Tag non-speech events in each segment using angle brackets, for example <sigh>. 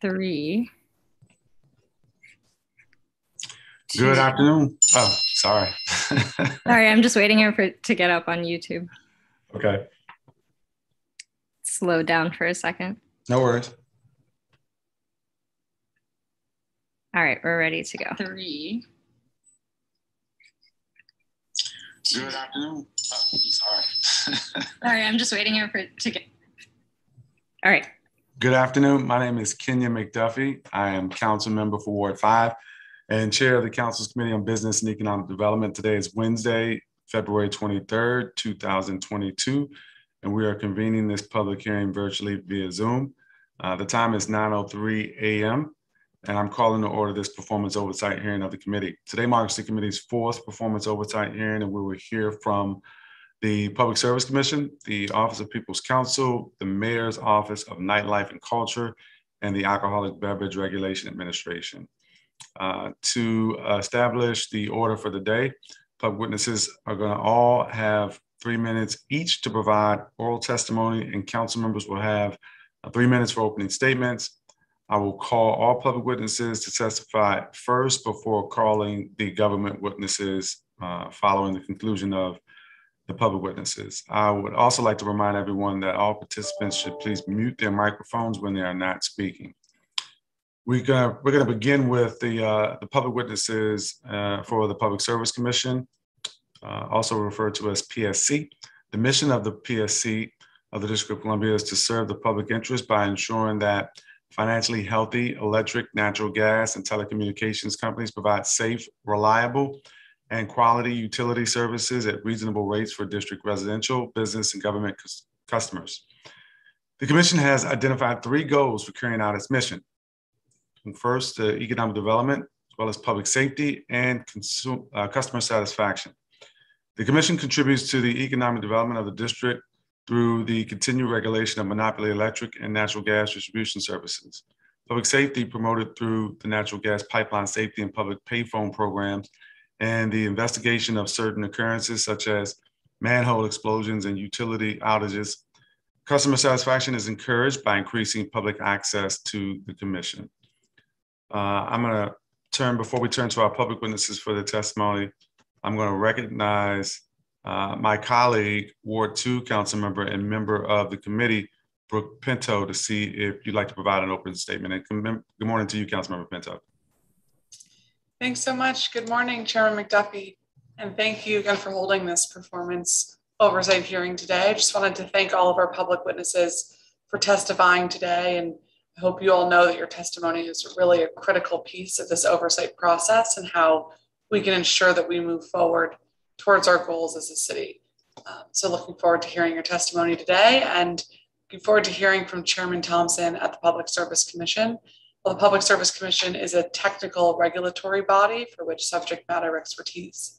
three. Good afternoon. Oh, sorry. <laughs> Sorry, I'm just waiting here for to get up on YouTube. Okay. Slow down for a second. No worries. All right, we're ready to go. Three. Good afternoon. Oh, sorry. <laughs> Sorry, I'm just waiting here for to get. All right. Good afternoon. My name is Kenyan McDuffie. I am council member for Ward 5 and chair of the Council's Committee on Business and Economic Development. Today is Wednesday, February 23rd, 2022, and we are convening this public hearing virtually via Zoom. Uh, the time is 9.03 a.m., and I'm calling to order this performance oversight hearing of the committee. Today marks the committee's fourth performance oversight hearing, and we will hear from the Public Service Commission, the Office of People's Counsel, the Mayor's Office of Nightlife and Culture, and the Alcoholic Beverage Regulation Administration. Uh, to establish the order for the day, public witnesses are going to all have three minutes each to provide oral testimony, and council members will have uh, three minutes for opening statements. I will call all public witnesses to testify first before calling the government witnesses uh, following the conclusion of the public witnesses. I would also like to remind everyone that all participants should please mute their microphones when they are not speaking. We're gonna, we're gonna begin with the, uh, the public witnesses uh, for the Public Service Commission, uh, also referred to as PSC. The mission of the PSC of the District of Columbia is to serve the public interest by ensuring that financially healthy electric, natural gas, and telecommunications companies provide safe, reliable, and quality utility services at reasonable rates for district residential, business, and government customers. The Commission has identified three goals for carrying out its mission. First, uh, economic development, as well as public safety and uh, customer satisfaction. The Commission contributes to the economic development of the district through the continued regulation of monopoly electric and natural gas distribution services. Public safety promoted through the natural gas pipeline safety and public payphone programs and the investigation of certain occurrences such as manhole explosions and utility outages. Customer satisfaction is encouraged by increasing public access to the commission. Uh, I'm going to turn, before we turn to our public witnesses for the testimony, I'm going to recognize uh, my colleague, Ward 2 council member and member of the committee, Brooke Pinto, to see if you'd like to provide an open statement. And good morning to you, Councilmember Pinto. Thanks so much. Good morning, Chairman McDuffie. And thank you again for holding this performance oversight hearing today. I just wanted to thank all of our public witnesses for testifying today. And I hope you all know that your testimony is really a critical piece of this oversight process and how we can ensure that we move forward towards our goals as a city. Um, so looking forward to hearing your testimony today and looking forward to hearing from Chairman Thompson at the Public Service Commission well, the Public Service Commission is a technical regulatory body for which subject matter expertise,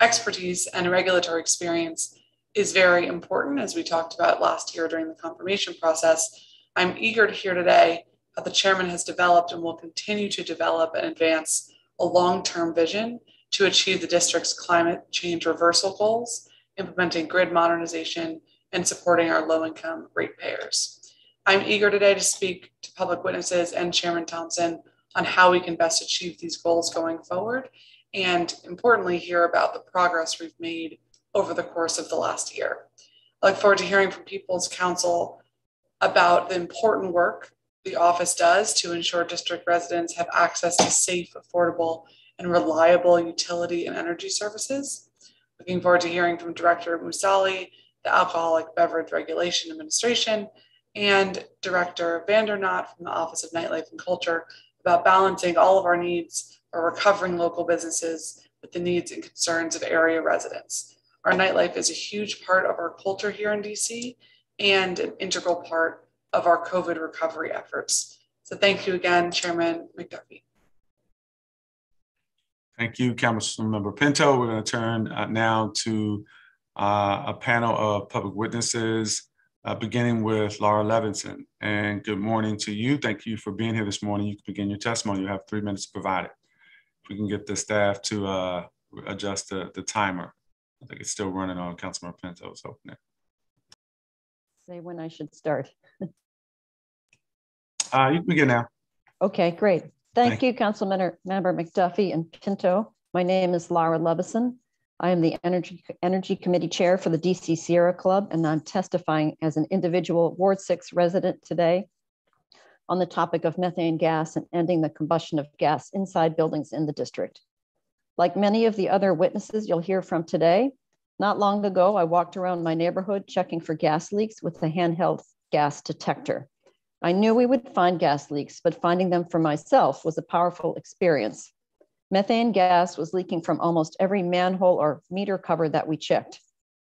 expertise and regulatory experience is very important, as we talked about last year during the confirmation process. I'm eager to hear today how the chairman has developed and will continue to develop and advance a long-term vision to achieve the district's climate change reversal goals, implementing grid modernization, and supporting our low-income ratepayers. I'm eager today to speak to public witnesses and Chairman Thompson on how we can best achieve these goals going forward, and importantly, hear about the progress we've made over the course of the last year. I look forward to hearing from People's Counsel about the important work the office does to ensure district residents have access to safe, affordable, and reliable utility and energy services. Looking forward to hearing from Director Moosally, the Alcoholic Beverage Regulation Administration, and Director Vandernot from the Office of Nightlife and Culture about balancing all of our needs for recovering local businesses with the needs and concerns of area residents. Our nightlife is a huge part of our culture here in DC and an integral part of our COVID recovery efforts. So thank you again, Chairman McDuffie. Thank you, Councilmember Pinto. We're going to turn uh, now to uh, a panel of public witnesses uh, beginning with Laura Levinson. And good morning to you. Thank you for being here this morning. You can begin your testimony. You have three minutes to provide it. If we can get the staff to uh, adjust the, the timer. I think it's still running on Councilmember Pinto's opening. Say when I should start. <laughs> uh, you can begin now. Okay, great. Thank Thank you, Councilmember Member McDuffie and Pinto. My name is Laura Levison. I am the Energy, Energy Committee Chair for the DC Sierra Club, and I'm testifying as an individual Ward 6 resident today on the topic of methane gas and ending the combustion of gas inside buildings in the district. Like many of the other witnesses you'll hear from today, not long ago, I walked around my neighborhood checking for gas leaks with a handheld gas detector. I knew we would find gas leaks, but finding them for myself was a powerful experience. Methane gas was leaking from almost every manhole or meter cover that we checked.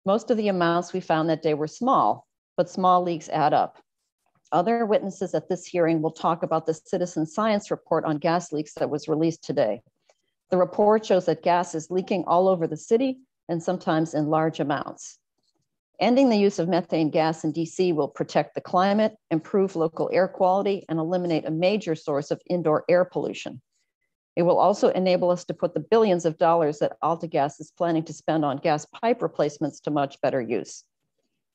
Most of the amounts we found that day were small, but small leaks add up. Other witnesses at this hearing will talk about the citizen science report on gas leaks that was released today. The report shows that gas is leaking all over the city and sometimes in large amounts. Ending the use of methane gas in DC will protect the climate, improve local air quality, and eliminate a major source of indoor air pollution. It will also enable us to put the billions of dollars that AltaGas is planning to spend on gas pipe replacements to much better use.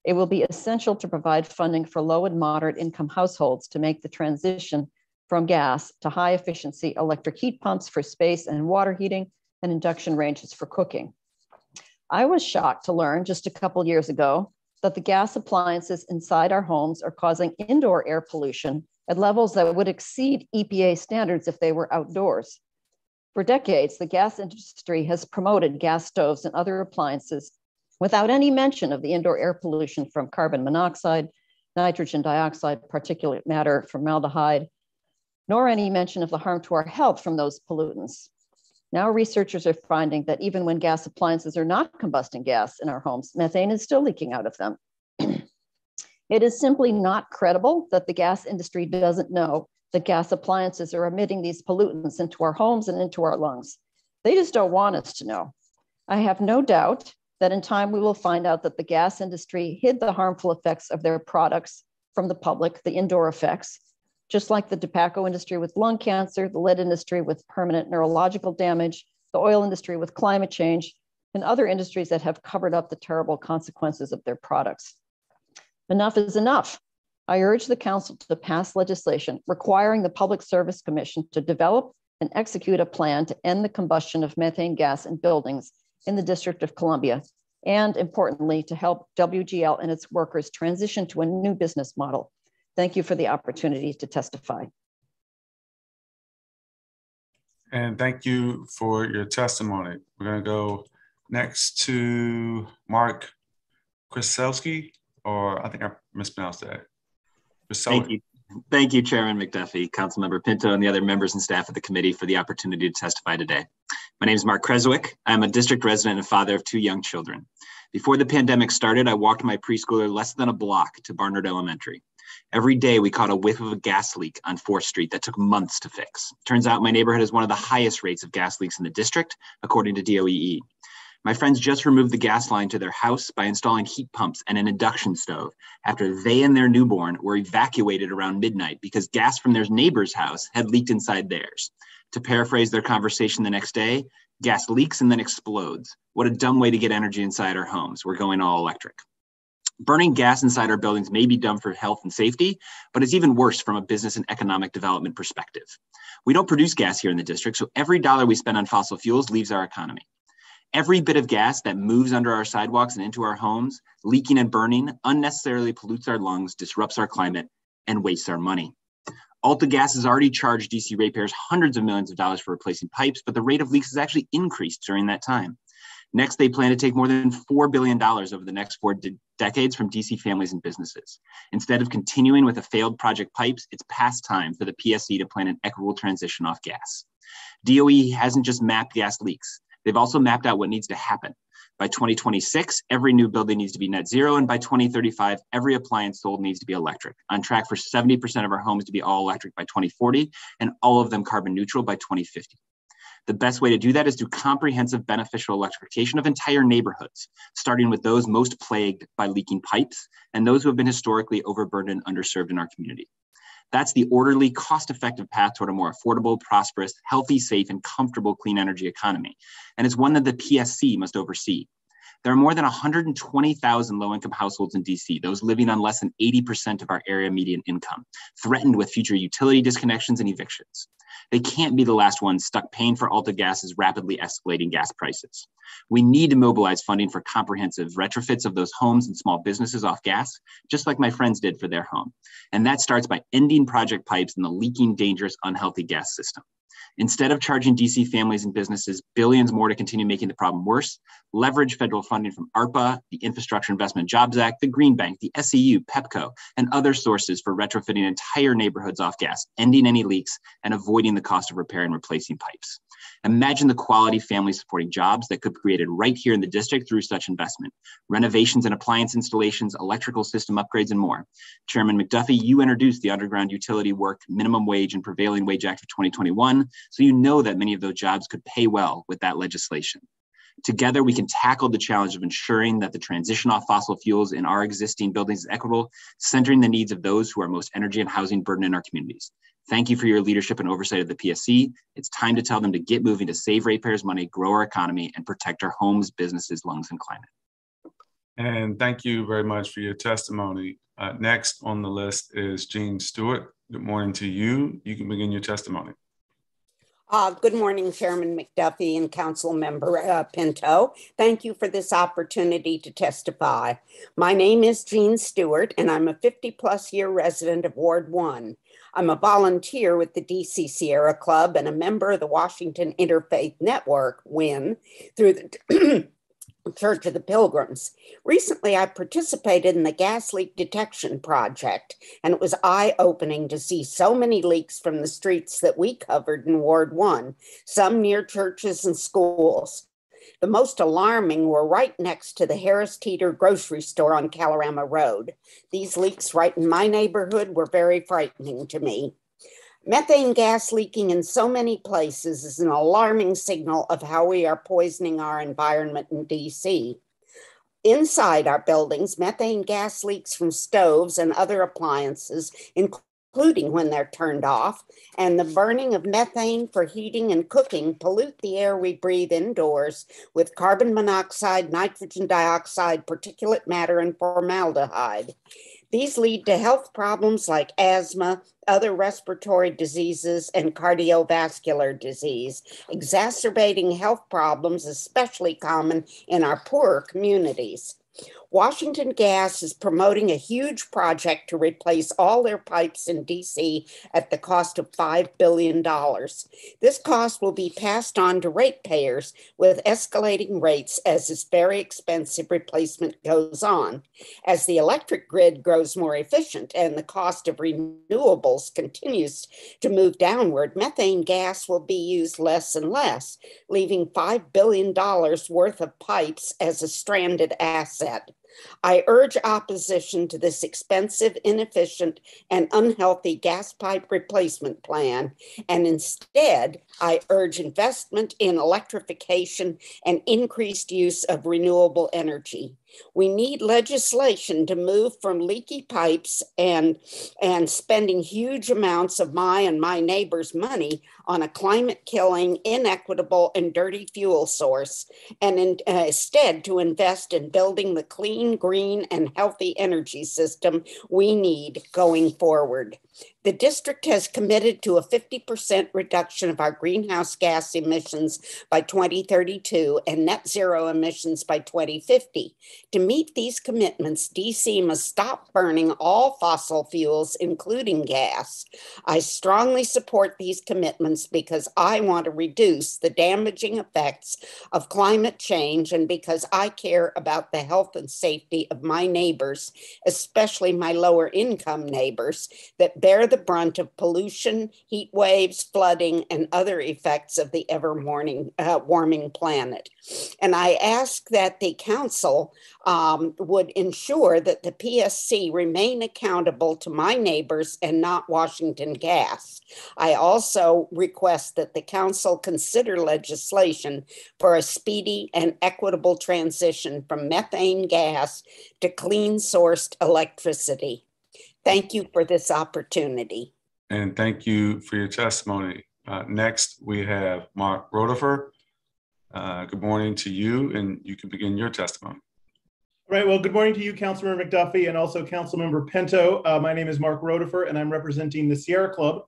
It will be essential to provide funding for low and moderate income households to make the transition from gas to high efficiency electric heat pumps for space and water heating and induction ranges for cooking. I was shocked to learn just a couple years ago that the gas appliances inside our homes are causing indoor air pollution at levels that would exceed EPA standards if they were outdoors. For decades, the gas industry has promoted gas stoves and other appliances without any mention of the indoor air pollution from carbon monoxide, nitrogen dioxide, particulate matter, formaldehyde, nor any mention of the harm to our health from those pollutants. Now researchers are finding that even when gas appliances are not combusting gas in our homes, methane is still leaking out of them. <clears throat> it is simply not credible that the gas industry doesn't know that gas appliances are emitting these pollutants into our homes and into our lungs. They just don't want us to know. I have no doubt that in time we will find out that the gas industry hid the harmful effects of their products from the public, the indoor effects, just like the tobacco industry with lung cancer, the lead industry with permanent neurological damage, the oil industry with climate change, and other industries that have covered up the terrible consequences of their products. Enough is enough. I urge the council to pass legislation requiring the Public Service Commission to develop and execute a plan to end the combustion of methane gas in buildings in the District of Columbia, and importantly, to help WGL and its workers transition to a new business model Thank you for the opportunity to testify. And thank you for your testimony. We're going to go next to Mark Kriselski, or I think I mispronounced that. Thank you. Thank you, Chairman McDuffie, Councilmember Pinto, and the other members and staff of the committee for the opportunity to testify today. My name is Mark Kreswick. I'm a district resident and father of two young children. Before the pandemic started, I walked my preschooler less than a block to Barnard Elementary. Every day we caught a whiff of a gas leak on 4th Street that took months to fix. Turns out my neighborhood has one of the highest rates of gas leaks in the district, according to DOEE. My friends just removed the gas line to their house by installing heat pumps and an induction stove after they and their newborn were evacuated around midnight because gas from their neighbor's house had leaked inside theirs. To paraphrase their conversation the next day, gas leaks and then explodes. What a dumb way to get energy inside our homes. We're going all electric. Burning gas inside our buildings may be dumb for health and safety, but it's even worse from a business and economic development perspective. We don't produce gas here in the district, so every dollar we spend on fossil fuels leaves our economy. Every bit of gas that moves under our sidewalks and into our homes, leaking and burning, unnecessarily pollutes our lungs, disrupts our climate, and wastes our money. AltaGas has already charged DC ratepayers hundreds of millions of dollars for replacing pipes, but the rate of leaks has actually increased during that time. Next, they plan to take more than $4 billion over the next four de decades from DC families and businesses. Instead of continuing with a failed project pipes, it's past time for the PSC to plan an equitable transition off gas. DOE hasn't just mapped gas leaks, they've also mapped out what needs to happen. By 2026, every new building needs to be net zero, and by 2035, every appliance sold needs to be electric, on track for 70% of our homes to be all electric by 2040, and all of them carbon neutral by 2050. The best way to do that is through comprehensive beneficial electrification of entire neighborhoods, starting with those most plagued by leaking pipes and those who have been historically overburdened and underserved in our community. That's the orderly, cost effective path toward a more affordable, prosperous, healthy, safe, and comfortable clean energy economy. And it's one that the PSC must oversee. There are more than 120,000 low income households in DC, those living on less than 80% of our area median income, threatened with future utility disconnections and evictions. They can't be the last ones stuck paying for AltaGas's rapidly escalating gas prices. We need to mobilize funding for comprehensive retrofits of those homes and small businesses off gas, just like my friends did for their home. And that starts by ending project pipes in the leaking, dangerous, unhealthy gas system. Instead of charging DC families and businesses billions more to continue making the problem worse, leverage federal funding from ARPA, the Infrastructure Investment Jobs Act, the Green Bank, the SEU, PEPCO, and other sources for retrofitting entire neighborhoods off gas, ending any leaks, and avoiding the cost of repair and replacing pipes. Imagine the quality family supporting jobs that could be created right here in the district through such investment. Renovations and appliance installations, electrical system upgrades, and more. Chairman McDuffie, you introduced the Underground Utility Work Minimum Wage and Prevailing Wage Act of 2021, so you know that many of those jobs could pay well with that legislation. Together, we can tackle the challenge of ensuring that the transition off fossil fuels in our existing buildings is equitable, centering the needs of those who are most energy and housing burdened in our communities. Thank you for your leadership and oversight of the PSC. It's time to tell them to get moving to save ratepayers money, grow our economy, and protect our homes, businesses, lungs, and climate. And thank you very much for your testimony. Uh, next on the list is Jean Stewart. Good morning to you. You can begin your testimony. Uh, good morning, Chairman McDuffie and Council Member uh, Pinto. Thank you for this opportunity to testify. My name is Jean Stewart, and I'm a 50 plus year resident of Ward 1. I'm a volunteer with the DC Sierra Club and a member of the Washington Interfaith Network, WIN, through the <clears throat> Church of the Pilgrims. Recently, I participated in the gas leak detection project, and it was eye opening to see so many leaks from the streets that we covered in Ward 1, some near churches and schools. The most alarming were right next to the Harris Teeter grocery store on Kalorama Road. These leaks right in my neighborhood were very frightening to me. Methane gas leaking in so many places is an alarming signal of how we are poisoning our environment in DC. Inside our buildings, methane gas leaks from stoves and other appliances, including when they're turned off, and the burning of methane for heating and cooking pollute the air we breathe indoors with carbon monoxide, nitrogen dioxide, particulate matter, and formaldehyde. These lead to health problems like asthma, other respiratory diseases, and cardiovascular disease, exacerbating health problems especially common in our poorer communities. Washington Gas is promoting a huge project to replace all their pipes in DC at the cost of $5 billion. This cost will be passed on to ratepayers with escalating rates as this very expensive replacement goes on. As the electric grid grows more efficient and the cost of renewables continues to move downward, methane gas will be used less and less, leaving $5 billion worth of pipes as a stranded asset. I urge opposition to this expensive, inefficient, and unhealthy gas pipe replacement plan. And instead, I urge investment in electrification and increased use of renewable energy. We need legislation to move from leaky pipes and, and spending huge amounts of my and my neighbors' money on a climate killing, inequitable, and dirty fuel source, and in, uh, instead to invest in building the clean, green, and healthy energy system we need going forward. The district has committed to a 50% reduction of our greenhouse gas emissions by 2032 and net zero emissions by 2050. To meet these commitments, DC must stop burning all fossil fuels, including gas. I strongly support these commitments because I want to reduce the damaging effects of climate change and because I care about the health and safety of my neighbors, especially my lower income neighbors that bear the brunt of pollution, heat waves, flooding, and other effects of the ever warming, uh, warming planet. And I ask that the council um, would ensure that the PSC remain accountable to my neighbors and not Washington Gas. I also request that the council consider legislation for a speedy and equitable transition from methane gas to clean sourced electricity. Thank you for this opportunity. And thank you for your testimony. Uh, next, we have Mark Rodeffer. Uh, good morning to you, and you can begin your testimony. All right. Well, good morning to you, Councilmember McDuffie, and also Councilmember Pinto. Uh, my name is Mark Rodeffer, and I'm representing the Sierra Club.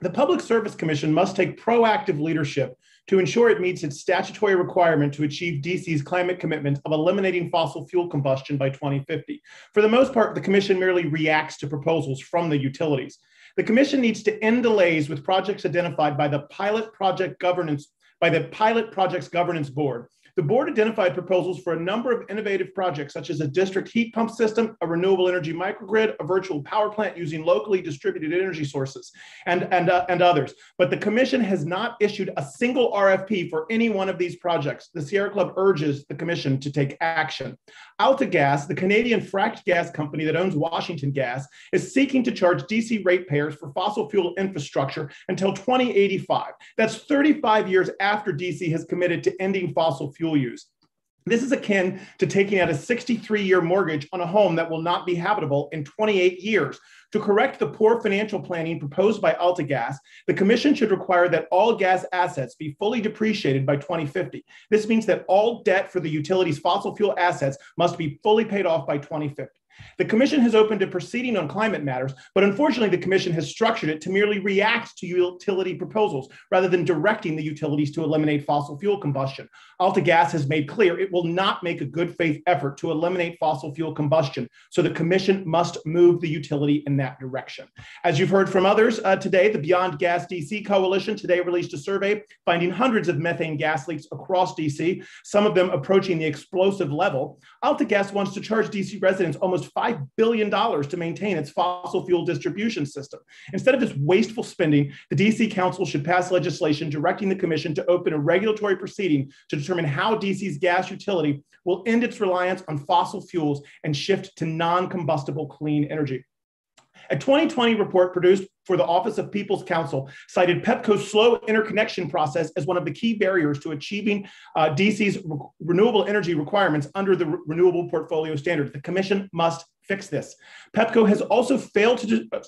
The Public Service Commission must take proactive leadership to ensure it meets its statutory requirement to achieve DC's climate commitment of eliminating fossil fuel combustion by 2050. For the most part, the Commission merely reacts to proposals from the utilities. The Commission needs to end delays with projects identified by the Pilot Project Governance by the Pilot Projects Governance Board the board identified proposals for a number of innovative projects, such as a district heat pump system, a renewable energy microgrid, a virtual power plant using locally distributed energy sources, and, and, uh, and others. But the commission has not issued a single RFP for any one of these projects. The Sierra Club urges the commission to take action. AltaGas, the Canadian fracked gas company that owns Washington Gas, is seeking to charge DC ratepayers for fossil fuel infrastructure until 2085. That's 35 years after DC has committed to ending fossil fuel fuel use. This is akin to taking out a 63 year mortgage on a home that will not be habitable in 28 years. To correct the poor financial planning proposed by AltaGas, the Commission should require that all gas assets be fully depreciated by 2050. This means that all debt for the utility's fossil fuel assets must be fully paid off by 2050. The Commission has opened a proceeding on climate matters, but unfortunately, the Commission has structured it to merely react to utility proposals rather than directing the utilities to eliminate fossil fuel combustion. AltaGas has made clear it will not make a good faith effort to eliminate fossil fuel combustion, so the Commission must move the utility in that direction. As you've heard from others uh, today, the Beyond Gas DC Coalition today released a survey finding hundreds of methane gas leaks across DC, some of them approaching the explosive level. AltaGas wants to charge DC residents almost $5 billion to maintain its fossil fuel distribution system. Instead of this wasteful spending, the DC Council should pass legislation directing the Commission to open a regulatory proceeding to determine how DC's gas utility will end its reliance on fossil fuels and shift to non combustible clean energy. A 2020 report produced for the Office of People's Counsel cited PEPCO's slow interconnection process as one of the key barriers to achieving uh, DC's re renewable energy requirements under the Re Renewable Portfolio Standard. The Commission must fix this. PEPCO has also failed to uh,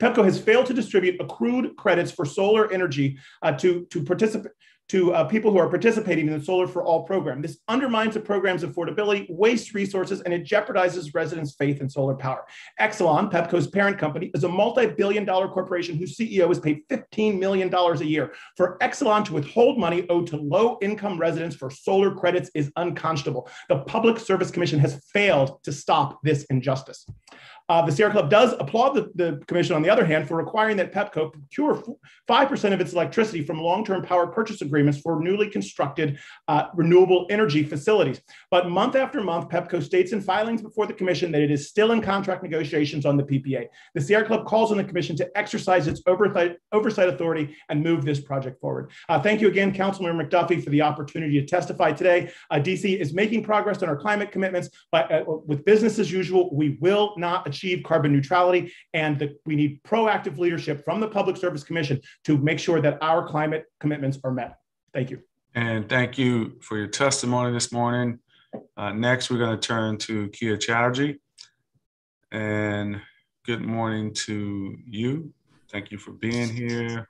PEPCO has failed to distribute accrued credits for solar energy uh, to, to participate to uh, people who are participating in the Solar for All program. This undermines the program's affordability, wastes resources, and it jeopardizes residents' faith in solar power. Exelon, PEPCO's parent company, is a multi-billion dollar corporation whose CEO is paid $15 million a year. For Exelon to withhold money owed to low-income residents for solar credits is unconscionable. The Public Service Commission has failed to stop this injustice. Uh, the Sierra Club does applaud the, the commission, on the other hand, for requiring that PEPCO procure 5% of its electricity from long-term power purchase agreements for newly constructed uh, renewable energy facilities. But month after month, PEPCO states in filings before the commission that it is still in contract negotiations on the PPA. The Sierra Club calls on the commission to exercise its oversight, oversight authority and move this project forward. Uh, thank you again, Councilmember McDuffie, for the opportunity to testify today. Uh, DC is making progress on our climate commitments, but uh, with business as usual, we will not achieve achieve carbon neutrality. And the, we need proactive leadership from the Public Service Commission to make sure that our climate commitments are met. Thank you. And thank you for your testimony this morning. Uh, next, we're going to turn to Keya Chatterjee. And good morning to you. Thank you for being here.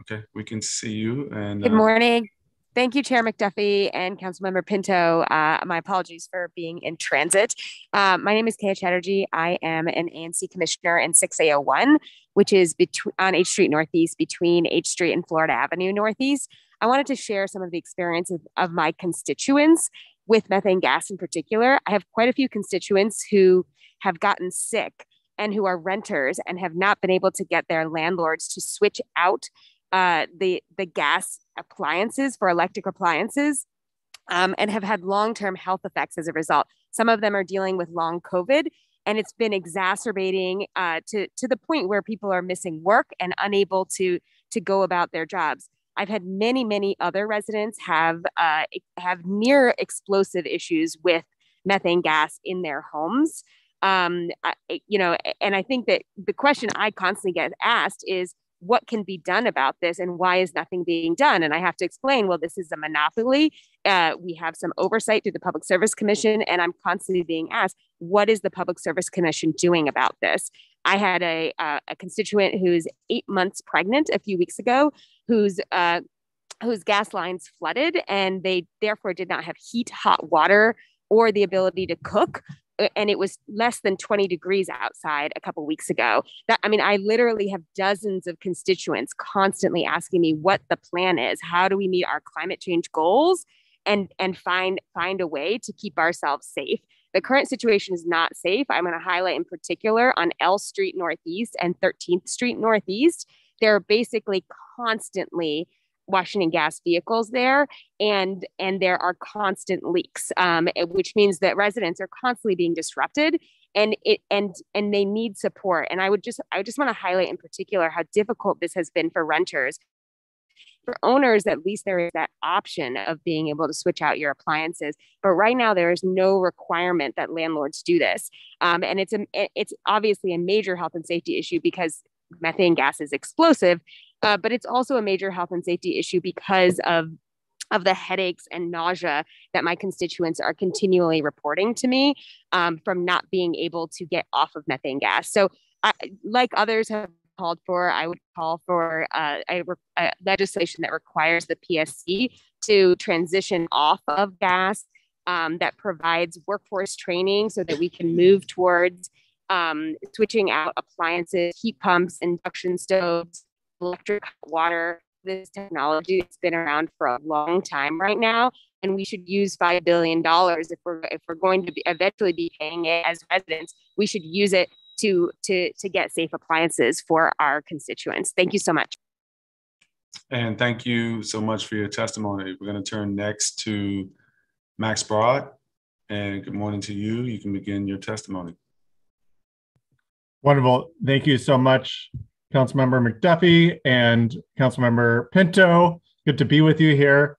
Okay, we can see you. And good morning. Thank you, Chair McDuffie and Councilmember Pinto. Uh, my apologies for being in transit. Uh, my name is Keya Chatterjee. I am an ANC commissioner in 6A01, which is between on H Street Northeast between H Street and Florida Avenue Northeast. I wanted to share some of the experiences of my constituents with methane gas in particular. I have quite a few constituents who have gotten sick and who are renters and have not been able to get their landlords to switch out uh, the the gas appliances for electric appliances um, and have had long-term health effects as a result. Some of them are dealing with long COVID, and it's been exacerbating uh, to to the point where people are missing work and unable to to go about their jobs. I've had many many other residents have uh, have near explosive issues with methane gas in their homes. Um, I, you know, and I think that the question I constantly get asked is what can be done about this and why is nothing being done? And I have to explain, well, this is a monopoly. Uh, we have some oversight through the Public Service Commission, and I'm constantly being asked, what is the Public Service Commission doing about this? I had a, uh, a constituent who's eight months pregnant a few weeks ago, whose uh, whose gas lines flooded and they therefore did not have heat, hot water, or the ability to cook. And it was less than 20 degrees outside a couple weeks ago. That I mean, I literally have dozens of constituents constantly asking me what the plan is. How do we meet our climate change goals and and find find a way to keep ourselves safe? The current situation is not safe. I'm going to highlight in particular on L Street Northeast and 13th Street Northeast. They're basically constantly Washington gas vehicles there, and and there are constant leaks, um, which means that residents are constantly being disrupted, and it and and they need support. And I would just I just want to highlight in particular how difficult this has been for renters. For owners, at least there is that option of being able to switch out your appliances. But right now, there is no requirement that landlords do this, um, and it's a it's obviously a major health and safety issue because methane gas is explosive uh, but it's also a major health and safety issue because of of the headaches and nausea that my constituents are continually reporting to me um, from not being able to get off of methane gas. So, I, like others have called for, I would call for uh, a, a legislation that requires the PSC to transition off of gas, um, that provides workforce training so that we can move towards um, switching out appliances, heat pumps, induction stoves, electric water. This technology that's been around for a long time right now and we should use $5 billion if we're if we're going to be eventually be paying it as residents. We should use it to to to get safe appliances for our constituents. Thank you so much. And thank you so much for your testimony. We're going to turn next to max broad and good morning to you. You can begin your testimony. Wonderful. Thank you so much Councilmember McDuffie and Councilmember Pinto. Good to be with you here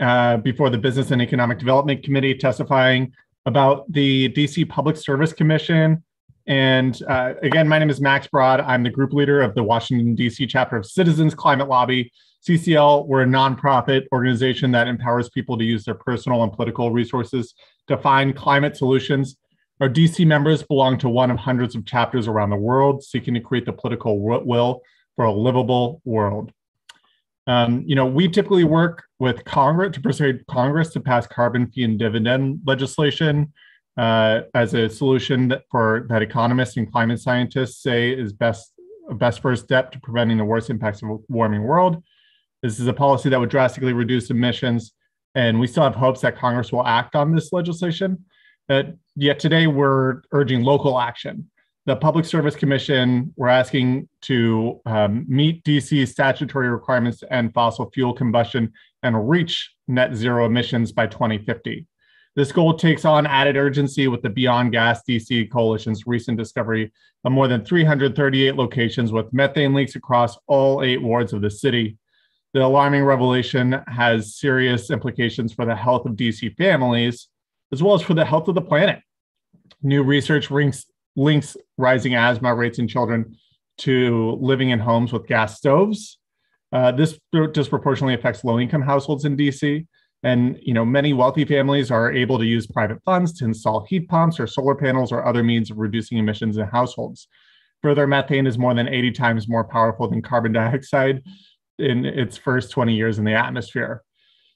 uh, before the Business and Economic Development Committee testifying about the DC Public Service Commission. And uh, again, my name is Max Broad. I'm the group leader of the Washington, DC chapter of Citizens Climate Lobby. CCL, we're a nonprofit organization that empowers people to use their personal and political resources to find climate solutions our DC members belong to one of hundreds of chapters around the world seeking to create the political will for a livable world. Um, you know, we typically work with Congress to persuade Congress to pass carbon fee and dividend legislation uh, as a solution that for that economists and climate scientists say is best best first step to preventing the worst impacts of a warming world. This is a policy that would drastically reduce emissions, and we still have hopes that Congress will act on this legislation. Uh, yet today we're urging local action. The Public Service Commission, we're asking to um, meet DC statutory requirements to end fossil fuel combustion and reach net zero emissions by 2050. This goal takes on added urgency with the Beyond Gas DC Coalition's recent discovery of more than 338 locations with methane leaks across all eight wards of the city. The alarming revelation has serious implications for the health of DC families, as well as for the health of the planet. New research links, links rising asthma rates in children to living in homes with gas stoves. Uh, this disproportionately affects low-income households in DC. And you know, many wealthy families are able to use private funds to install heat pumps or solar panels or other means of reducing emissions in households. Further, methane is more than 80 times more powerful than carbon dioxide in its first 20 years in the atmosphere.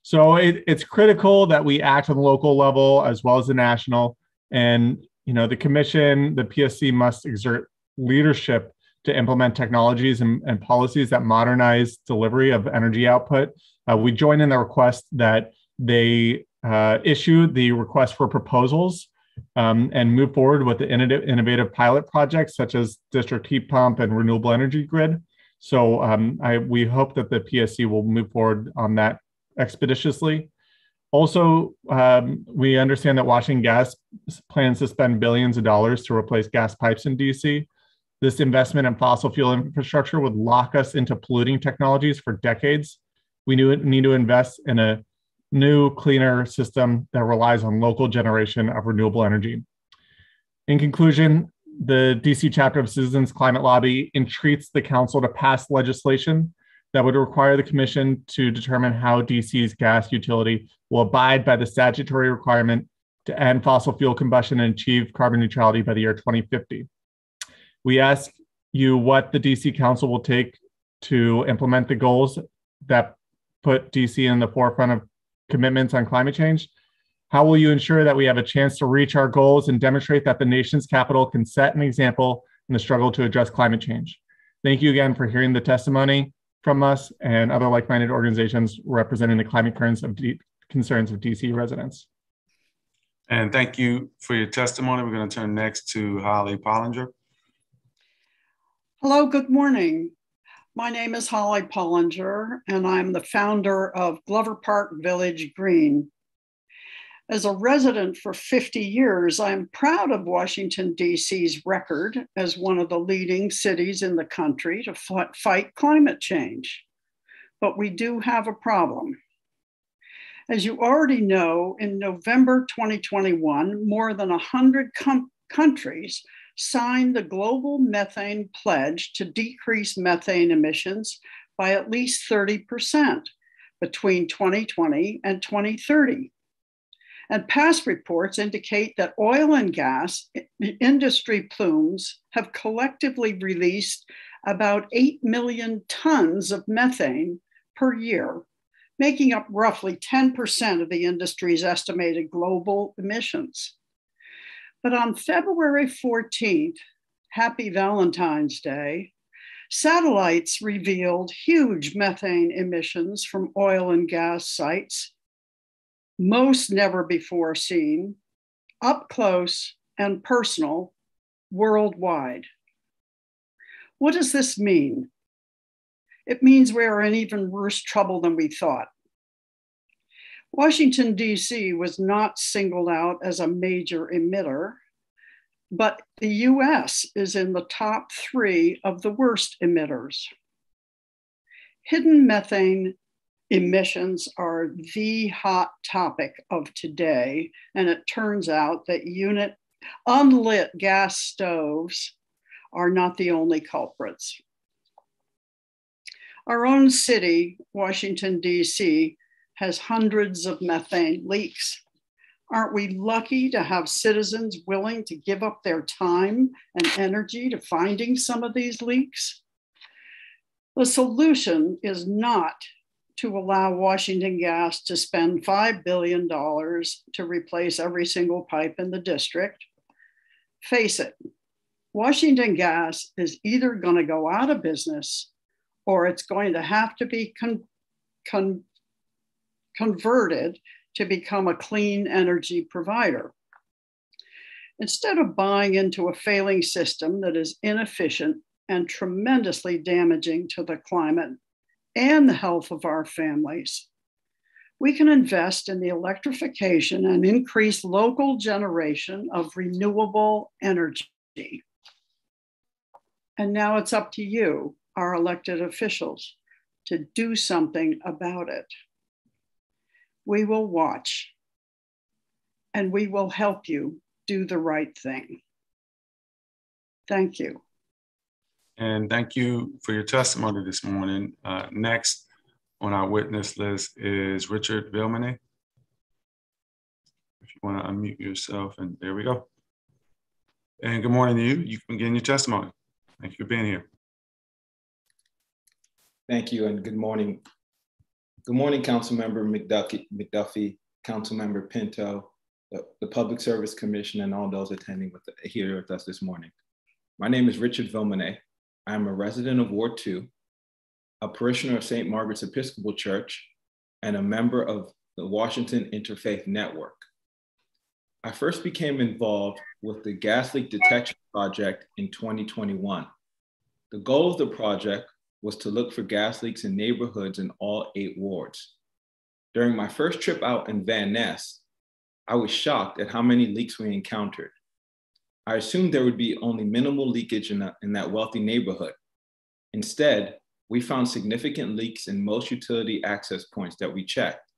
So it, it's critical that we act on the local level as well as the national. And you know, the commission, the PSC must exert leadership to implement technologies and, and policies that modernize delivery of energy output. Uh, we join in the request that they uh, issue the request for proposals um, and move forward with the innovative pilot projects such as district heat pump and renewable energy grid. So um, I, we hope that the PSC will move forward on that expeditiously. Also, um, we understand that Washington Gas plans to spend billions of dollars to replace gas pipes in DC. This investment in fossil fuel infrastructure would lock us into polluting technologies for decades. We need to invest in a new, cleaner system that relies on local generation of renewable energy. In conclusion, the DC chapter of Citizens Climate Lobby entreats the council to pass legislation that would require the commission to determine how DC's gas utility will abide by the statutory requirement to end fossil fuel combustion and achieve carbon neutrality by the year 2050. We ask you what the DC Council will take to implement the goals that put DC in the forefront of commitments on climate change? How will you ensure that we have a chance to reach our goals and demonstrate that the nation's capital can set an example in the struggle to address climate change? Thank you again for hearing the testimony from us and other like-minded organizations representing the climate concerns of, D- concerns of DC residents. And thank you for your testimony. We're going to turn next to Holly Pollinger. Hello, good morning. My name is Holly Pollinger, and I'm the founder of Glover Park Village Green. As a resident for 50 years, I'm proud of Washington, D.C.'s record as one of the leading cities in the country to fight climate change. But we do have a problem. As you already know, in November 2021, more than 100 com- countries signed the Global Methane Pledge to decrease methane emissions by at least 30% between 2020 and 2030. And past reports indicate that oil and gas industry plumes have collectively released about 8 million tons of methane per year making up roughly 10% of the industry's estimated global emissions. But on February 14th, happy Valentine's Day, satellites revealed huge methane emissions from oil and gas sites, most never before seen, up close and personal worldwide. What does this mean? it means we are in even worse trouble than we thought. Washington, D.C. was not singled out as a major emitter, but the US is in the top three of the worst emitters. Hidden methane emissions are the hot topic of today, and it turns out that unit unlit gas stoves are not the only culprits. Our own city, Washington, D.C., has hundreds of methane leaks. Aren't we lucky to have citizens willing to give up their time and energy to finding some of these leaks? The solution is not to allow Washington Gas to spend $5 billion to replace every single pipe in the district. Face it, Washington Gas is either going to go out of business or it's going to have to be con- con- converted to become a clean energy provider. Instead of buying into a failing system that is inefficient and tremendously damaging to the climate and the health of our families, we can invest in the electrification and increase local generation of renewable energy. And now it's up to you our elected officials to do something about it. We will watch and we will help you do the right thing. Thank you. And thank you for your testimony this morning. Uh, next on our witness list is Richard Vilmene. If you want to unmute yourself, and there we go. And good morning to you. You can begin your testimony. Thank you for being here. Thank you and good morning. Good morning, Councilmember McDuffie, Councilmember Pinto, the, the, Public Service Commission, and all those attending with here with us this morning. My name is Richard Vilmene. I am a resident of Ward 2, a parishioner of St. Margaret's Episcopal Church, and a member of the Washington Interfaith Network. I first became involved with the Gas Leak Detection Project in 2021. The goal of the project was to look for gas leaks in neighborhoods in all eight wards. During my first trip out in Van Ness, I was shocked at how many leaks we encountered. I assumed there would be only minimal leakage in, in that wealthy neighborhood. Instead, we found significant leaks in most utility access points that we checked.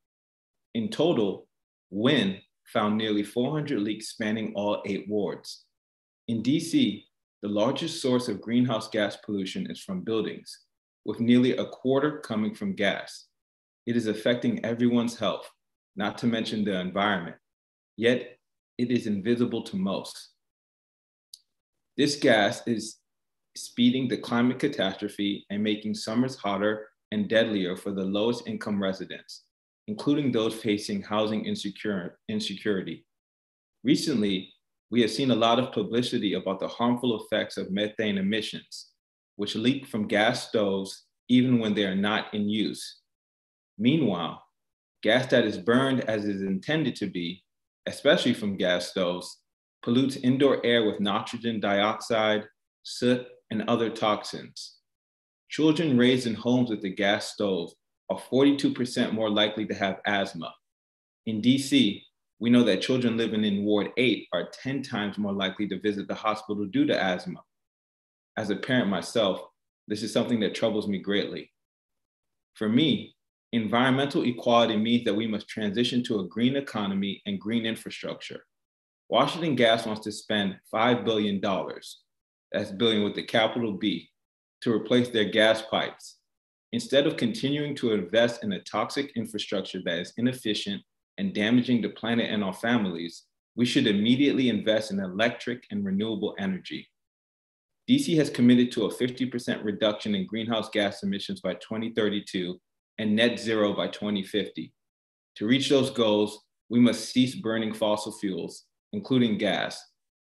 In total, WIN found nearly 400 leaks spanning all eight wards. In DC, the largest source of greenhouse gas pollution is from buildings, with nearly a quarter coming from gas. It is affecting everyone's health, not to mention the environment, yet it is invisible to most. This gas is speeding the climate catastrophe and making summers hotter and deadlier for the lowest income residents, including those facing housing insecurity. Recently, we have seen a lot of publicity about the harmful effects of methane emissions, which leak from gas stoves even when they are not in use. Meanwhile, gas that is burned as is intended to be, especially from gas stoves, pollutes indoor air with nitrogen dioxide, soot, and other toxins. Children raised in homes with a gas stove are 42% more likely to have asthma. In DC, we know that children living in Ward 8 are 10 times more likely to visit the hospital due to asthma. As a parent myself, this is something that troubles me greatly. For me, environmental equality means that we must transition to a green economy and green infrastructure. Washington Gas wants to spend $5 billion, that's billion with the capital B, to replace their gas pipes. Instead of continuing to invest in a toxic infrastructure that is inefficient and damaging the planet and our families, we should immediately invest in electric and renewable energy. DC has committed to a 50% reduction in greenhouse gas emissions by 2032 and net zero by 2050. To reach those goals, we must cease burning fossil fuels, including gas.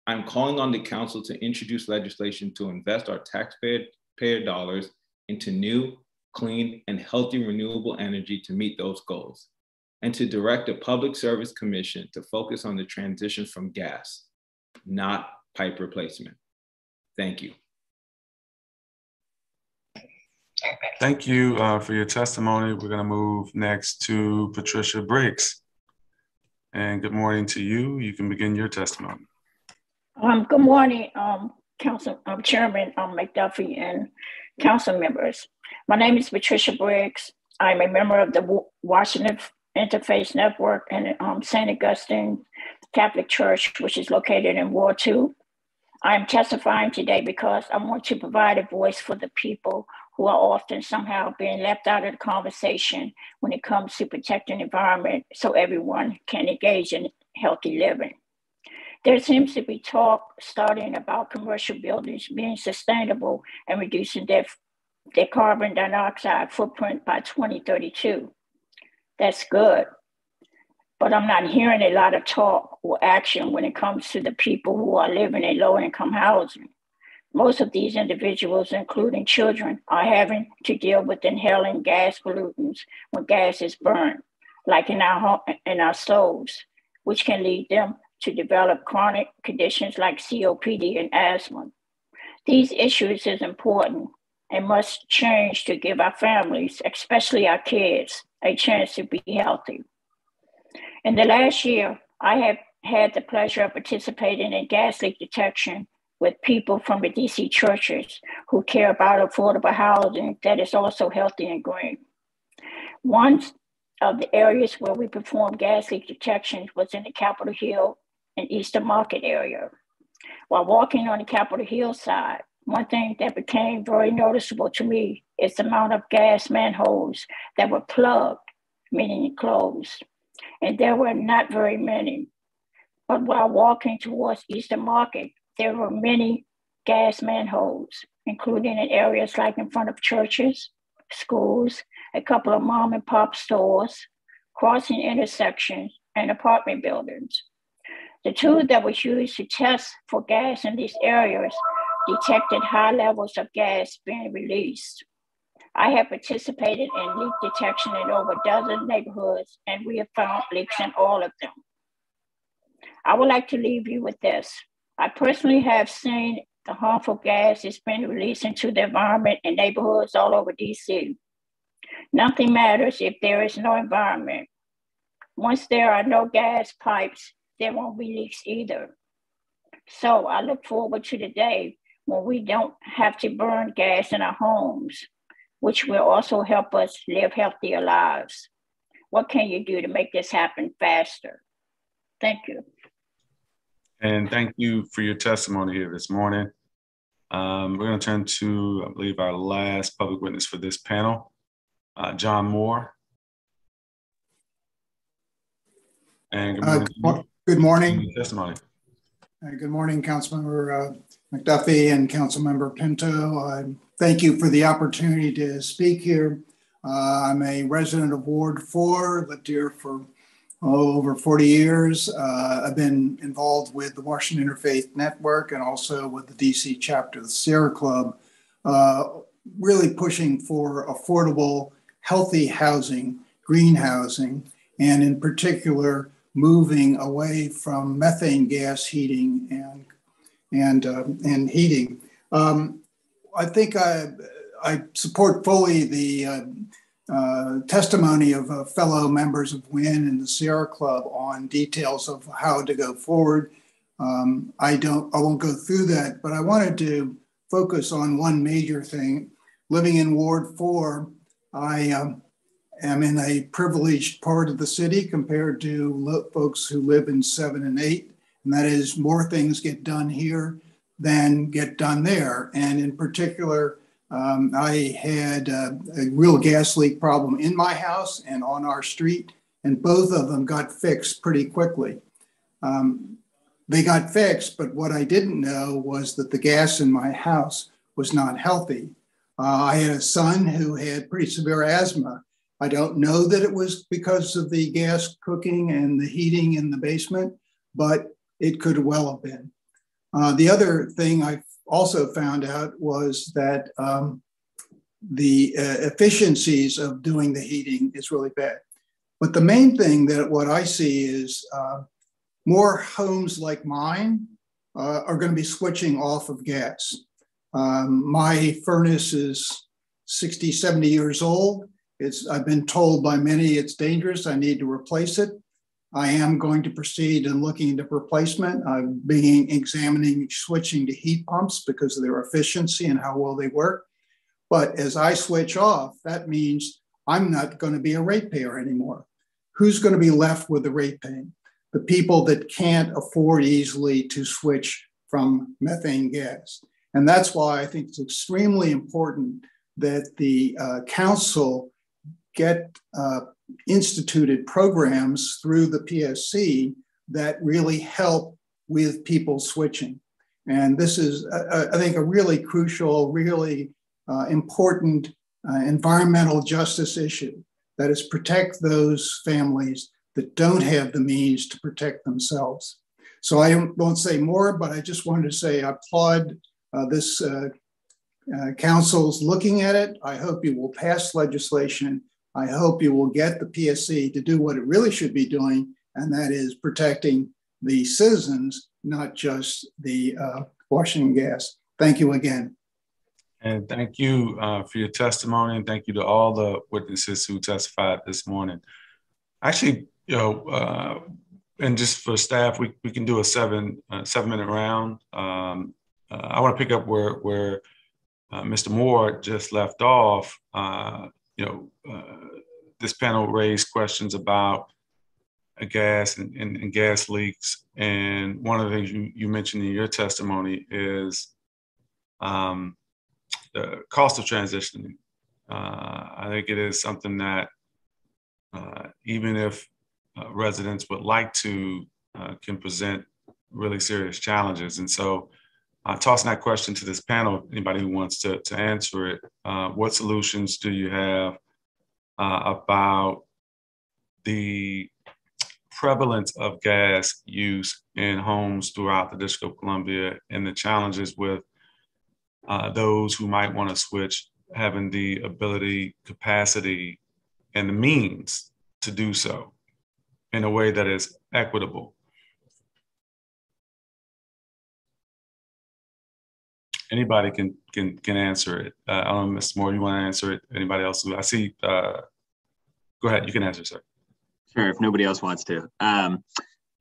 I'm calling on the council to introduce legislation to invest our taxpayer dollars into new, clean, and healthy renewable energy to meet those goals, and to direct the Public Service Commission to focus on the transition from gas, not pipe replacement. Thank you. Thank you uh, for your testimony. We're going to move next to Patricia Briggs. And good morning to you. You can begin your testimony. Um, good morning, um, Council um, Chairman um, McDuffie and council members. My name is Patricia Briggs. I'm a member of the Washington Interfaith Network and um, St. Augustine Catholic Church, which is located in War 2. I am testifying today because I want to provide a voice for the people who are often somehow being left out of the conversation when it comes to protecting the environment so everyone can engage in healthy living. There seems to be talk starting about commercial buildings being sustainable and reducing their, their carbon dioxide footprint by 2032. That's good. But I'm not hearing a lot of talk or action when it comes to the people who are living in low income housing. Most of these individuals, including children, are having to deal with inhaling gas pollutants when gas is burned, like in our, in our stoves, which can lead them to develop chronic conditions like COPD and asthma. These issues is important and must change to give our families, especially our kids, a chance to be healthy. In the last year, I have had the pleasure of participating in gas leak detection with people from the DC churches who care about affordable housing that is also healthy and green. One of the areas where we performed gas leak detections was in the Capitol Hill and Eastern Market area. While walking on the Capitol Hill side, one thing that became very noticeable to me is the amount of gas manholes that were plugged, meaning closed. And there were not very many. But while walking towards Eastern Market, there were many gas manholes, including in areas like in front of churches, schools, a couple of mom and pop stores, crossing intersections, and apartment buildings. The tool that was used to test for gas in these areas detected high levels of gas being released. I have participated in leak detection in over a dozen neighborhoods, and we have found leaks in all of them. I would like to leave you with this. I personally have seen the harmful gas that's been released into the environment in neighborhoods all over DC. Nothing matters if there is no environment. Once there are no gas pipes, there won't be leaks either. So I look forward to the day when we don't have to burn gas in our homes, which will also help us live healthier lives. What can you do to make this happen faster? Thank you. And thank you for your testimony here this morning. Um, we're going to turn to, I believe, our last public witness for this panel, uh, John Moore. And good morning. Uh, Good morning. Testimony. Uh, good morning, Councilmember uh, McDuffie and Councilmember Pinto. Uh, thank you for the opportunity to speak here. Uh, I'm a resident of Ward 4, lived here for oh, over 40 years. Uh, I've been involved with the Washington Interfaith Network and also with the DC chapter of the Sierra Club, uh, really pushing for affordable, healthy housing, green housing, and in particular, moving away from methane gas heating and and uh, and heating. Um, I think I I support fully the uh, uh, testimony of uh, fellow members of WIN and the Sierra Club on details of how to go forward. Um, I don't I won't go through that, but I wanted to focus on one major thing. Living in Ward Four, I um, am in a privileged part of the city compared to folks who live in seven and eight. And that is more things get done here than get done there. And in particular, um, I had uh, a real gas leak problem in my house and on our street, and both of them got fixed pretty quickly. Um, they got fixed, but what I didn't know was that the gas in my house was not healthy. Uh, I had a son who had pretty severe asthma, I don't know that it was because of the gas cooking and the heating in the basement, but it could well have been. Uh, the other thing I also found out was that um, the uh, efficiencies of doing the heating is really bad. But the main thing that what I see is uh, more homes like mine uh, are going to be switching off of gas. Um, my furnace is 60, 70 years old. It's, I've been told by many it's dangerous. I need to replace it. I am going to proceed in looking into replacement. I'm being examining switching to heat pumps because of their efficiency and how well they work. But as I switch off, that means I'm not going to be a ratepayer anymore. Who's going to be left with the rate paying? The people that can't afford easily to switch from methane gas. And that's why I think it's extremely important that the uh, council get uh, instituted programs through the PSC that really help with people switching. And this is, uh, I think, a really crucial, really uh, important uh, environmental justice issue that is protect those families that don't have the means to protect themselves. So I won't say more, but I just wanted to say I applaud uh, this uh, uh, council's looking at it. I hope you will pass legislation I hope you will get the PSC to do what it really should be doing, and that is protecting the citizens, not just the uh, Washington Gas. Thank you again. And thank you uh, for your testimony, and thank you to all the witnesses who testified this morning. Actually, you know, uh, and just for staff, we, we can do a seven uh, seven minute round. Um, uh, I want to pick up where where uh, Mr. Moore just left off you know, uh, this panel raised questions about gas and, and, and, gas leaks. And one of the things you, you mentioned in your testimony is um, the cost of transitioning. Uh, I think it is something that uh, even if uh, residents would like to, uh, can present really serious challenges. And so uh, tossing that question to this panel, anybody who wants to, to answer it, uh, what solutions do you have uh, about the prevalence of gas use in homes throughout the District of Columbia and the challenges with uh, those who might want to switch having the ability, capacity, and the means to do so in a way that is equitable. Anybody can can can answer it. Uh, I don't know, Mr. Moore, you want to answer it? Anybody else? I see. Uh, go ahead. You can answer, sir. Sure. If nobody else wants to. Um,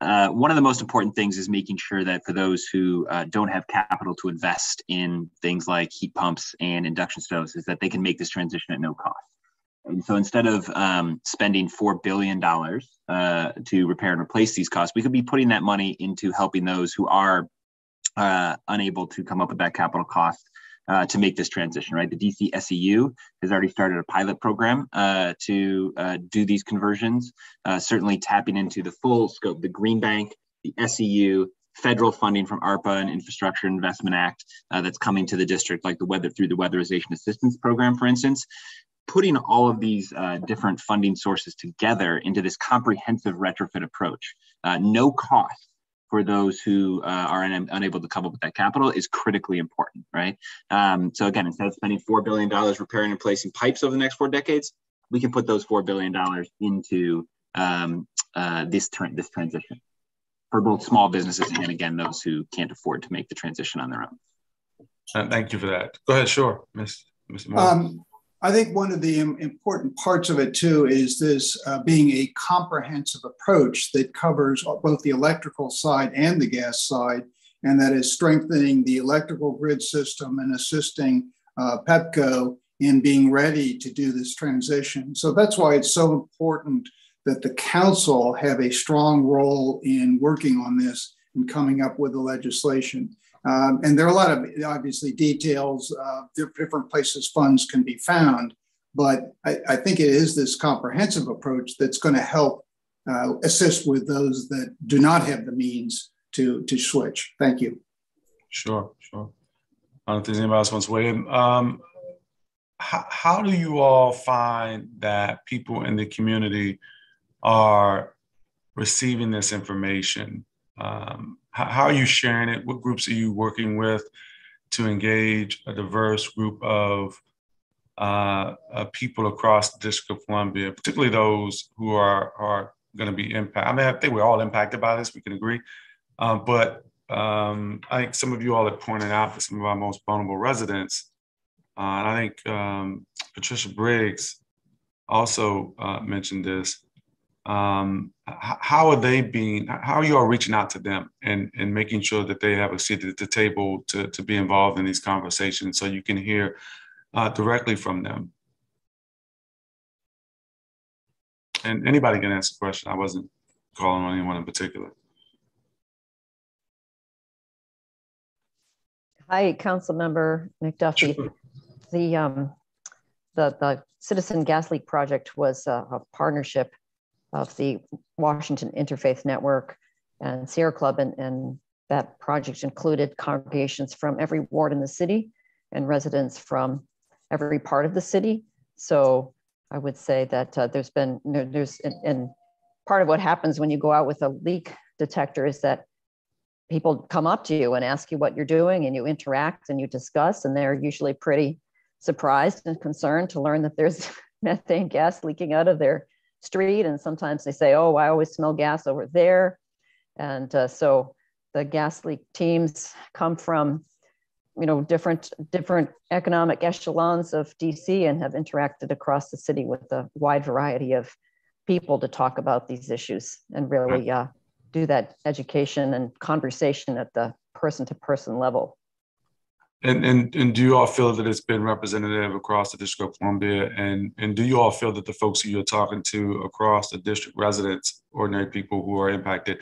uh, one of the most important things is making sure that for those who uh, don't have capital to invest in things like heat pumps and induction stoves, is that they can make this transition at no cost. And so instead of um, spending $4 billion uh, to repair and replace these costs, we could be putting that money into helping those who are uh, unable to come up with that capital cost uh, to make this transition, right? The DC SEU has already started a pilot program uh, to uh, do these conversions, uh, certainly tapping into the full scope, the Green Bank, the SEU, federal funding from ARPA and Infrastructure Investment Act uh, that's coming to the district, like the weather through the Weatherization Assistance Program, for instance putting all of these different funding sources together into this comprehensive retrofit approach. No cost for those who uh, are un unable to come up with that capital is critically important, right? Um, so again, instead of spending $4 billion repairing and placing pipes over the next four decades, we can put those $4 billion into um, uh, this, tra this transition for both small businesses and again, those who can't afford to make the transition on their own. Uh, thank you for that. Go ahead, sure, Ms. Ms. Moore. Um, I think one of the important parts of it too is this uh, being a comprehensive approach that covers both the electrical side and the gas side, and that is strengthening the electrical grid system and assisting uh, PEPCO in being ready to do this transition. So that's why it's so important that the council have a strong role in working on this and coming up with the legislation. Um, and there are a lot of obviously details, uh, different places funds can be found, but I, I, think it is this comprehensive approach that's going to help uh, assist with those that do not have the means to, to switch. Thank you. Sure, sure. I don't think anybody else wants to weigh in. Um, how, how do you all find that people in the community are receiving this information? Um, how, are you sharing it? What groups are you working with to engage a diverse group of uh, uh, people across the District of Columbia, particularly those who are, are going to be impacted? I mean, I think we're all impacted by this, we can agree. Uh, but um, I think some of you all have pointed out that some of our most vulnerable residents, uh, and I think um, Patricia Briggs also uh, mentioned this, um, how are they being how are you all reaching out to them and and making sure that they have a seat at the table to to be involved in these conversations so you can hear uh, directly from them? And anybody can ask a question. I wasn't calling on anyone in particular. Hi council member mcduffie. Sure. the um the the citizen gas leak project was a, a partnership of the Washington Interfaith Network and Sierra Club. And, and that project included congregations from every ward in the city and residents from every part of the city. So I would say that uh, there's been, there's, and, and part of what happens when you go out with a leak detector is that people come up to you and ask you what you're doing and you interact and you discuss and they're usually pretty surprised and concerned to learn that there's <laughs> methane gas leaking out of their street. And sometimes they say, oh, I always smell gas over there. And uh, so the gas leak teams come from you know different different economic echelons of DC and have interacted across the city with a wide variety of people to talk about these issues and really uh, do that education and conversation at the person to person level. And, and and do you all feel that it's been representative across the District of Columbia? And and do you all feel that the folks who you're talking to across the district, residents, ordinary people who are impacted,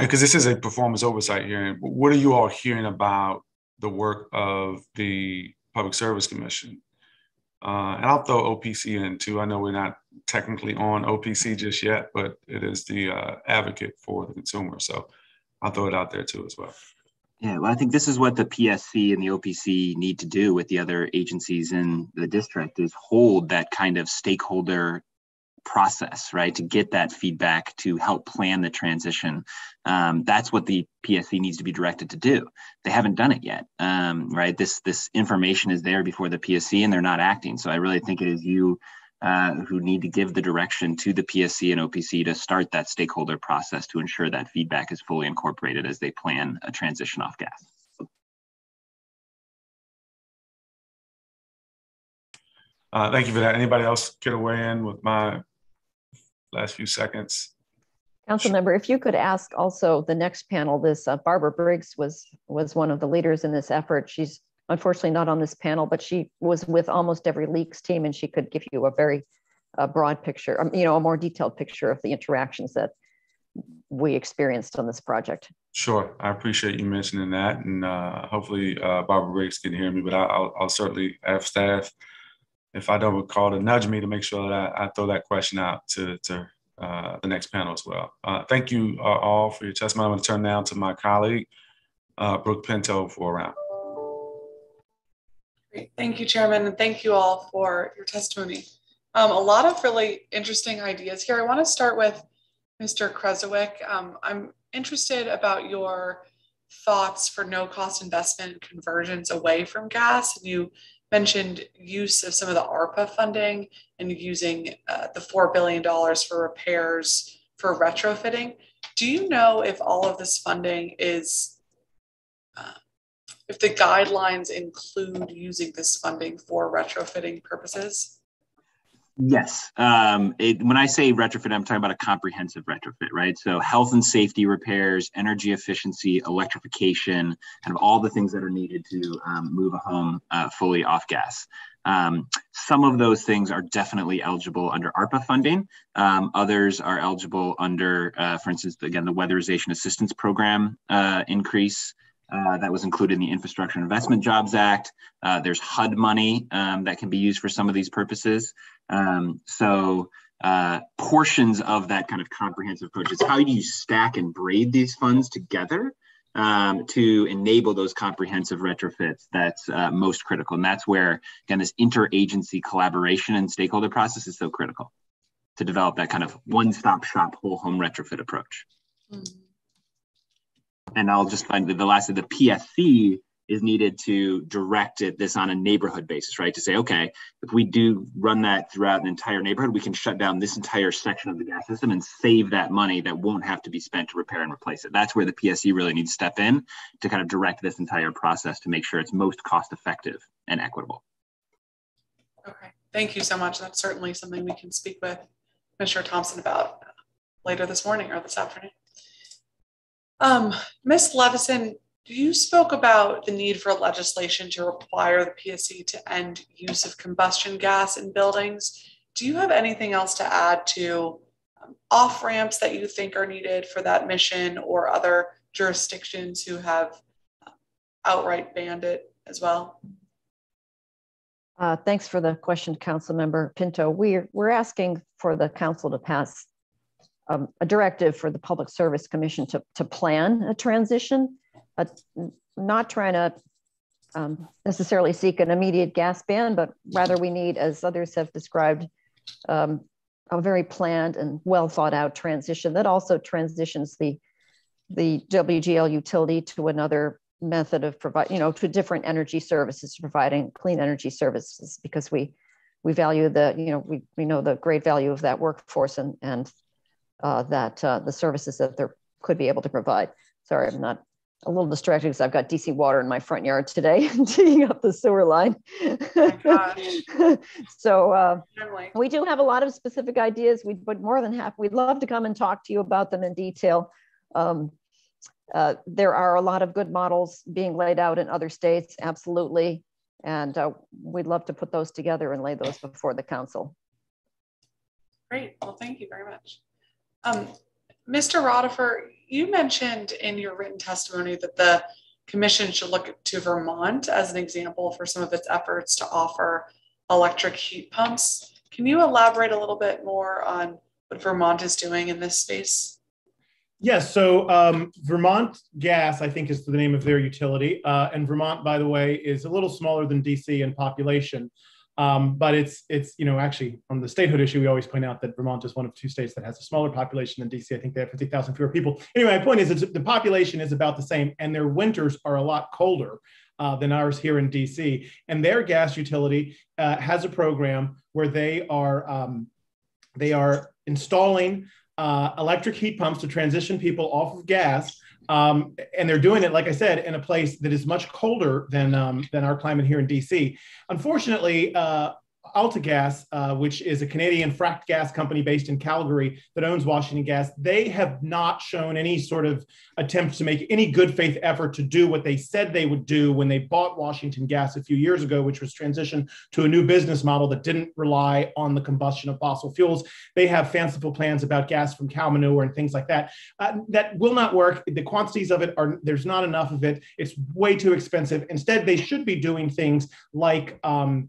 because this is a performance oversight hearing, what are you all hearing about the work of the Public Service Commission? Uh, and I'll throw OPC in too. I know we're not technically on OPC just yet, but it is the uh, advocate for the consumer. So I'll throw it out there too as well. Yeah, well, I think this is what the PSC and the OPC need to do with the other agencies in the district is hold that kind of stakeholder process, right, to get that feedback to help plan the transition. Um, that's what the PSC needs to be directed to do. They haven't done it yet, um, right? This this information is there before the PSC, and they're not acting. So I really think it is you uh, who need to give the direction to the PSC and OPC to start that stakeholder process to ensure that feedback is fully incorporated as they plan a transition off gas. Uh, thank you for that. Anybody else get to weigh in with my last few seconds? Council member, if you could ask also the next panel, this uh, Barbara Briggs was was one of the leaders in this effort. She's unfortunately not on this panel, but she was with almost every leaks team and she could give you a very uh, broad picture, um, you know, a more detailed picture of the interactions that we experienced on this project. Sure, I appreciate you mentioning that, and uh, hopefully uh, Barbara Briggs can hear me. But I'll, I'll, certainly have staff, if I don't recall, to nudge me to make sure that I, I throw that question out to, to uh, the next panel as well. Uh, thank you uh, all for your testimony. I'm going to turn now to my colleague, uh, Brooke Pinto, for a round. Great. Thank you, Chairman, and thank you all for your testimony. Um, a lot of really interesting ideas here. I want to start with Mr. Kresowick. Um, I'm interested about your thoughts for no cost investment conversions away from gas. And you mentioned use of some of the ARPA funding and using uh, the $4 billion for repairs for retrofitting. Do you know if all of this funding is, if the guidelines include using this funding for retrofitting purposes? Yes. Um, it, when I say retrofit, I'm talking about a comprehensive retrofit, right? So health and safety repairs, energy efficiency, electrification, kind of all the things that are needed to um, move a home uh, fully off gas. Um, some of those things are definitely eligible under ARPA funding. Um, others are eligible under, uh, for instance, again, the Weatherization Assistance Program uh, increase. Uh, that was included in the Infrastructure Investment Jobs Act. Uh, there's HUD money um, that can be used for some of these purposes. Um, so uh, portions of that kind of comprehensive approach is how do you stack and braid these funds together um, to enable those comprehensive retrofits that's uh, most critical. And that's where, again, this interagency collaboration and stakeholder process is so critical to develop that kind of one-stop shop whole home retrofit approach. Mm-hmm and I'll just find the, the last of the PSC is needed to direct it this on a neighborhood basis, right? To say, okay, if we do run that throughout an entire neighborhood, we can shut down this entire section of the gas system and save that money that won't have to be spent to repair and replace it. That's where the PSC really needs to step in to kind of direct this entire process to make sure it's most cost effective and equitable. Okay, thank you so much. That's certainly something we can speak with Commissioner Thompson about later this morning or this afternoon. Um, Ms. Levison, you spoke about the need for legislation to require the PSC to end use of combustion gas in buildings. Do you have anything else to add to um, off ramps that you think are needed for that mission or other jurisdictions who have uh, outright banned it as well? Uh, thanks for the question, Council Member Pinto. We're, we're asking for the council to pass um, a directive for the Public Service Commission to, to plan a transition, uh, not trying to um, necessarily seek an immediate gas ban, but rather we need, as others have described, um, a very planned and well thought out transition that also transitions the the WGL utility to another method of provide, you know, to different energy services, providing clean energy services, because we we value the, you know, we, we know the great value of that workforce and and uh, that uh, the services that they could be able to provide. Sorry, I'm not a little distracted because I've got DC water in my front yard today, <laughs> digging up the sewer line. Oh <laughs> so uh, we do have a lot of specific ideas. We'd but more than happy. We'd love to come and talk to you about them in detail. Um, uh, there are a lot of good models being laid out in other states, absolutely. And uh, we'd love to put those together and lay those before the council. Great. Well, thank you very much. Um, Mr. Rodeffer, you mentioned in your written testimony that the commission should look to Vermont as an example for some of its efforts to offer electric heat pumps. Can you elaborate a little bit more on what Vermont is doing in this space? Yes, so um, Vermont Gas, I think, is the name of their utility. Uh, and Vermont, by the way, is a little smaller than DC in population. Um, but it's it's you know actually on the statehood issue, we always point out that Vermont is one of two states that has a smaller population than DC. I think they have 50,000 fewer people. Anyway, my point is the population is about the same, and their winters are a lot colder uh, than ours here in DC. And their gas utility uh, has a program where they are um, they are installing uh, electric heat pumps to transition people off of gas um, and they're doing it, like I said, in a place that is much colder than um, than our climate here in DC. Unfortunately, uh, AltaGas, uh, which is a Canadian fracked gas company based in Calgary that owns Washington Gas, they have not shown any sort of attempt to make any good faith effort to do what they said they would do when they bought Washington Gas a few years ago, which was transition to a new business model that didn't rely on the combustion of fossil fuels. They have fanciful plans about gas from cow manure and things like that. Uh, that will not work. The quantities of it are there's not enough of it. It's way too expensive. Instead, they should be doing things like um,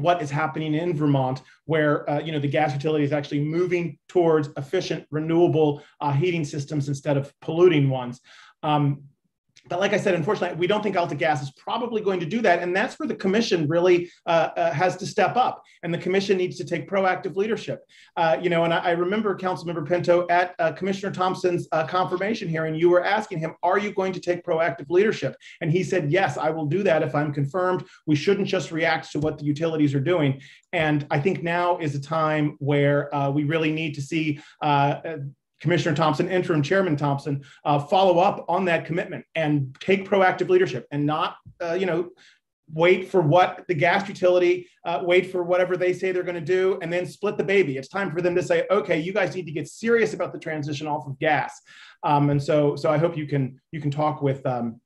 what is happening in Vermont, where uh, you know the gas utility is actually moving towards efficient, renewable uh, heating systems instead of polluting ones. Um, but like I said, unfortunately, we don't think AltaGas is probably going to do that. And that's where the commission really uh, uh, has to step up. And the commission needs to take proactive leadership. Uh, you know, and I, I remember Councilmember Pinto at uh, Commissioner Thompson's uh, confirmation hearing, you were asking him, are you going to take proactive leadership? And he said, yes, I will do that if I'm confirmed. We shouldn't just react to what the utilities are doing. And I think now is a time where uh, we really need to see Commissioner Thompson, interim chairman Thompson, uh, follow up on that commitment and take proactive leadership and not, uh, you know, wait for what the gas utility, uh, wait for whatever they say they're going to do, and then split the baby. It's time for them to say, okay, you guys need to get serious about the transition off of gas. Um, and so, so I hope you can you can talk with um,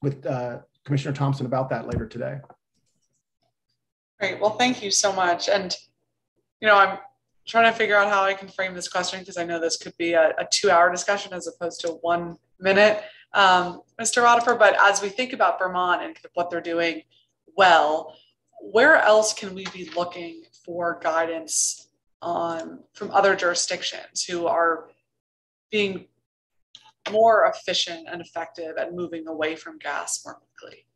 with uh, Commissioner Thompson about that later today. Great. Well, thank you so much. And you know, I'm trying to figure out how I can frame this question because I know this could be a, a two hour discussion as opposed to one minute, um, Mr. Rodeffer. But as we think about Vermont and what they're doing well, where else can we be looking for guidance on from other jurisdictions who are being more efficient and effective at moving away from gas more quickly?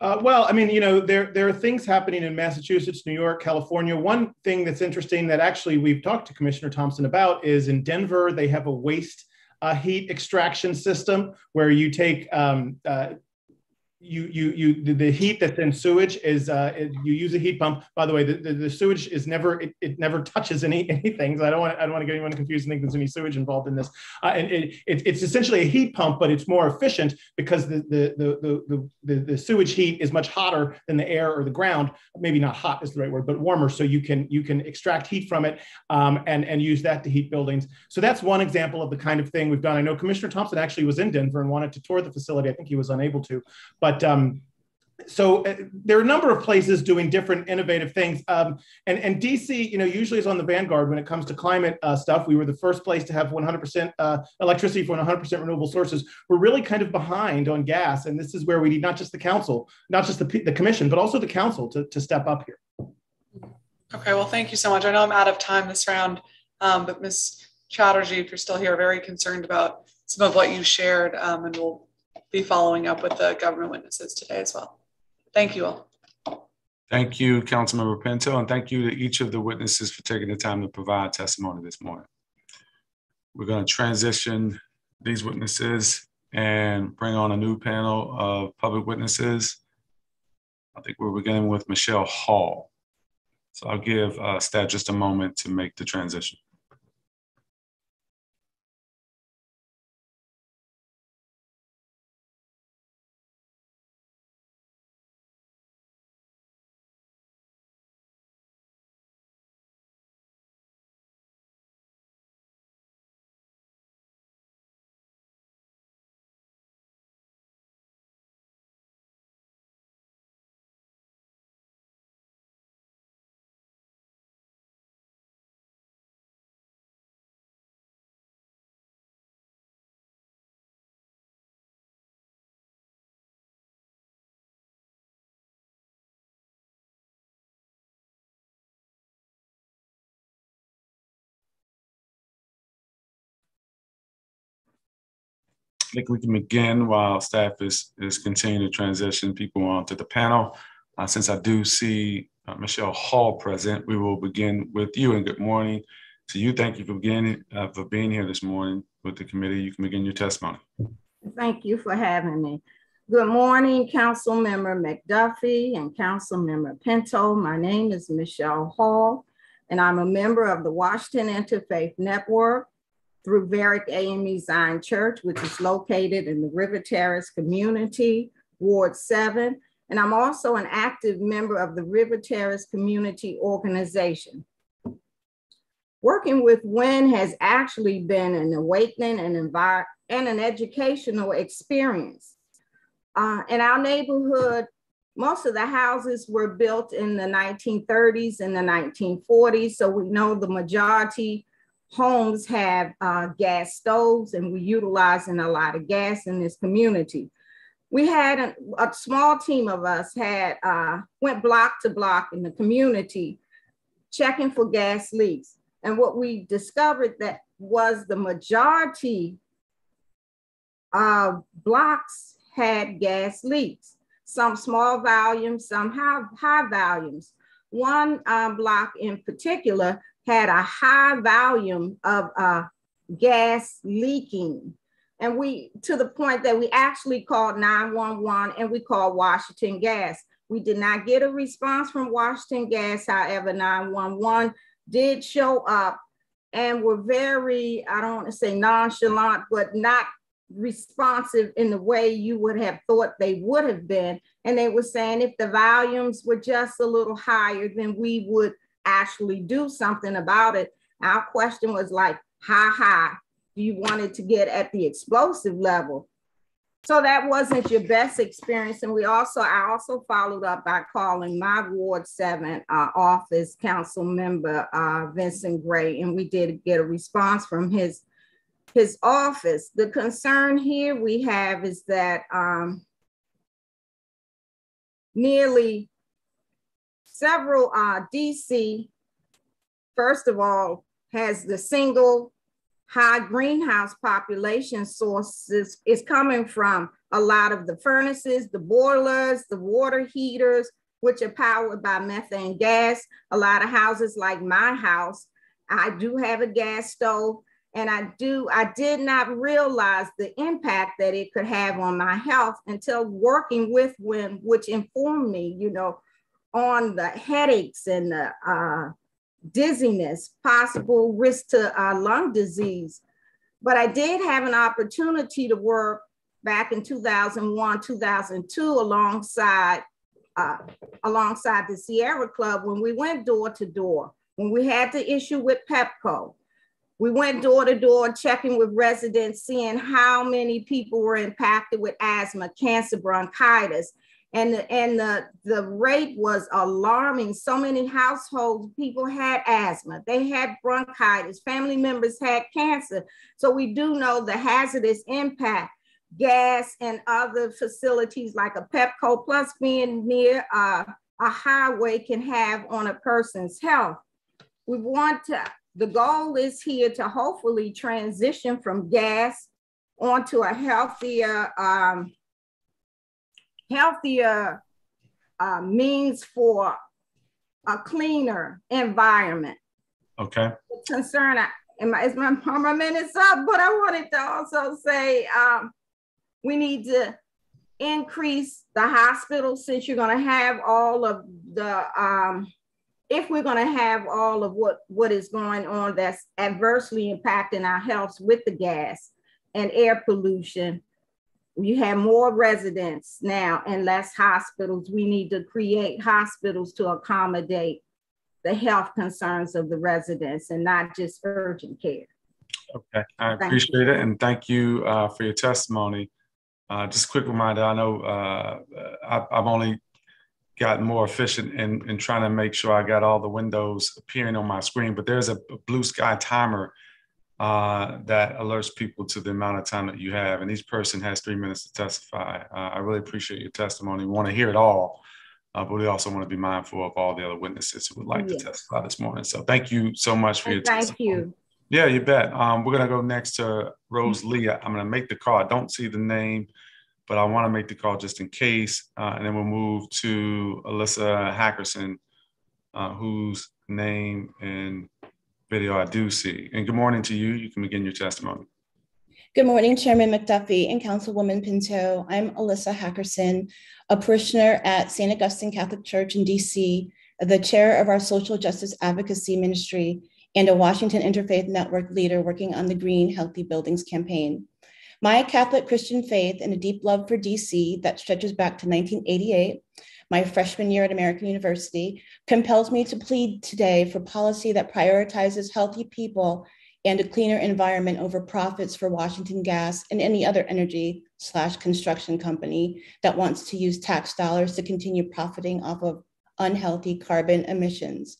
Uh, well, I mean, you know, there there are things happening in Massachusetts, New York, California. One thing that's interesting that actually we've talked to Commissioner Thompson about is in Denver they have a waste uh, heat extraction system where you take um, uh, you you you the, heat that's in sewage is uh, it, you use a heat pump. By the way, the, the, the sewage is never it, it never touches any <laughs> anything. So I don't want I don't want to get anyone confused and think there's any sewage involved in this. Uh, and it, it, it's essentially a heat pump, but it's more efficient because the the, the the the the sewage heat is much hotter than the air or the ground. Maybe not hot is the right word, but warmer. So you can you can extract heat from it um, and and use that to heat buildings. So that's one example of the kind of thing we've done. I know Commissioner Thompson actually was in Denver and wanted to tour the facility. I think he was unable to, but but um, so uh, there are a number of places doing different innovative things. Um, and, and DC, you know, usually is on the vanguard when it comes to climate uh, stuff. We were the first place to have 100% uh, electricity from 100% renewable sources. We're really kind of behind on gas. And this is where we need not just the council, not just the, the commission, but also the council to, to step up here. Okay, well, thank you so much. I know I'm out of time this round, um, but Ms. Chatterjee, if you're still here, very concerned about some of what you shared, um, and we'll be following up with the government witnesses today as well. Thank you all. Thank you, Councilmember Pinto, and thank you to each of the witnesses for taking the time to provide testimony this morning. We're going to transition these witnesses and bring on a new panel of public witnesses. I think we're beginning with Michelle Hall. So I'll give uh, just a moment to make the transition. We can begin while staff is, is continuing to transition people onto the panel. Uh, since I do see uh, Michelle Hall present, we will begin with you and good morning to you. Thank you for beginning, uh, for being here this morning with the committee. You can begin your testimony. Thank you for having me. Good morning, Council Member McDuffie and Council Member Pinto. My name is Michelle Hall, and I'm a member of the Washington Interfaith Network through Varick AME Zion Church, which is located in the River Terrace community, Ward 7. And I'm also an active member of the River Terrace Community Organization. Working with WIN has actually been an awakening and, and an educational experience. Uh, in our neighborhood, most of the houses were built in the 1930s and the 1940s, so we know the majority homes have uh, gas stoves and we're utilizing a lot of gas in this community. We had a, small team of us had uh, went block to block in the community checking for gas leaks. And what we discovered that was the majority of blocks had gas leaks, some small volumes, some high, high volumes. One uh, block in particular had a high volume of uh, gas leaking. And we, to the point that we actually called 911 and we called Washington Gas. We did not get a response from Washington Gas. However, 911 did show up and were very, I don't want to say nonchalant, but not responsive in the way you would have thought they would have been. And they were saying if the volumes were just a little higher, then we would actually do something about it. Our question was like, how high do you want it to get at the explosive level? So that wasn't your best experience. And we also, I also followed up by calling my Ward 7 uh, office council member, uh, Vincent Gray, and we did get a response from his, his office. The concern here we have is that um, nearly several uh, DC, first of all, has the single high greenhouse population sources is coming from a lot of the furnaces, the boilers, the water heaters, which are powered by methane gas. A lot of houses like my house, I do have a gas stove and I do, I did not realize the impact that it could have on my health until working with WIN, which informed me, you know, on the headaches and the uh, dizziness, possible risk to uh, lung disease. But I did have an opportunity to work back in 2001, 2002 alongside uh, alongside the Sierra Club when we went door to door, when we had the issue with Pepco. We went door to door checking with residents, seeing how many people were impacted with asthma, cancer, bronchitis and and the, the rate was alarming. So many households, people had asthma, they had bronchitis, family members had cancer. So we do know the hazardous impact gas and other facilities like a Pepco plus being near uh, a highway can have on a person's health. We want to, the goal is here to hopefully transition from gas onto a healthier um, healthier uh, means for a cleaner environment. Okay. Concern, I, my, <laughs> is my, my minutes up, but I wanted to also say um, we need to increase the hospital since you're going to have all of the, um, if we're going to have all of what, what is going on that's adversely impacting our health with the gas and air pollution, you have more residents now and less hospitals. We need to create hospitals to accommodate the health concerns of the residents and not just urgent care. Okay, I thank appreciate you. it. And thank you uh, for your testimony. Uh, just a quick reminder, I know uh, I, have only gotten more efficient in, in trying to make sure I got all the windows appearing on my screen, but there's a blue sky timer uh, that alerts people to the amount of time that you have. And each person has three minutes to testify. Uh, I really appreciate your testimony. We want to hear it all, uh, but we also want to be mindful of all the other witnesses who would like yes. to testify this morning. So thank you so much for and your thank testimony. you. Yeah, you bet. Um, we're going to go next to Rose Lee. I'm going to make the call. I don't see the name, but I want to make the call just in case. Uh, and then we'll move to Alyssa Hackerson, uh, whose name and video I do see. And good morning to you. You can begin your testimony. Good morning, Chairman McDuffie and Councilwoman Pinto. I'm Alyssa Hackerson, a parishioner at St. Augustine Catholic Church in DC, the chair of our social justice advocacy ministry, and a Washington Interfaith Network leader working on the Green Healthy Buildings campaign. My Catholic Christian faith and a deep love for DC that stretches back to 1988 my freshman year at American University, compels me to plead today for policy that prioritizes healthy people and a cleaner environment over profits for Washington Gas and any other energy slash construction company that wants to use tax dollars to continue profiting off of unhealthy carbon emissions.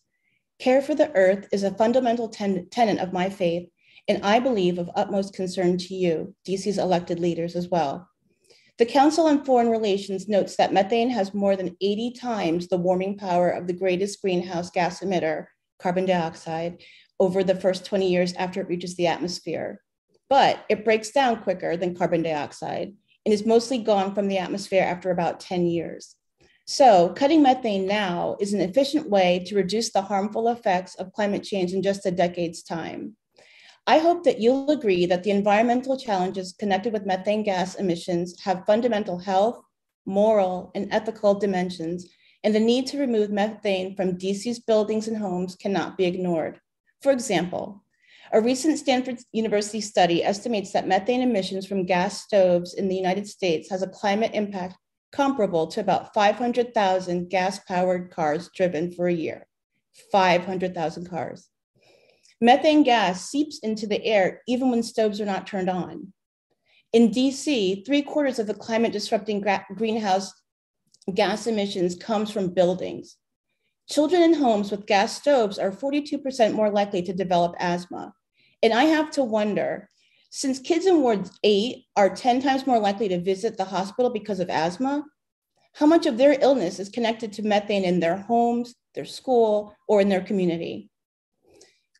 Care for the earth is a fundamental ten- tenet of my faith, and I believe of utmost concern to you, DC's elected leaders as well. The Council on Foreign Relations notes that methane has more than 80 times the warming power of the greatest greenhouse gas emitter, carbon dioxide, over the first 20 years after it reaches the atmosphere. but it breaks down quicker than carbon dioxide and is mostly gone from the atmosphere after about 10 years. So, cutting methane now is an efficient way to reduce the harmful effects of climate change in just a decade's time. I hope that you'll agree that the environmental challenges connected with methane gas emissions have fundamental health, moral, and ethical dimensions, and the need to remove methane from DC's buildings and homes cannot be ignored. For example, a recent Stanford University study estimates that methane emissions from gas stoves in the United States has a climate impact comparable to about 500,000 gas powered cars driven for a year. 500,000 cars. Methane gas seeps into the air even when stoves are not turned on. In DC, three quarters of the climate disrupting greenhouse gas emissions comes from buildings. Children in homes with gas stoves are 42% more likely to develop asthma. And I have to wonder since kids in Ward 8 are 10 times more likely to visit the hospital because of asthma, how much of their illness is connected to methane in their homes, their school, or in their community?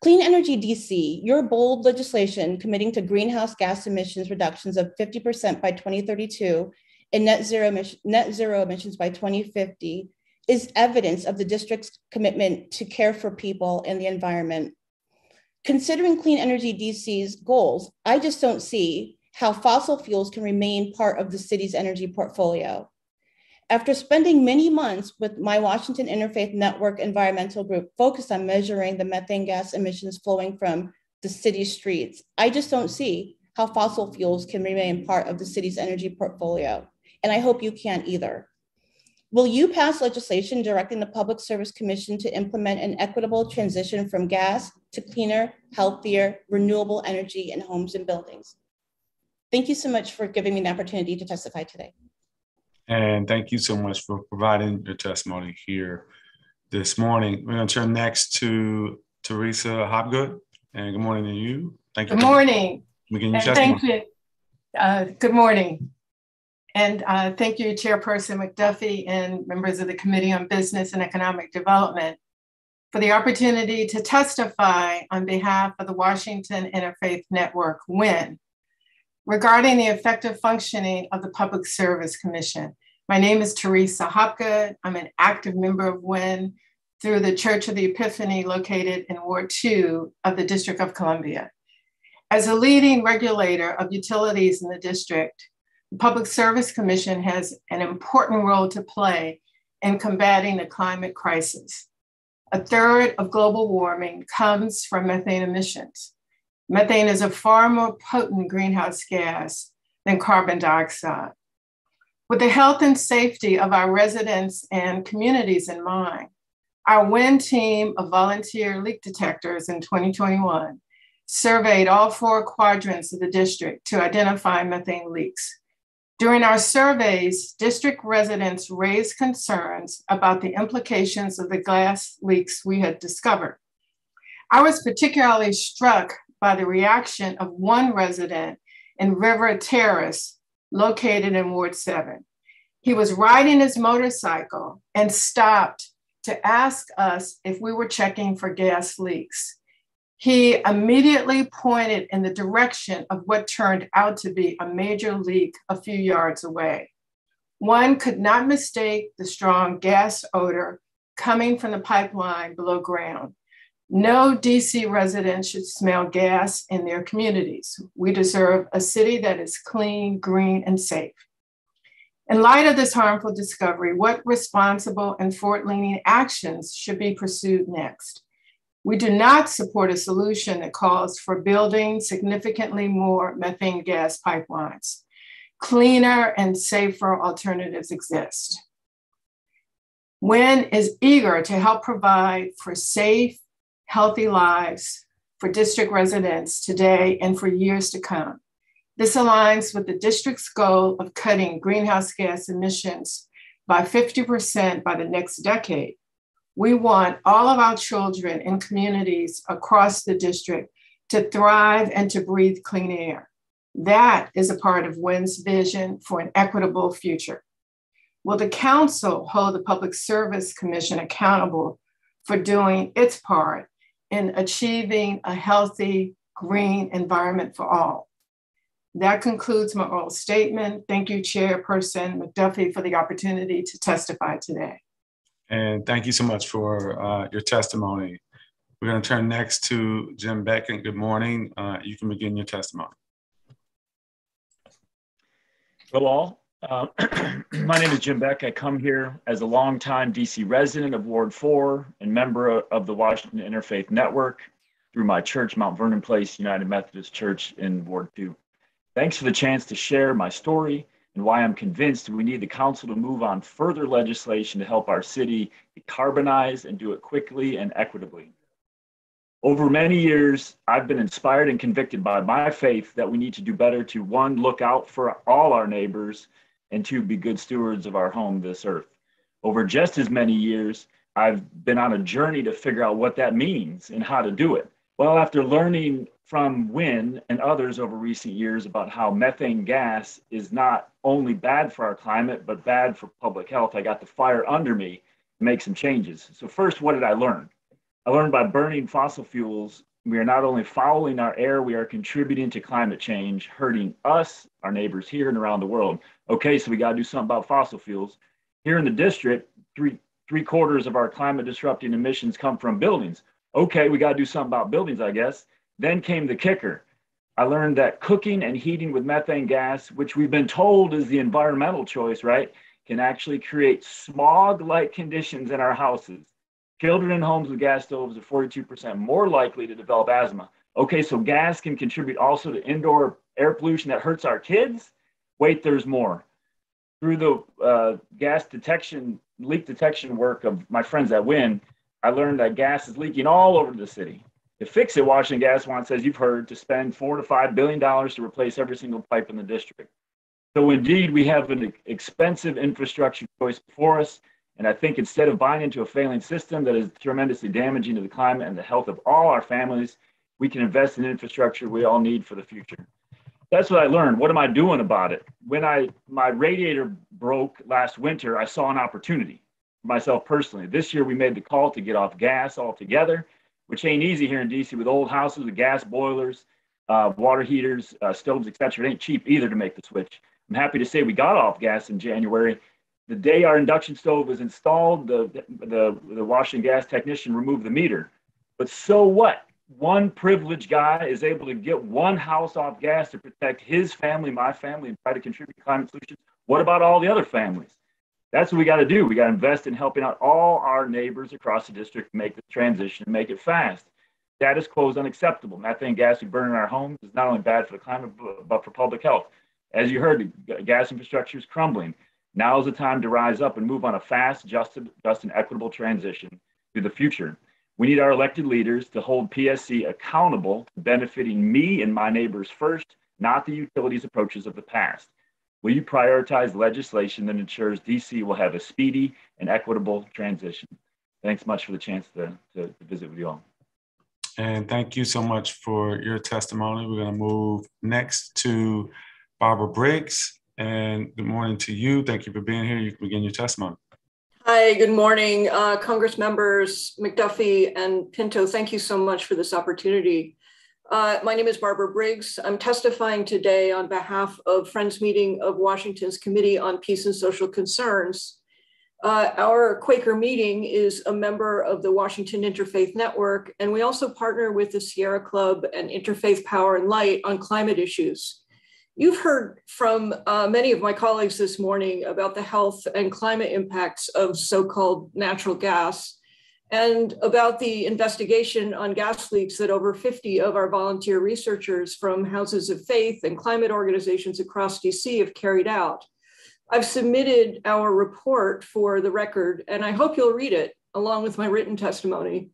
Clean Energy DC, your bold legislation committing to greenhouse gas emissions reductions of 50% by 2032 and net zero, net zero emissions by 2050 is evidence of the district's commitment to care for people and the environment. Considering Clean Energy DC's goals, I just don't see how fossil fuels can remain part of the city's energy portfolio. After spending many months with my Washington Interfaith Network environmental group focused on measuring the methane gas emissions flowing from the city's streets, I just don't see how fossil fuels can remain part of the city's energy portfolio. And I hope you can't either. Will you pass legislation directing the Public Service Commission to implement an equitable transition from gas to cleaner, healthier, renewable energy in homes and buildings? Thank you so much for giving me the opportunity to testify today. And thank you so much for providing your testimony here this morning. We're going to turn next to Teresa Hopgood. And good morning to you. Thank you. Good morning. Your thank you. Uh, good morning. And uh, thank you, Chairperson McDuffie and members of the Committee on Business and Economic Development for the opportunity to testify on behalf of the Washington Interfaith Network, WIN, regarding the effective functioning of the Public Service Commission. My name is Teresa Hopgood. I'm an active member of WIN through the Church of the Epiphany located in Ward 2 of the District of Columbia. As a leading regulator of utilities in the district, the Public Service Commission has an important role to play in combating the climate crisis. A third of global warming comes from methane emissions. Methane is a far more potent greenhouse gas than carbon dioxide. With the health and safety of our residents and communities in mind, our WIN team of volunteer leak detectors in 2021 surveyed all four quadrants of the district to identify methane leaks. During our surveys, district residents raised concerns about the implications of the gas leaks we had discovered. I was particularly struck by the reaction of one resident in River Terrace, located in Ward 7. He was riding his motorcycle and stopped to ask us if we were checking for gas leaks. He immediately pointed in the direction of what turned out to be a major leak a few yards away. One could not mistake the strong gas odor coming from the pipeline below ground. No DC resident should smell gas in their communities. We deserve a city that is clean, green, and safe. In light of this harmful discovery, what responsible and forward leaning actions should be pursued next? We do not support a solution that calls for building significantly more methane gas pipelines. Cleaner and safer alternatives exist. WIN is eager to help provide for safe, healthy lives for district residents today and for years to come. This aligns with the district's goal of cutting greenhouse gas emissions by 50% by the next decade. We want all of our children in communities across the district to thrive and to breathe clean air. That is a part of WIN's vision for an equitable future. Will the council hold the Public Service Commission accountable for doing its part in achieving a healthy, green environment for all. That concludes my oral statement. Thank you, Chairperson McDuffie, for the opportunity to testify today. And thank you so much for uh, your testimony. We're going to turn next to Jim Beck, and good morning. Uh, you can begin your testimony. Hello, all. Uh, <clears throat> my name is Jim Beck. I come here as a longtime DC resident of Ward 4 and member of the Washington Interfaith Network through my church, Mount Vernon Place United Methodist Church in Ward 2. Thanks for the chance to share my story and why I'm convinced we need the council to move on further legislation to help our city decarbonize and do it quickly and equitably. Over many years, I've been inspired and convicted by my faith that we need to do better to one, look out for all our neighbors, and two, be good stewards of our home, this earth. Over just as many years, I've been on a journey to figure out what that means and how to do it. Well, after learning from WIN and others over recent years about how methane gas is not only bad for our climate, but bad for public health, I got the fire under me to make some changes. So, first, what did I learn? I learned by burning fossil fuels, we are not only fouling our air, we are contributing to climate change, hurting us, our neighbors here and around the world. Okay, so we got to do something about fossil fuels. Here in the district, three, three quarters of our climate disrupting emissions come from buildings okay, we got to do something about buildings, I guess. Then came the kicker. I learned that cooking and heating with methane gas, which we've been told is the environmental choice, right, can actually create smog like conditions in our houses. Children in homes with gas stoves are 42% more likely to develop asthma. Okay, so gas can contribute also to indoor air pollution that hurts our kids. Wait, there's more. Through the uh, gas detection, leak detection work of my friends at WIN, I learned that gas is leaking all over the city. To fix it, Washington Gas wants, as you've heard, to spend four to five billion dollars to replace every single pipe in the district. So indeed, we have an expensive infrastructure choice before us. And I think instead of buying into a failing system that is tremendously damaging to the climate and the health of all our families, we can invest in infrastructure we all need for the future. That's what I learned. What am I doing about it? When I my radiator broke last winter, I saw an opportunity myself personally. This year we made the call to get off gas altogether, which ain't easy here in DC with old houses with gas boilers, uh, water heaters, uh, stoves, etc. It ain't cheap either to make the switch. I'm happy to say we got off gas in January. The day our induction stove was installed, the, the, the Washington Gas technician removed the meter. But so what? One privileged guy is able to get one house off gas to protect his family, my family, and try to contribute to climate solutions. What about all the other families? That's what we got to do. We got to invest in helping out all our neighbors across the district make the transition and make it fast. Status quo is unacceptable. Methane gas we burn in our homes is not only bad for the climate, but for public health. As you heard, gas infrastructure is crumbling. Now is the time to rise up and move on a fast, just, just and equitable transition to the future. We need our elected leaders to hold PSC accountable, benefiting me and my neighbors first, not the utilities approaches of the past. Will you prioritize legislation that ensures DC will have a speedy and equitable transition? Thanks much for the chance to, to, to visit with you all. And thank you so much for your testimony. We're going to move next to Barbara Briggs. And good morning to you. Thank you for being here. You can begin your testimony. Hi, good morning, uh, Congress members McDuffie and Pinto. Thank you so much for this opportunity. Uh, my name is Barbara Briggs. I'm testifying today on behalf of Friends Meeting of Washington's Committee on Peace and Social Concerns. Uh, our Quaker meeting is a member of the Washington Interfaith Network, and we also partner with the Sierra Club and Interfaith Power and Light on climate issues. You've heard from uh, many of my colleagues this morning about the health and climate impacts of so-called natural gas and about the investigation on gas leaks that over 50 of our volunteer researchers from houses of faith and climate organizations across DC have carried out. I've submitted our report for the record, and I hope you'll read it along with my written testimony.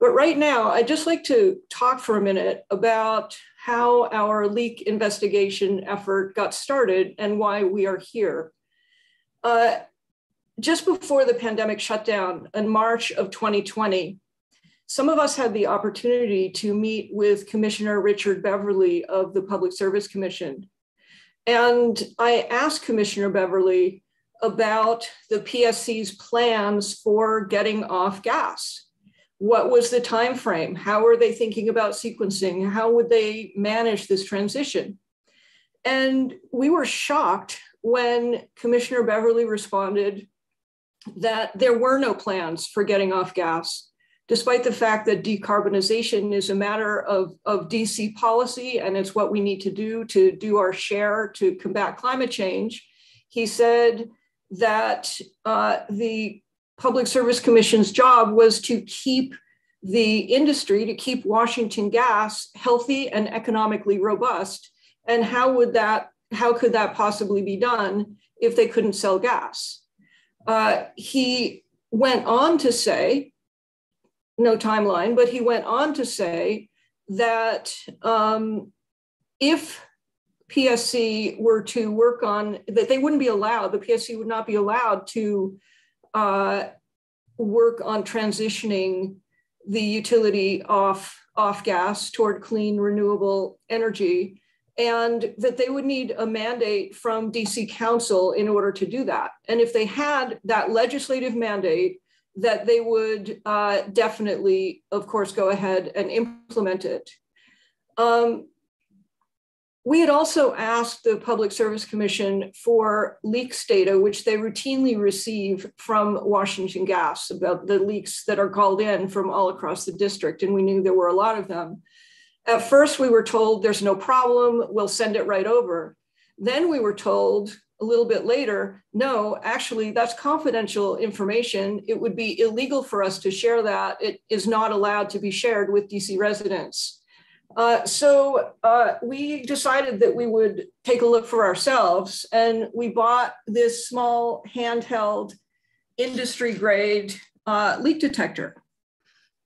But right now, I'd just like to talk for a minute about how our leak investigation effort got started and why we are here. Uh, just before the pandemic shutdown in March of 2020, some of us had the opportunity to meet with Commissioner Richard Beverly of the Public Service Commission. And I asked Commissioner Beverly about the PSC's plans for getting off gas. What was the time frame? How are they thinking about sequencing? How would they manage this transition? And we were shocked when Commissioner Beverly responded that there were no plans for getting off gas, despite the fact that decarbonization is a matter of, of DC policy and it's what we need to do to do our share to combat climate change. He said that uh, the Public Service Commission's job was to keep the industry, to keep Washington gas healthy and economically robust. And how would that, how could that possibly be done if they couldn't sell gas? Uh, he went on to say, no timeline, but he went on to say that um, if PSC were to work on that, they wouldn't be allowed, the PSC would not be allowed to uh, work on transitioning the utility off, off gas toward clean renewable energy and that they would need a mandate from DC Council in order to do that. And if they had that legislative mandate, that they would uh, definitely, of course, go ahead and implement it. Um, we had also asked the Public Service Commission for leaks data, which they routinely receive from Washington Gas about the leaks that are called in from all across the district. And we knew there were a lot of them. At first, we were told there's no problem, we'll send it right over. Then we were told a little bit later, no, actually, that's confidential information. It would be illegal for us to share that. It is not allowed to be shared with DC residents. Uh, so uh, we decided that we would take a look for ourselves and we bought this small handheld industry grade uh, leak detector.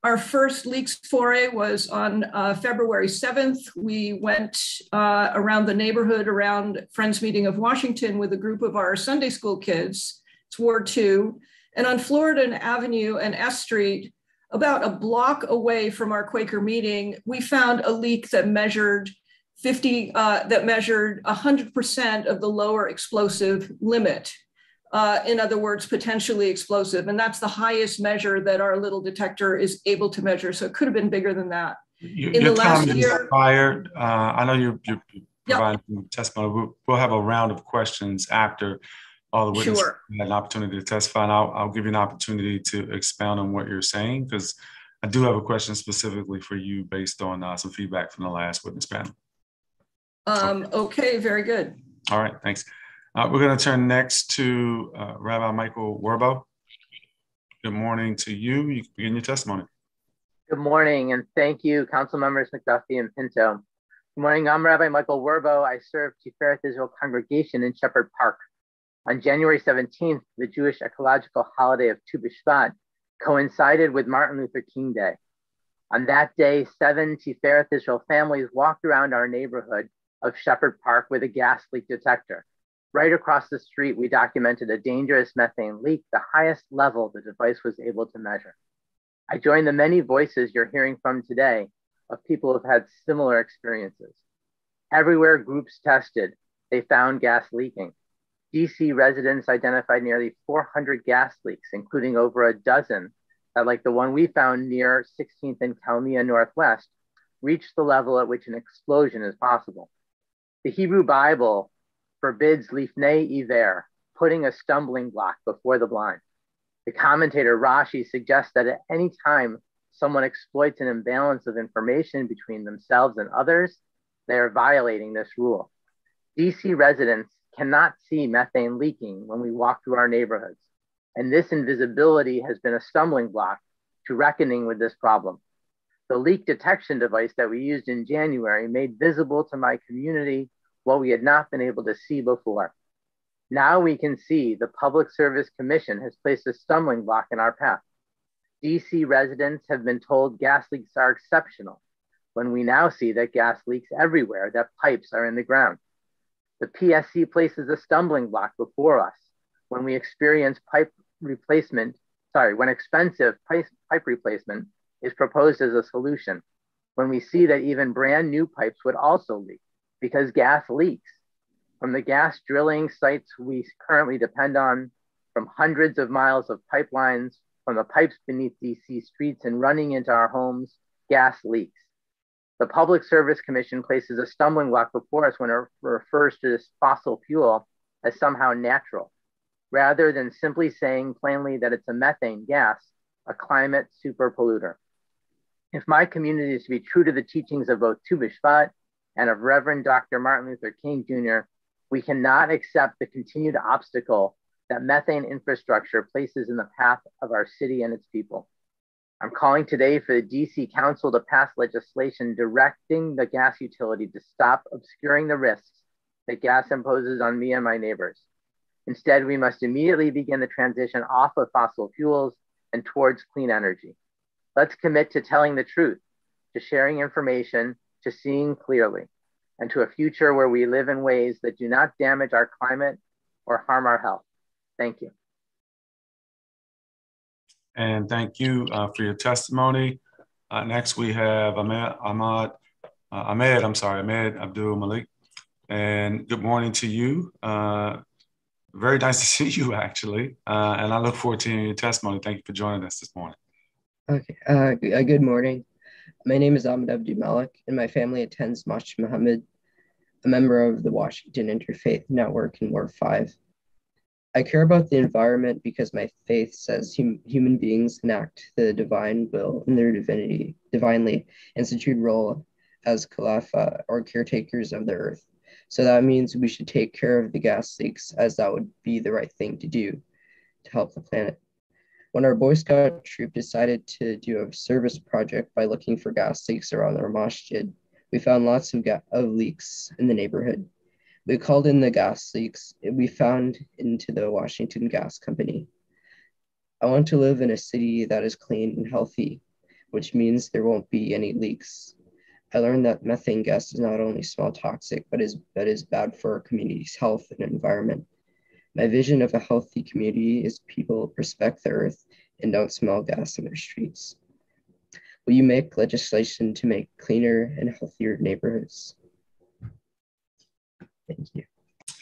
Our first leaks foray was on uh, February 7th. We went uh, around the neighborhood around Friends Meeting of Washington with a group of our Sunday school kids. It's Ward 2. And on Florida Avenue and S Street, about a block away from our Quaker meeting, we found a leak that measured 50, uh, that measured 100% of the lower explosive limit uh, in other words, potentially explosive. And that's the highest measure that our little detector is able to measure. So it could have been bigger than that. You, in your the last year, expired. Uh, I know you're, you're Yep. providing testimony. We'll, we'll have a round of questions after all the witnesses Sure. had an opportunity to testify. And I'll, I'll give you an opportunity to expound on what you're saying because I do have a question specifically for you based on uh, some feedback from the last witness panel. um, okay, very good. All right, thanks. Uh, we're going to turn next to uh, Rabbi Michael Werbow. Good morning to you. You can begin your testimony. Good morning, and thank you, Council Members McDuffie and Pinto. Good morning, I'm Rabbi Michael Werbow. I serve Tiferet Israel Congregation in Shepherd Park. On January 17th, the Jewish ecological holiday of Tu B'Shvat coincided with Martin Luther King Day. On that day, seven Tiferet Israel families walked around our neighborhood of Shepherd Park with a gas leak detector. Right across the street, we documented a dangerous methane leak, the highest level the device was able to measure. I join the many voices you're hearing from today of people who've had similar experiences. Everywhere groups tested, they found gas leaking. DC residents identified nearly 400 gas leaks, including over a dozen that, like the one we found near 16th and Kalmia Northwest, reached the level at which an explosion is possible. The Hebrew Bible forbids lifnei iver, putting a stumbling block before the blind. The commentator Rashi suggests that at any time someone exploits an imbalance of information between themselves and others, they are violating this rule. DC residents cannot see methane leaking when we walk through our neighborhoods, and this invisibility has been a stumbling block to reckoning with this problem. The leak detection device that we used in January made visible to my community what we had not been able to see before. Now we can see the Public Service Commission has placed a stumbling block in our path. DC residents have been told gas leaks are exceptional when we now see that gas leaks everywhere, that pipes are in the ground. The PSC places a stumbling block before us when we experience pipe replacement, sorry, when expensive pipe, replacement is proposed as a solution, when we see that even brand new pipes would also leak because gas leaks. From the gas drilling sites we currently depend on, from hundreds of miles of pipelines, from the pipes beneath DC streets and running into our homes, gas leaks. The Public Service Commission places a stumbling block before us when it refers to this fossil fuel as somehow natural, rather than simply saying plainly that it's a methane gas, a climate super polluter. If my community is to be true to the teachings of both Tu B'Shvat and of Reverend Dr. Martin Luther King Jr., we cannot accept the continued obstacle that methane infrastructure places in the path of our city and its people. I'm calling today for the DC Council to pass legislation directing the gas utility to stop obscuring the risks that gas imposes on me and my neighbors. Instead, we must immediately begin the transition off of fossil fuels and towards clean energy. Let's commit to telling the truth, to sharing information, to seeing clearly, and to a future where we live in ways that do not damage our climate or harm our health. Thank you. And thank you uh, for your testimony. Uh, next, we have Ahmed, Ahmad, uh, Ahmed, I'm sorry, Ahmed Abdul Malik. And good morning to you. Uh, very nice to <laughs> see you, actually. Uh, and I look forward to hearing your testimony. Thank you for joining us this morning. Okay, uh, good morning. My name is Ahmed Abdul Malik, and my family attends Masjid Muhammad, a member of the Washington Interfaith Network in Ward 5. I care about the environment because my faith says hum- human beings enact the divine will in their divinity, divinely instituted role as khalifa or caretakers of the earth. So that means we should take care of the gas leaks as that would be the right thing to do to help the planet. When our Boy Scout troop decided to do a service project by looking for gas leaks around our masjid, we found lots of, ga- of leaks in the neighborhood. We called in the gas leaks we found into the Washington Gas Company. I want to live in a city that is clean and healthy, which means there won't be any leaks. I learned that methane gas is not only small toxic, but is, but is bad for our community's health and environment. My vision of a healthy community is people respect the earth and don't smell gas in their streets. Will you make legislation to make cleaner and healthier neighborhoods? Thank you.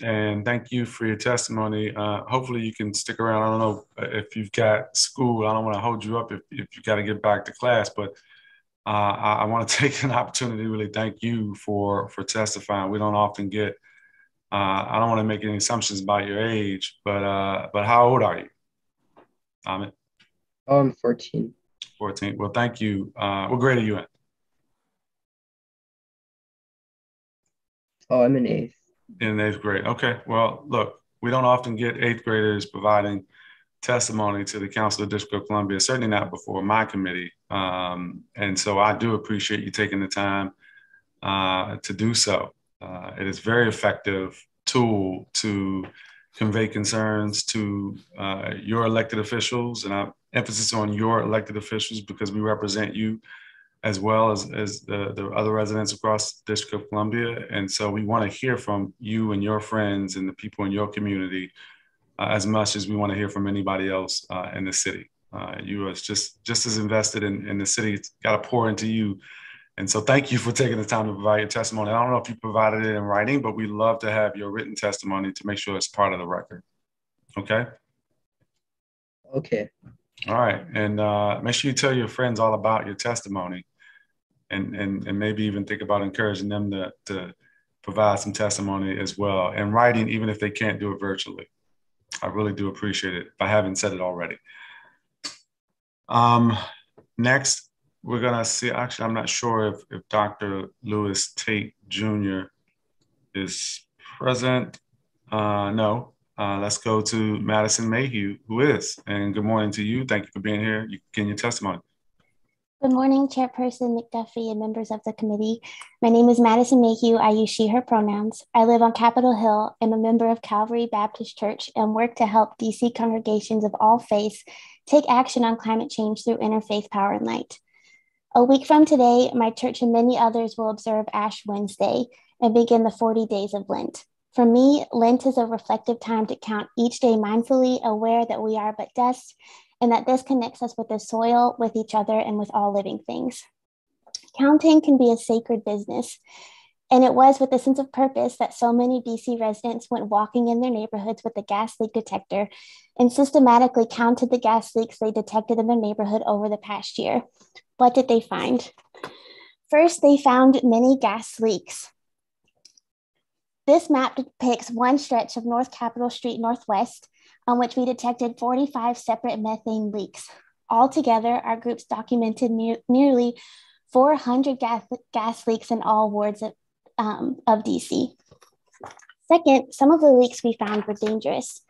And thank you for your testimony. Uh, hopefully, you can stick around. I don't know if you've got school. I don't want to hold you up if, if you got to get back to class, but uh, I, I want to <laughs> take an opportunity to really thank you for for testifying. We don't often get. Uh, I don't want to make any assumptions about your age, but uh, but how old are you? Ahmed? Oh, I'm 14. 14. Well, thank you. Uh, what grade are you in? Oh, I'm in eighth in eighth grade. Okay. Well, look, we don't often get eighth graders providing testimony to the Council of the District of Columbia, certainly not before my committee. Um, and so I do appreciate you taking the time uh, to do so. Uh, it is very effective tool to convey concerns to uh, your elected officials, and I emphasis on your elected officials because we represent you as well as, as the, the other residents across the District of Columbia. And so we want to hear from you and your friends and the people in your community uh, as much as we want to hear from anybody else uh, in the city. Uh, you are just, just as invested in, in the city. It's got to pour into you. And so thank you for taking the time to provide your testimony. I don't know if you provided it in writing, but we love to have your written testimony to make sure it's part of the record. Okay? Okay. All right. And uh, make sure you tell your friends all about your testimony and, and, and maybe even think about encouraging them to, to provide some testimony as well and writing, even if they can't do it virtually. I really do appreciate it if I haven't said it already. Um, next, we're gonna see, actually, I'm not sure if, if Dr. Lewis Tate Jr. is present. Uh, no, uh, let's go to Madison Mayhew, who is. And good morning to you. Thank you for being here. You can your testimony. Good morning, Chairperson McDuffie and members of the committee. My name is Madison Mayhew. I use she, her pronouns. I live on Capitol Hill, am a member of Calvary Baptist Church, and work to help DC congregations of all faiths take action on climate change through interfaith power and light. A week from today, my church and many others will observe Ash Wednesday and begin the 40 days of Lent. For me, Lent is a reflective time to count each day mindfully, aware that we are but dust and that this connects us with the soil, with each other, and with all living things. Counting can be a sacred business. And it was with a sense of purpose that so many DC residents went walking in their neighborhoods with a gas leak detector and systematically counted the gas leaks they detected in their neighborhood over the past year. What did they find? First, they found many gas leaks. This map depicts one stretch of North Capitol Street Northwest on which we detected 45 separate methane leaks. Altogether, our groups documented ne nearly 400 gas, gas leaks in all wards of, um, of DC. Second, some of the leaks we found were dangerous.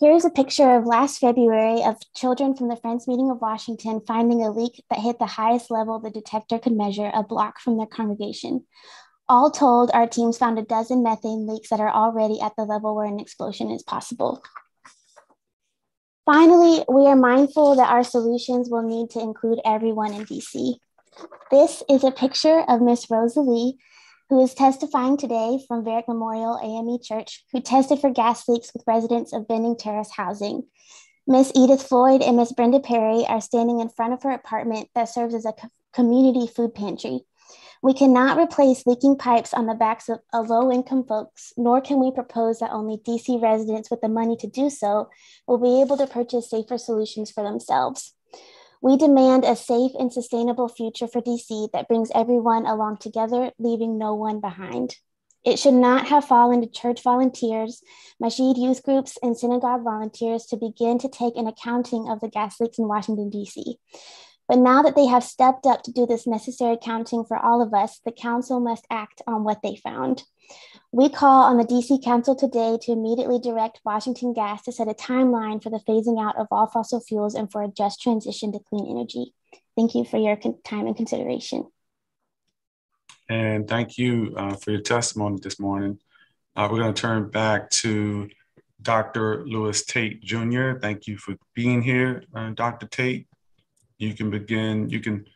Here's a picture of last February of children from the Friends Meeting of Washington finding a leak that hit the highest level the detector could measure a block from their congregation. All told, our teams found a dozen methane leaks that are already at the level where an explosion is possible. Finally, we are mindful that our solutions will need to include everyone in DC. This is a picture of Miss Rosalie, who is testifying today from Varick Memorial AME Church, who tested for gas leaks with residents of Benning Terrace housing. Miss Edith Floyd and Miss Brenda Perry are standing in front of her apartment that serves as a community food pantry. We cannot replace leaking pipes on the backs of, low income folks, nor can we propose that only DC residents with the money to do so will be able to purchase safer solutions for themselves. We demand a safe and sustainable future for DC that brings everyone along together, leaving no one behind. It should not have fallen to church volunteers, Masjid youth groups, and synagogue volunteers to begin to take an accounting of the gas leaks in Washington, D.C. But now that they have stepped up to do this necessary counting for all of us, the council must act on what they found. We call on the DC Council today to immediately direct Washington Gas to set a timeline for the phasing out of all fossil fuels and for a just transition to clean energy. Thank you for your time and consideration. And thank you uh, for your testimony this morning. Uh, we're going to turn back to Dr. Lewis Tate Jr. Thank you for being here, uh, Dr. Tate you can begin, you can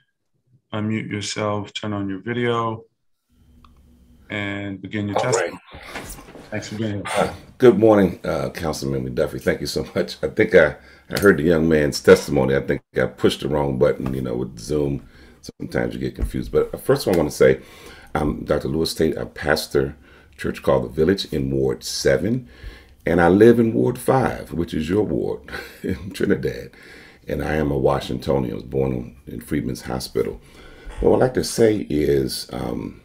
unmute yourself, turn on your video, and begin your testimony. Right. Thanks for being here. Uh, good morning, uh, Councilman McDuffie. Thank you so much. I think I, I heard the young man's testimony. I think I pushed the wrong button, you know, with Zoom. Sometimes you get confused. But first, I want to say I'm Dr. Lewis Tate. I pastor church called The Village in Ward 7. And I live in Ward 5, which is your ward <laughs> in Trinidad and I am a Washingtonian. I was born in Freedmen's Hospital. What I'd like to say is um,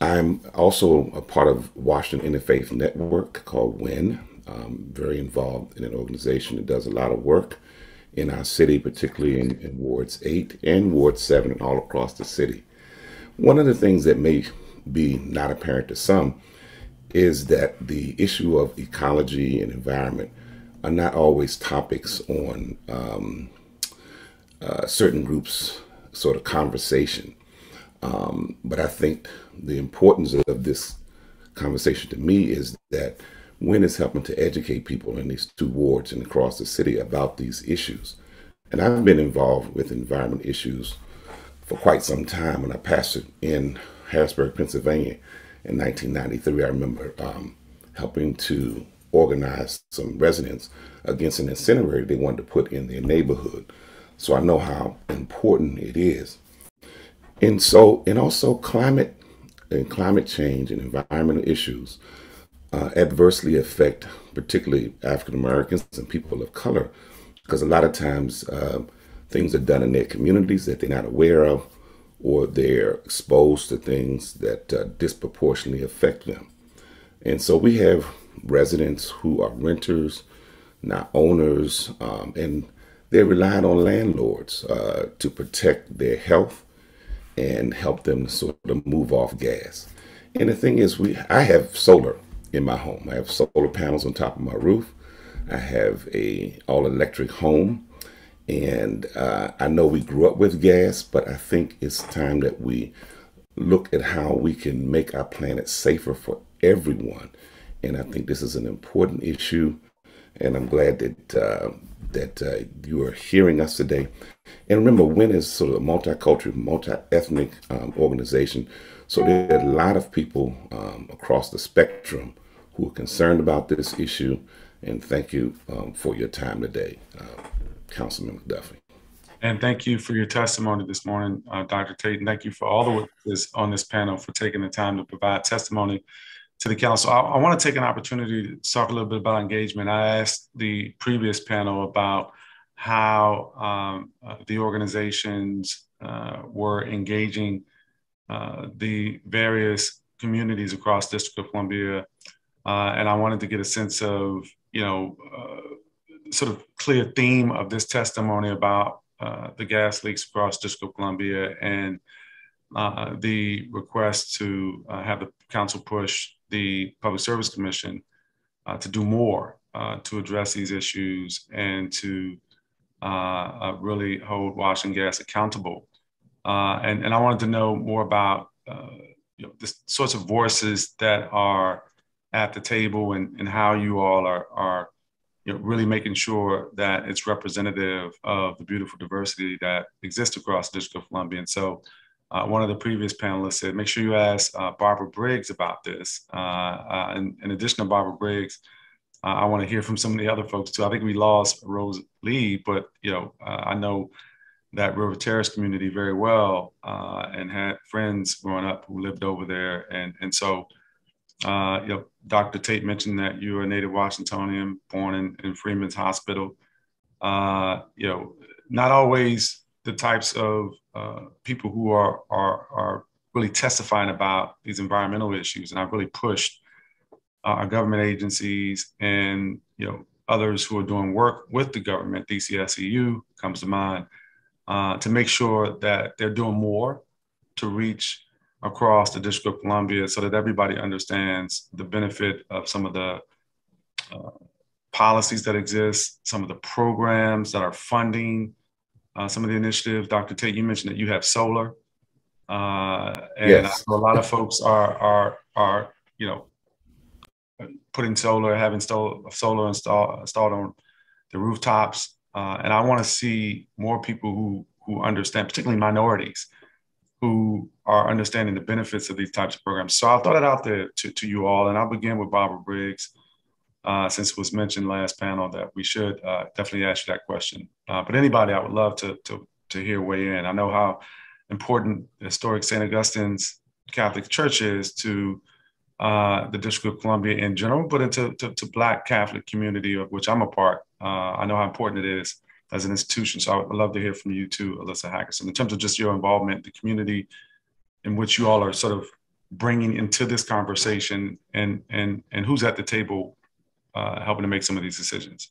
I'm also a part of Washington Interfaith Network called WIN. I'm very involved in an organization that does a lot of work in our city, particularly in, in Wards 8 and Ward 7 and all across the city. One of the things that may be not apparent to some is that the issue of ecology and environment are not always topics on um, uh, certain groups' sort of conversation. Um, but I think the importance of this conversation to me is that WIN is helping to educate people in these two wards and across the city about these issues. And I've been involved with environment issues for quite some time. When I pastored in Harrisburg, Pennsylvania in 1993, I remember um, helping to organized some residents against an incinerator they wanted to put in their neighborhood. So I know how important it is. And so, and also climate and climate change and environmental issues uh, adversely affect particularly African Americans and people of color because a lot of times uh, things are done in their communities that they're not aware of or they're exposed to things that uh, disproportionately affect them. And so we have residents who are renters, not owners, um, and they relied on landlords uh, to protect their health and help them sort of move off gas. And the thing is, we I have solar in my home. I have solar panels on top of my roof. I have a all electric home, and uh, I know we grew up with gas, but I think it's time that we look at how we can make our planet safer for everyone and I think this is an important issue. And I'm glad that uh, that uh, you are hearing us today. And remember, WIN is sort of a multicultural, multi-ethnic um, organization. So there are a lot of people um, across the spectrum who are concerned about this issue. And thank you um, for your time today, uh, Councilman McDuffie. And thank you for your testimony this morning, uh, Dr. Tate. And thank you for all the witnesses on this panel for taking the time to provide testimony to the council. I, I want to take an opportunity to talk a little bit about engagement. I asked the previous panel about how um, uh, the organizations uh, were engaging uh, the various communities across District of Columbia. Uh, and I wanted to get a sense of, you know, uh, sort of clear theme of this testimony about the gas leaks across District of Columbia and the request to have the council push the Public Service Commission to do more to address these issues and to uh, uh, really hold Washington Gas accountable. Uh, and, and I wanted to know more about you know, the sorts of voices that are at the table and, and how you all are, are you know, really making sure that it's representative of the beautiful diversity that exists across the District of Columbia. And so uh, one of the previous panelists said, make sure you ask uh, Barbara Briggs about this. Uh, and in addition to Barbara Briggs, uh, I want to hear from some of the other folks too. I think we lost Rose Lee, but you know, uh, I know that River Terrace community very well uh, and had friends growing up who lived over there. And, and so, uh, you know, Dr. Tate mentioned that you're a native Washingtonian born in, in Freedmen's Hospital. Uh, you know, not always the types of uh, people who are, are, are really testifying about these environmental issues. And I've really pushed our government agencies and you know others who are doing work with the government, DCSEU comes to mind, uh, to make sure that they're doing more to reach across the District of Columbia so that everybody understands the benefit of some of the uh, policies that exist, some of the programs that are funding uh, some of the initiatives. Dr. Tate, you mentioned that you have solar. Uh, and yes. a lot of folks are, are, are, you know, putting solar, having solar install, installed on the rooftops. Uh, and I want to see more people who, who understand, particularly minorities, who are understanding the benefits of these types of programs. So I'll throw that out there to, to you all. And I'll begin with Barbara Briggs, uh, since it was mentioned last panel that we should uh, definitely ask you that question. Uh, but anybody, I would love to, to, to hear weigh in. I know how important historic St. Augustine's Catholic Church is to uh, the District of Columbia in general, but into to, to Black Catholic community of which I'm a part. Uh, I know how important it is as an institution. So I would love to hear from you too, Alyssa Hackerson, in terms of just your involvement, the community in which you all are sort of bringing into this conversation and and and who's at the table uh, helping to make some of these decisions.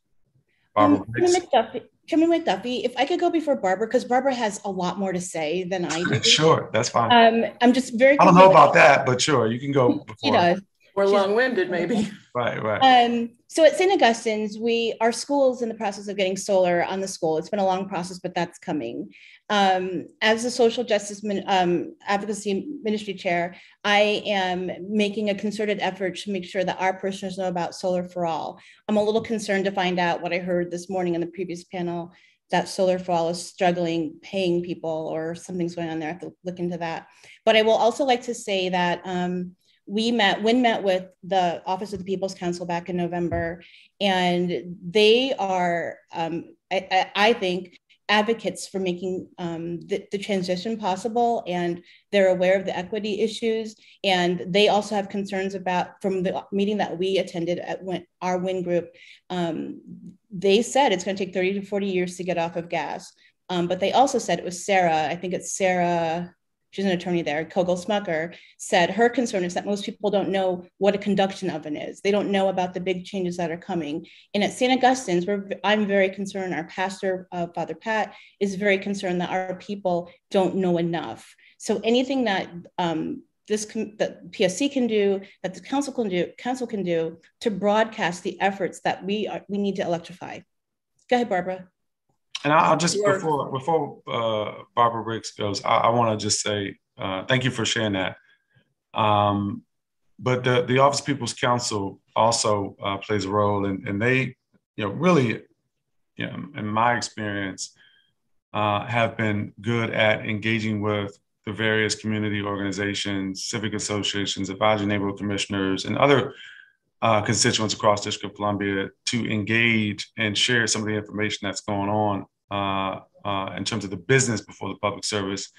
Barbara um, McDuffie, Chairman McDuffie, if I could go before Barbara, because Barbara has a lot more to say than I do. <laughs> sure, that's fine. Um, I'm just very. I don't know about that, but sure, you can go. <laughs> Before. She does. We're long-winded, maybe. <laughs> Right, right. Um, so at St. Augustine's, we our school's in the process of getting solar on the school. It's been a long process, but that's coming. Um, as the social justice um, advocacy ministry chair, I am making a concerted effort to make sure that our parishioners know about Solar for All. I'm a little concerned to find out what I heard this morning in the previous panel that Solar for All is struggling paying people or something's going on there. I have to look into that. But I will also like to say that um, we met, when met with the Office of the People's Counsel back in November, and they are, um, I, I, I, think, advocates for making um, the, the, transition possible, and they're aware of the equity issues, and they also have concerns about, from the meeting that we attended at our WIN group, um, they said it's going to take 30 to 40 years to get off of gas. Um, but they also said it was Sarah, I think it's Sarah she's an attorney there, Kogel Smucker, said her concern is that most people don't know what a conduction oven is. They don't know about the big changes that are coming. And at St. Augustine's, we're, I'm very concerned, our pastor, uh, Father Pat, is very concerned that our people don't know enough. So anything that um, this that PSC can do, that the council can do, council can do to broadcast the efforts that we are, we need to electrify. Go ahead, Barbara. And I'll just before before uh, Barbara Briggs goes, I, I want to just say uh, thank you for sharing that. Um, but the the Office of People's Counsel also uh, plays a role, and and they, you know, really, you know, in my experience, uh, have been good at engaging with the various community organizations, civic associations, advisory neighborhood commissioners, and other uh, constituents across District of Columbia to engage and share some of the information that's going on uh, uh, in terms of the business before the Public Service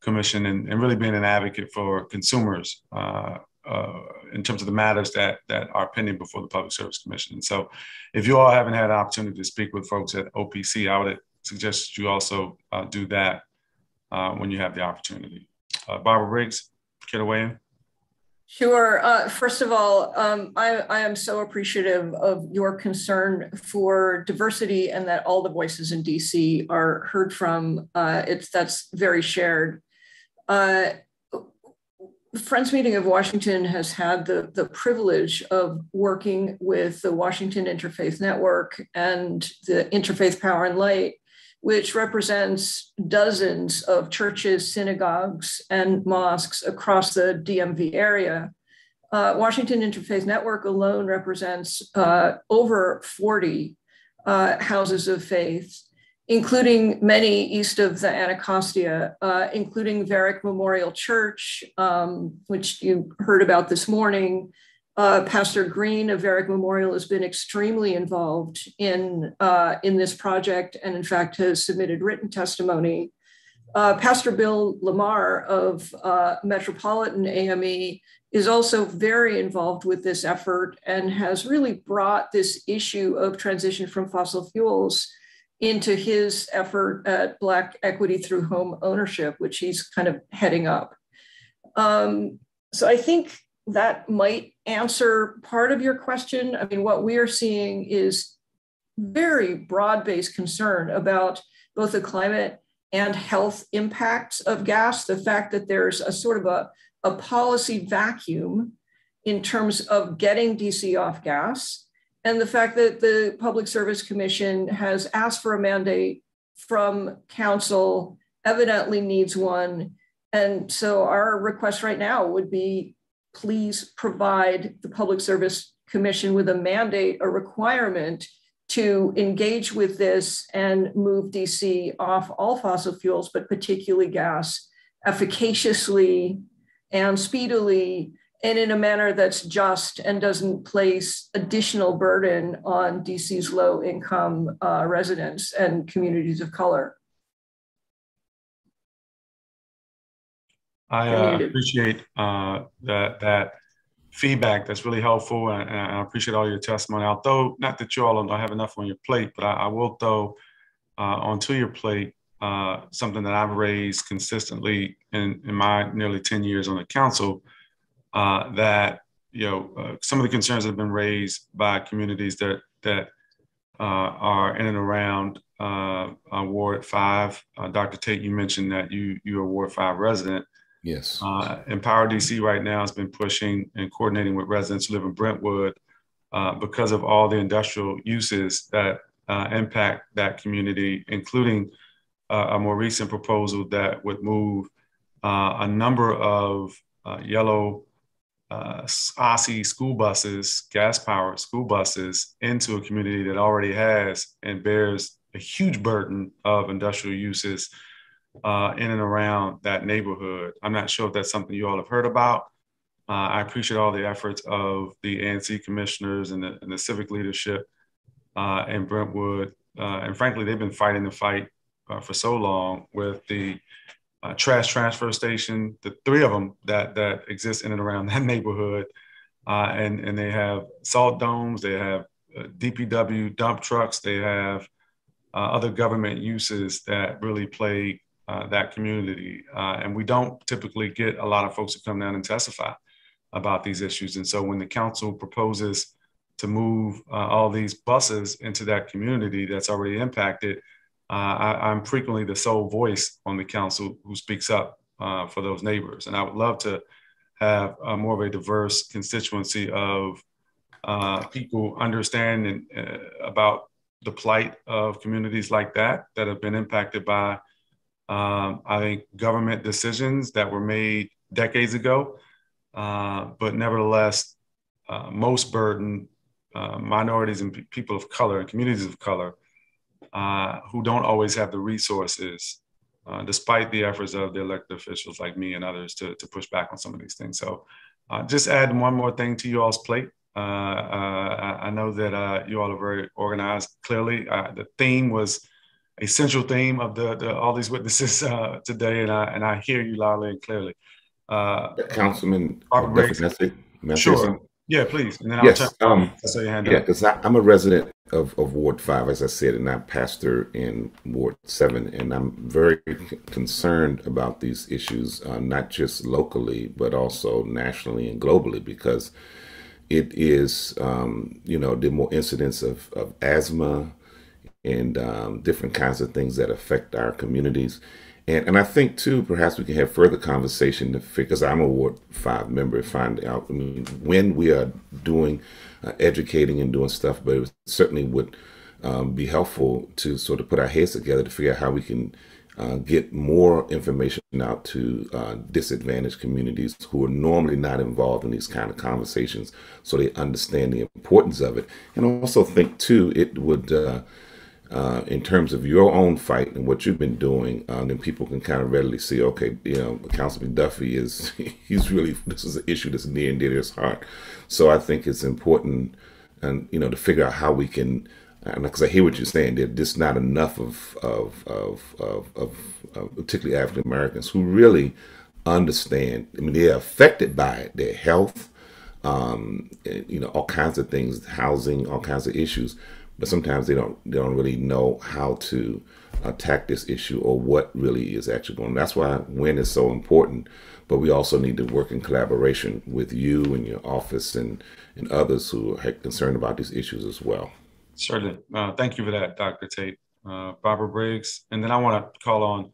Commission and, and really being an advocate for consumers uh, uh, in terms of the matters that that are pending before the Public Service Commission. And so, if you all haven't had an opportunity to speak with folks at OPC, I would suggest you also uh, do that when you have the opportunity. Barbara Briggs, to weigh in? Sure. Uh, first of all, um, I, I, am so appreciative of your concern for diversity and that all the voices in DC are heard from. Uh, it's that's very shared. Uh, Friends Meeting of Washington has had the, the privilege of working with the Washington Interfaith Network and the Interfaith Power and Light which represents dozens of churches, synagogues, and mosques across the DMV area. Uh, Washington Interfaith Network alone represents uh, over 40 uh, houses of faith, including many east of the Anacostia, uh, including Varick Memorial Church, um, which you heard about this morning, uh, Pastor Green of Varick Memorial has been extremely involved in, uh, in this project and, in fact, has submitted written testimony. Uh, Pastor Bill Lamar of uh, Metropolitan AME is also very involved with this effort and has really brought this issue of transition from fossil fuels into his effort at Black equity through home ownership, which he's kind of heading up. Um, so I think that might answer part of your question. I mean, what we are seeing is very broad based concern about both the climate and health impacts of gas. The fact that there's a sort of a, a policy vacuum in terms of getting DC off gas, and the fact that the Public Service Commission has asked for a mandate from council, evidently needs one. And so our request right now would be please provide the Public Service Commission with a mandate, a requirement to engage with this and move DC off all fossil fuels, but particularly gas, efficaciously and speedily and in a manner that's just and doesn't place additional burden on DC's low income uh, residents and communities of color. I uh, appreciate uh, that that feedback. That's really helpful, and, and, I appreciate all your testimony. Although not that you all don't have enough on your plate, but I, I will throw uh, onto your plate uh, something that I've raised consistently in, in my nearly ten years on the council. Uh, that you know uh, some of the concerns that have been raised by communities that that are in and around Ward Five. Dr. Tate, you mentioned that you you are Ward Five resident. Yes. Uh, Empower DC right now has been pushing and coordinating with residents who live in Brentwood uh, because of all the industrial uses that uh, impact that community, including uh, a more recent proposal that would move uh, a number of uh, yellow uh, OSSE school buses, gas powered school buses, into a community that already has and bears a huge burden of industrial uses uh, in and around that neighborhood. I'm not sure if that's something you all have heard about. Uh, I appreciate all the efforts of the ANC commissioners and the, and the civic leadership uh, in Brentwood. Uh, and frankly, they've been fighting the fight uh, for so long with the uh, trash transfer station, the three of them that, that exist in and around that <laughs> neighborhood. and, and they have salt domes, they have DPW dump trucks, they have other government uses that really play uh, that community. Uh, and we don't typically get a lot of folks to come down and testify about these issues. And so when the council proposes to move uh, all these buses into that community that's already impacted, uh, I, am frequently the sole voice on the council who speaks up uh, for those neighbors. And I would love to have more of a diverse constituency of people understanding about the plight of communities like that that have been impacted by um, I think government decisions that were made decades ago, uh, but nevertheless, uh, most burden uh, minorities and people of color and communities of color uh, who don't always have the resources, uh, despite the efforts of the elected officials like me and others to, to push back on some of these things. So, uh, just add one more thing to you all's plate. I, know that you all are very organized. Clearly, the theme was a central theme of the, the all these witnesses <laughs> uh, today, and I and I hear you loudly and clearly. Uh, Councilman, Sure. Yeah, please. And then I'll yes. Um, yeah, because I'm a resident of, of Ward 5, as I said, and I'm pastor in Ward 7. And I'm very concerned about these issues, uh, not just locally, but also nationally and globally, because it is, um, you know, the more incidents of, of asthma and um, different kinds of things that affect our communities. And, and I think too, perhaps we can have further conversation because I'm a Ward Five member. Find out I mean, when we are doing uh, educating and doing stuff, but it certainly would um, be helpful to sort of put our heads together to figure out how we can uh, get more information out to uh, disadvantaged communities who are normally not involved in these kind of conversations, so they understand the importance of it. And also think too, it would uh, uh, in terms of your own fight and what you've been doing, uh, then people can kind of readily see, okay, you know, Councilman Duffy is, <laughs> he's really, this is an issue that's near and dear to his heart. So I think it's important, and you know, to figure out how we can, because I hear what you're saying, there's just not enough of, of, of, of, of, of particularly African Americans who really understand. I mean, they're affected by it, their health, um, you know, all kinds of things, housing, all kinds of issues but sometimes they don't they don't really know how to attack this issue or what really is actually going on. That's why when is so important. But we also need to work in collaboration with you and your office and, and others who are concerned about these issues as well. Certainly. Uh, thank you for that, Dr. Tate. Uh, Barbara Briggs. And then I want to call on.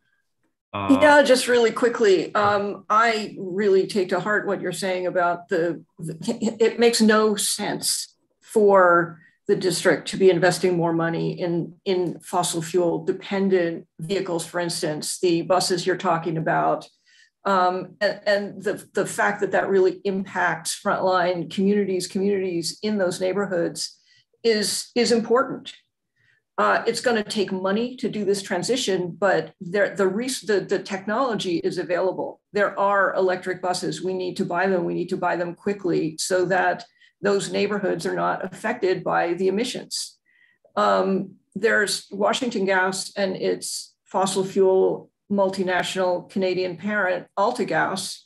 Uh, yeah, just really quickly. Um, I really take to heart what you're saying about the, the it makes no sense for the district to be investing more money in, in fossil fuel dependent vehicles, for instance, the buses you're talking about. Um, and, and the, the fact that that really impacts frontline communities, communities in those neighborhoods is, is important. Uh, it's going to take money to do this transition, but there, the, the, the technology is available. There are electric buses. We need to buy them. We need to buy them quickly so that those neighborhoods are not affected by the emissions. Um, there's Washington Gas and its fossil fuel multinational Canadian parent, AltaGas,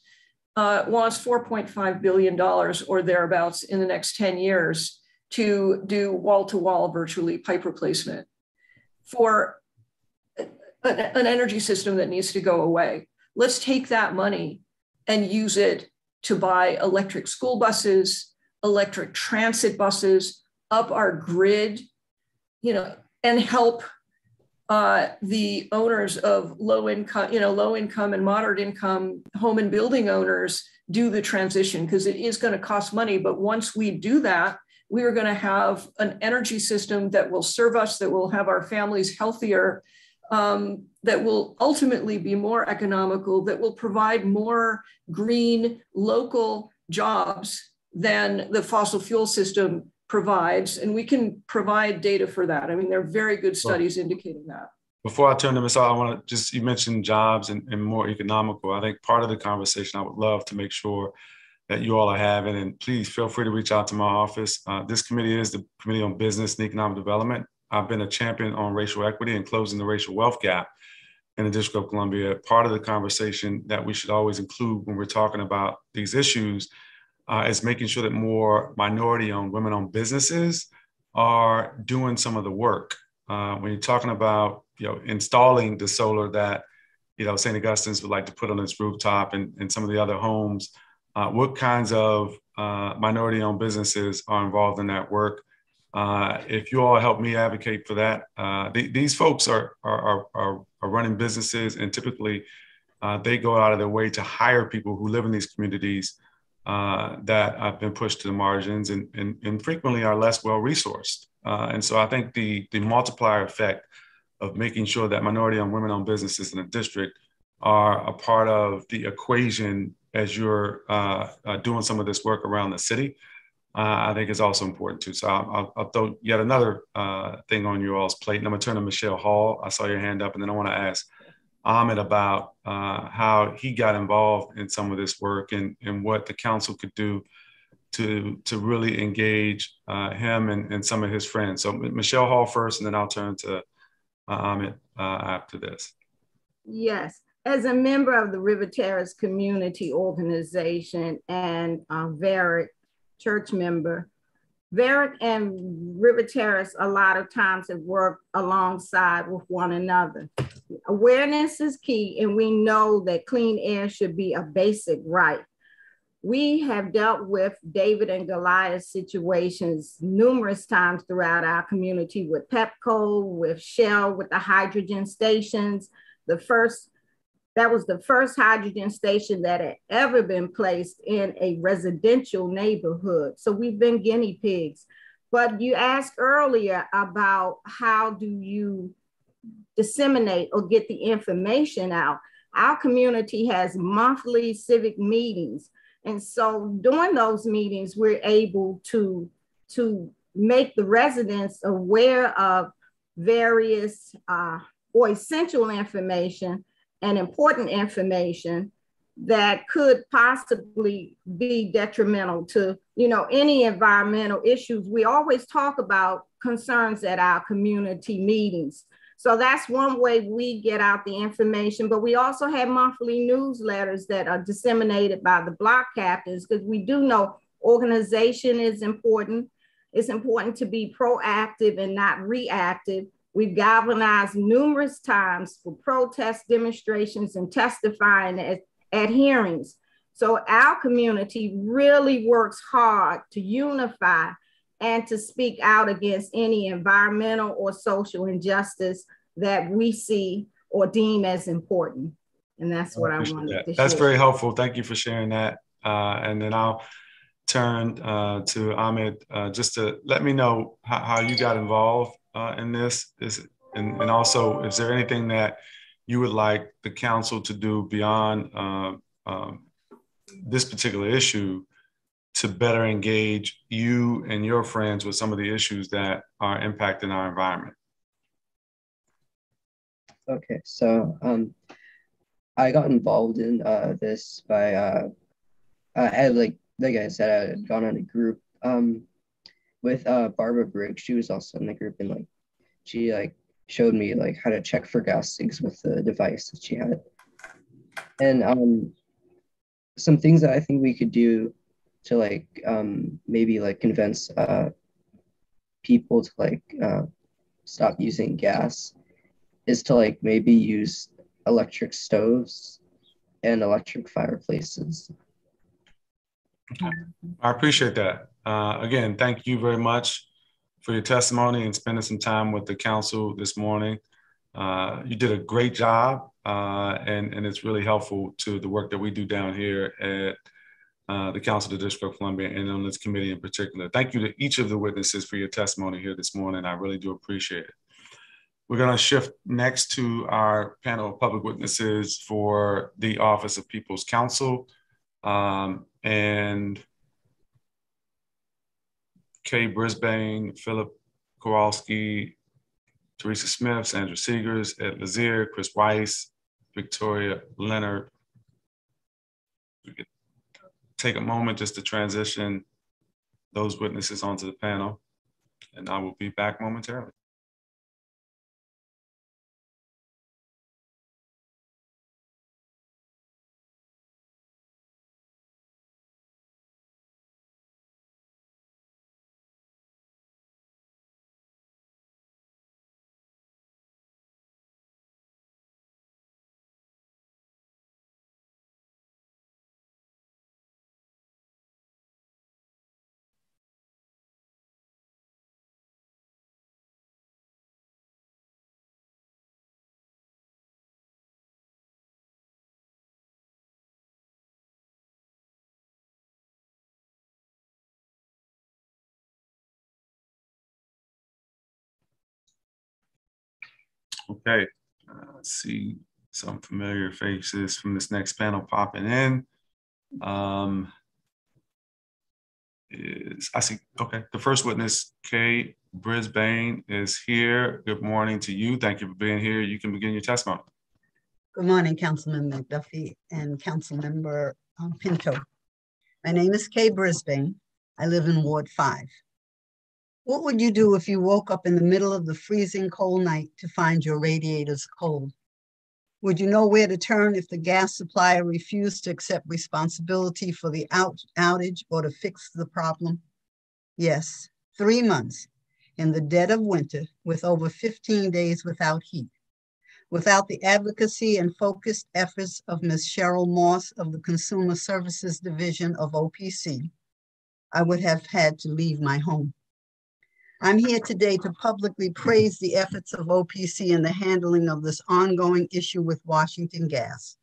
uh, wants $4.5 billion or thereabouts in the next 10 years to do wall to wall virtually pipe replacement for an, an energy system that needs to go away. Let's take that money and use it to buy electric school buses, electric transit buses up our grid, you know, and help uh, the owners of low income, you know, low income and moderate income home and building owners do the transition because it is going to cost money. But once we do that, we are going to have an energy system that will serve us, that will have our families healthier, um, that will ultimately be more economical, that will provide more green local jobs than the fossil fuel system provides. And we can provide data for that. I mean, there are very good studies indicating that. Before I turn to Ms. I want to just, you mentioned jobs and, and more economical. I think part of the conversation I would love to make sure that you all are having, and please feel free to reach out to my office. Uh, this committee is the Committee on Business and Economic Development. I've been a champion on racial equity and closing the racial wealth gap in the District of Columbia. Part of the conversation that we should always include when we're talking about these issues uh, is making sure that more minority owned, women owned businesses are doing some of the work. Uh, when you're talking about you know installing the solar that you know St. Augustine's would like to put on its rooftop and, and some of the other homes, uh, what kinds of uh, minority owned businesses are involved in that work? Uh, if you all help me advocate for that, uh, th- these folks are, are, are, are, running businesses and typically they go out of their way to hire people who live in these communities uh, that have been pushed to the margins and, and, and frequently are less well resourced. Uh, and so I think the, the multiplier effect of making sure that minority and women owned businesses in the district are a part of the equation as you're uh, uh doing some of this work around the city, uh, I think is also important too. So I'll, I'll throw yet another uh, thing on you all's plate. And I'm to turn to Michelle Hall. I saw your hand up, and then I want to ask Ahmed about uh, how he got involved in some of this work and, and what the council could do to, to really engage uh, him and, and some of his friends. So Michelle Hall first, and then I'll turn to uh, Ahmed uh, after this. Yes. as a member of the River Terrace Community Organization and a Varick church member, Varick and River Terrace a lot of times have worked alongside with one another. Awareness is key, and we know that clean air should be a basic right. We have dealt with David and Goliath situations numerous times throughout our community with Pepco, with Shell, with the hydrogen stations. The first that was the first hydrogen station that had ever been placed in a residential neighborhood. So we've been guinea pigs. But you asked earlier about how do you disseminate or get the information out. Our community has monthly civic meetings. And so during those meetings, we're able to, to make the residents aware of various uh, or essential information and important information that could possibly be detrimental to you know any environmental issues. We always talk about concerns at our community meetings. So that's one way we get out the information but we also have monthly newsletters that are disseminated by the block captains because we do know organization is important. It's important to be proactive and not reactive We've galvanized numerous times for protest demonstrations and testifying at, at hearings. So our community really works hard to unify and to speak out against any environmental or social injustice that we see or deem as important. And that's what I, I wanted that. to That's share. very helpful. Thank you for sharing that. Uh, and then I'll turn uh, to Ahmed uh, just to let me know how, how you got involved uh, in this? Is and, and also, is there anything that you would like the council to do beyond uh, um, this particular issue to better engage you and your friends with some of the issues that are impacting our environment? Okay, so um, I got involved in uh, this by uh, I had like like I said I had gone on a group um, with uh, Barbara Briggs. She was also in the group and like she like showed me like how to check for gas leaks with the device that she had. And um, some things that I think we could do to like um, maybe like convince uh, people to like uh, stop using gas is to like maybe use electric stoves and electric fireplaces. I appreciate that. Uh, again, thank you very much for your testimony and spending some time with the council this morning. Uh, you did a great job, uh, and, and it's really helpful to the work that we do down here at uh, the Council of the District of Columbia and on this committee in particular. Thank you to each of the witnesses for your testimony here this morning. I really do appreciate it. We're going to shift next to our panel of public witnesses for the Office of People's Counsel. Um, and Kay Brisbane, Philip Kowalski, Teresa Smith, Sandra Seegers, Ed Lazere, Chris Weiss, Victoria Leonard. We could take a moment just to transition those witnesses onto the panel, and I will be back momentarily. Okay, uh, see some familiar faces from this next panel popping in. Um, is I see, okay, the first witness, Kay Brisbane, is here. Good morning to you. Thank you for being here. You can begin your testimony. Good morning, Councilman McDuffie and Councilmember um, Pinto. My name is Kay Brisbane. I live in Ward 5. What would you do if you woke up in the middle of the freezing cold night to find your radiators cold? Would you know where to turn if the gas supplier refused to accept responsibility for the out outage or to fix the problem? Yes, three months in the dead of winter with over 15 days without heat. Without the advocacy and focused efforts of Ms. Cheryl Moss of the Consumer Services Division of OPC, I would have had to leave my home. I'm here today to publicly praise the efforts of OPC in the handling of this ongoing issue with Washington Gas.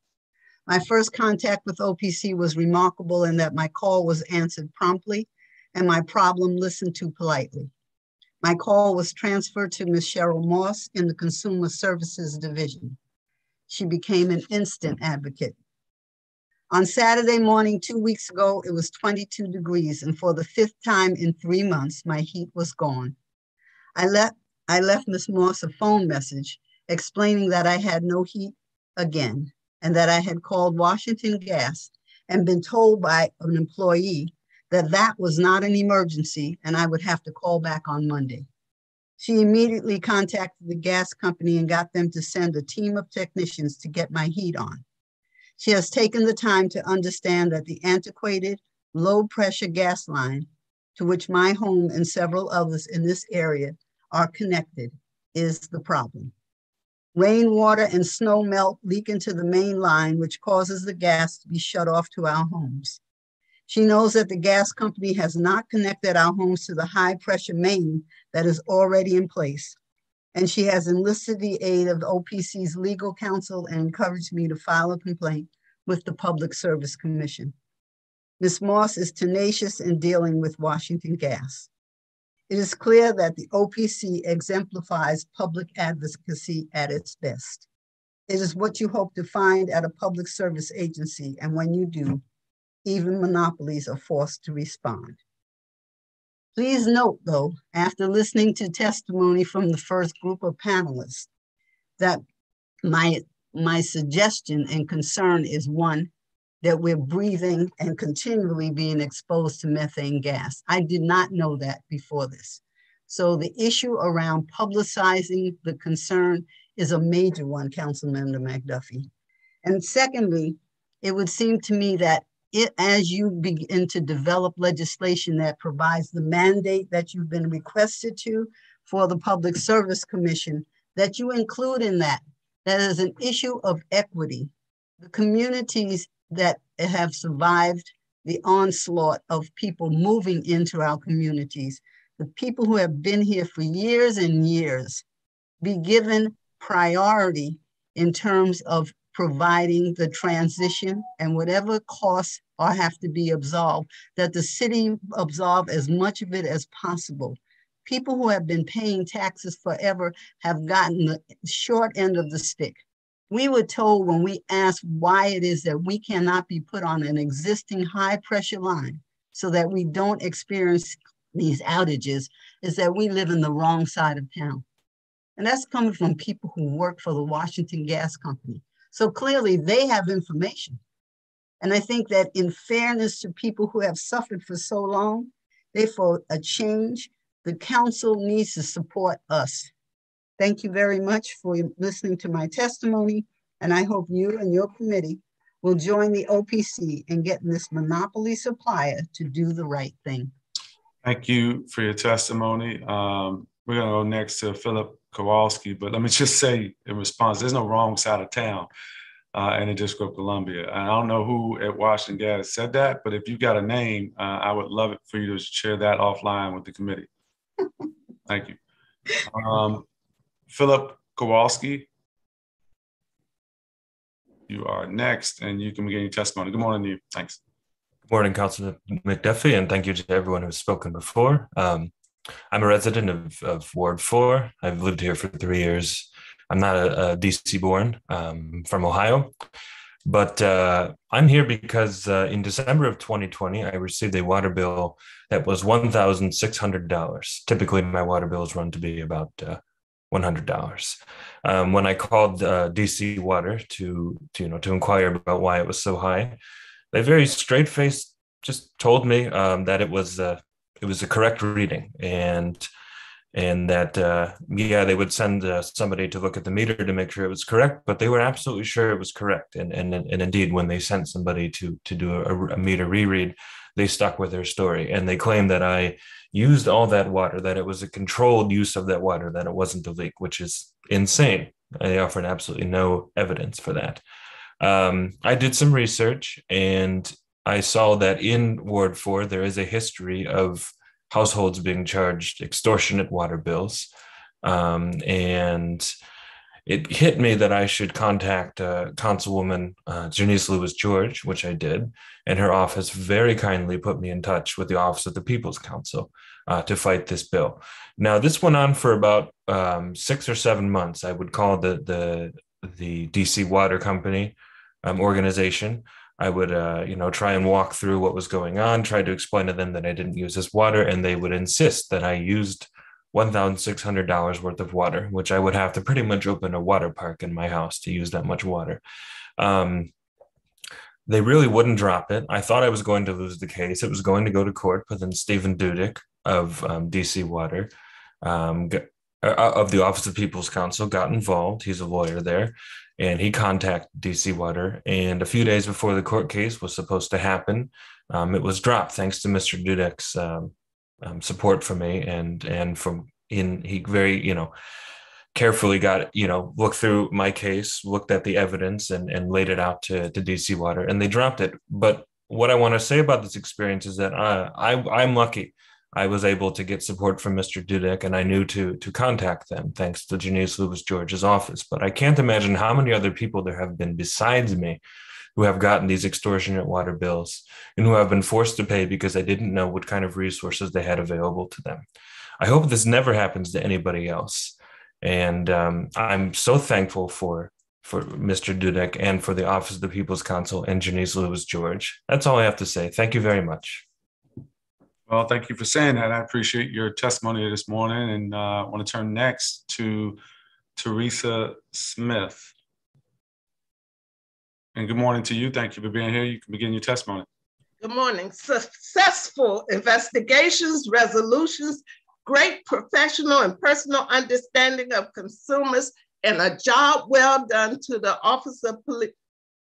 My first contact with OPC was remarkable in that my call was answered promptly and my problem listened to politely. My call was transferred to Ms. Cheryl Moss in the Consumer Services Division. She became an instant advocate. On Saturday morning, two weeks ago, it was 22 degrees, and for the fifth time in three months, my heat was gone. I left, I left Ms. Moss a phone message explaining that I had no heat again and that I had called Washington Gas and been told by an employee that that was not an emergency and I would have to call back on Monday. She immediately contacted the gas company and got them to send a team of technicians to get my heat on. She has taken the time to understand that the antiquated, low pressure gas line to which my home and several others in this area are connected is the problem. Rainwater and snow melt leak into the main line, which causes the gas to be shut off to our homes. She knows that the gas company has not connected our homes to the high pressure main that is already in place. And she has enlisted the aid of the OPC's legal counsel and encouraged me to file a complaint with the Public Service Commission. Ms. Moss is tenacious in dealing with Washington Gas. It is clear that the OPC exemplifies public advocacy at its best. It is what you hope to find at a public service agency, and when you do, even monopolies are forced to respond. Please note, though, after listening to testimony from the first group of panelists, that my, my suggestion and concern is one, that we're breathing and continually being exposed to methane gas. I did not know that before this. So the issue around publicizing the concern is a major one, Councilmember McDuffie. And secondly, it would seem to me that it, as you begin to develop legislation that provides the mandate that you've been requested to for the Public Service Commission, that you include in that, that is an issue of equity. The communities that have survived the onslaught of people moving into our communities, the people who have been here for years and years, be given priority in terms of providing the transition and whatever costs or have to be absolved, that the city absolve as much of it as possible. People who have been paying taxes forever have gotten the short end of the stick. We were told when we asked why it is that we cannot be put on an existing high pressure line so that we don't experience these outages, is that we live in the wrong side of town. And that's coming from people who work for the Washington Gas Company. So clearly they have information. And I think that in fairness to people who have suffered for so long, they for a change, the council needs to support us. Thank you very much for listening to my testimony. And I hope you and your committee will join the OPC in getting this monopoly supplier to do the right thing. Thank you for your testimony. Um, we're going to go next to Philip Kowalski, but let me just say in response, there's no wrong side of town uh, in the District of Columbia. And I don't know who at Washington Gas said that, but if you've got a name, uh, I would love it for you to share that offline with the committee. <laughs> Thank you. Um, Philip Kowalski, you are next and you can begin your testimony. Good morning to you. Thanks. Good morning, Councilor McDuffie, and thank you to everyone who's spoken before. Um, I'm a resident of, of Ward 4. I've lived here for three years. I'm not a, a DC born, um, from Ohio, but uh, I'm here because uh, in December of 2020, I received a water bill that was $1,600. Typically, my water bills run to be about uh, $100. Um, when I called uh, DC Water to, to, you know, to inquire about why it was so high, they very straight faced just told me um, that it was uh, it was a correct reading. And and that uh, yeah they would send uh, somebody to look at the meter to make sure it was correct but they were absolutely sure it was correct. And and, and indeed when they sent somebody to to do a, a meter reread they stuck with their story. And they claimed that i used all that water that it was a controlled use of that water that it wasn't a leak which is insane. They offered absolutely no evidence for that. Um, i did some research and i saw that in ward 4 there is a history of households being charged extortionate water bills. Um, and it hit me that I should contact uh, Councilwoman uh, Janeese Lewis George, which I did, and her office very kindly put me in touch with the Office of the People's Counsel uh, to fight this bill. Now, this went on for about um, six or seven months. I would call the the the DC Water Company um, organization I would, uh, you know, try and walk through what was going on, try to explain to them that I didn't use this water, and they would insist that I used $1,600 worth of water, which I would have to pretty much open a water park in my house to use that much water. Um, they really wouldn't drop it. I thought I was going to lose the case. It was going to go to court, but then Stephen Dudick of um, DC Water, um, uh, of the Office of People's Counsel, got involved. He's a lawyer there, and he contacted DC Water. And a few days before the court case was supposed to happen, um, it was dropped thanks to Mr. Dudek's um, um, support for me and and from in he very you know carefully got you know looked through my case, looked at the evidence, and and laid it out to to DC Water, and they dropped it. But what I want to say about this experience is that I, I I'm lucky I was able to get support from Mr. Dudek and I knew to to contact them thanks to Janeese Lewis George's office. But I can't imagine how many other people there have been besides me who have gotten these extortionate water bills and who have been forced to pay because they didn't know what kind of resources they had available to them. I hope this never happens to anybody else. And um, I'm so thankful for for Mr. Dudek and for the Office of the People's Counsel and Janeese Lewis George. That's all I have to say. Thank you very much. Well, thank you for saying that. I appreciate your testimony this morning, and uh, I want to turn next to Teresa Smith. And good morning to you. Thank you for being here. You can begin your testimony. Good morning. Successful investigations, resolutions, great professional and personal understanding of consumers, and a job well done to the Office of Poli-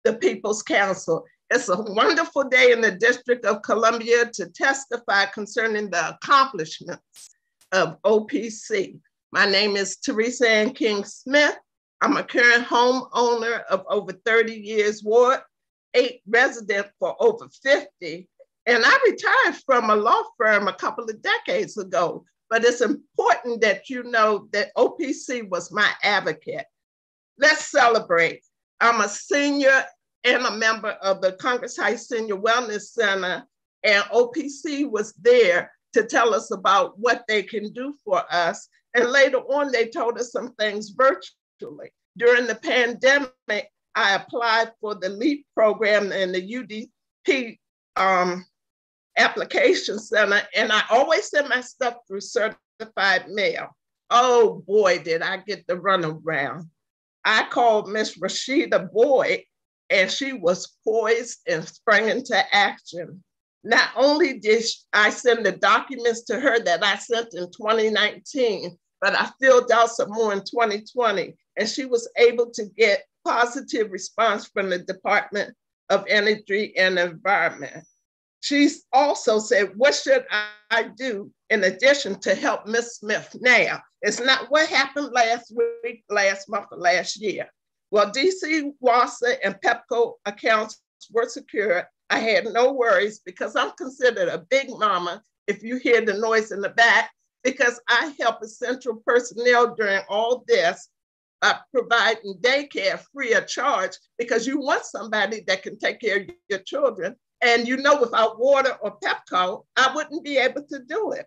the People's Counsel. It's a wonderful day in the District of Columbia to testify concerning the accomplishments of OPC. My name is Teresa Ann King Smith. I'm a current homeowner of over 30 years, Ward 8 resident for over 50. And I retired from a law firm a couple of decades ago. But it's important that you know that OPC was my advocate. Let's celebrate. I'm a senior and a member of the Congress Heights Senior Wellness Center. And OPC was there to tell us about what they can do for us. And later on, they told us some things virtually. During the pandemic, I applied for the LEAP program in the UDP um, application center, and I always send my stuff through certified mail. Oh boy, did I get the runaround. I called Miss Rashida Boyd and she was poised and sprang into action. Not only did I send the documents to her that I sent in 2019, but I filled out some more in 2020, and she was able to get positive response from the Department of Energy and Environment. She also said, What should I do in addition to help Miss Smith now? It's not what happened last week, last month, or last year. Well, DC, WASA, and PEPCO accounts were secure. I had no worries because I'm considered a big mama if you hear the noise in the back, because I help essential personnel during all this, by providing daycare free of charge because you want somebody that can take care of your children. And you know, without water or PEPCO, I wouldn't be able to do it.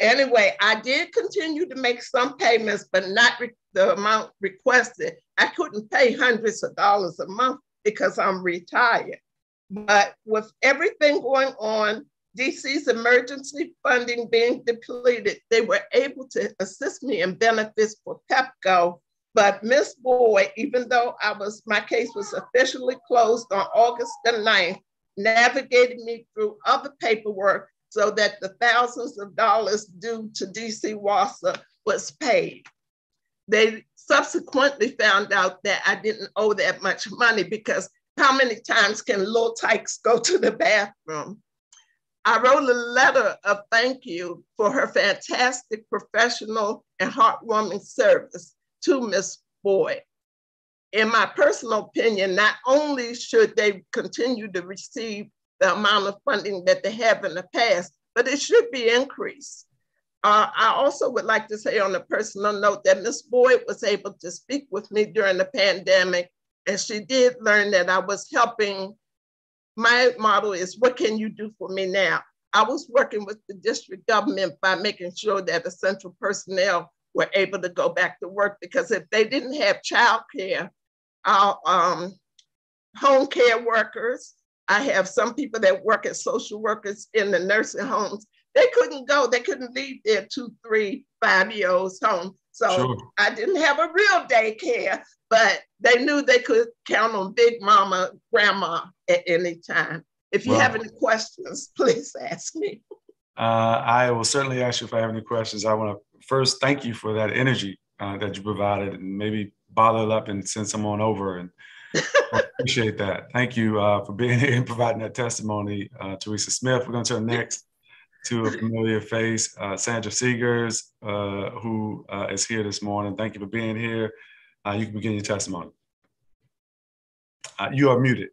Anyway, I did continue to make some payments, but not the amount requested. I couldn't pay hundreds of dollars a month because I'm retired. But with everything going on, DC's emergency funding being depleted, they were able to assist me in benefits for PEPCO. But Miss Boyd, even though I was my case was officially closed on August the 9th, navigated me through other paperwork so that the thousands of dollars due to DC WASA was paid. They subsequently found out that I didn't owe that much money because how many times can little tykes go to the bathroom? I wrote a letter of thank you for her fantastic professional and heartwarming service to Miss Boyd. In my personal opinion, not only should they continue to receive the amount of funding that they have in the past, but it should be increased. Uh, I also would like to say on a personal note that Ms. Boyd was able to speak with me during the pandemic, and she did learn that I was helping. My model is, what can you do for me now? I was working with the district government by making sure that essential personnel were able to go back to work because if they didn't have childcare, our um, home care workers, I have some people that work as social workers in the nursing homes they couldn't go. They couldn't leave their two, three, five year olds home. So sure. I didn't have a real daycare, but they knew they could count on Big Mama, Grandma at any time. If you well, have any questions, <laughs> please ask me. Uh, I will certainly ask you if I have any questions. I want to first thank you for that energy uh, that you provided and maybe bottle it up and send someone over. And I <laughs> appreciate that. Thank you uh, for being here and providing that testimony, uh, Teresa Smith. We're going to turn next to a familiar face, uh, Sandra Seegers, uh, who uh, is here this morning. Thank you for being here. Uh, you can begin your testimony. Uh, you are muted.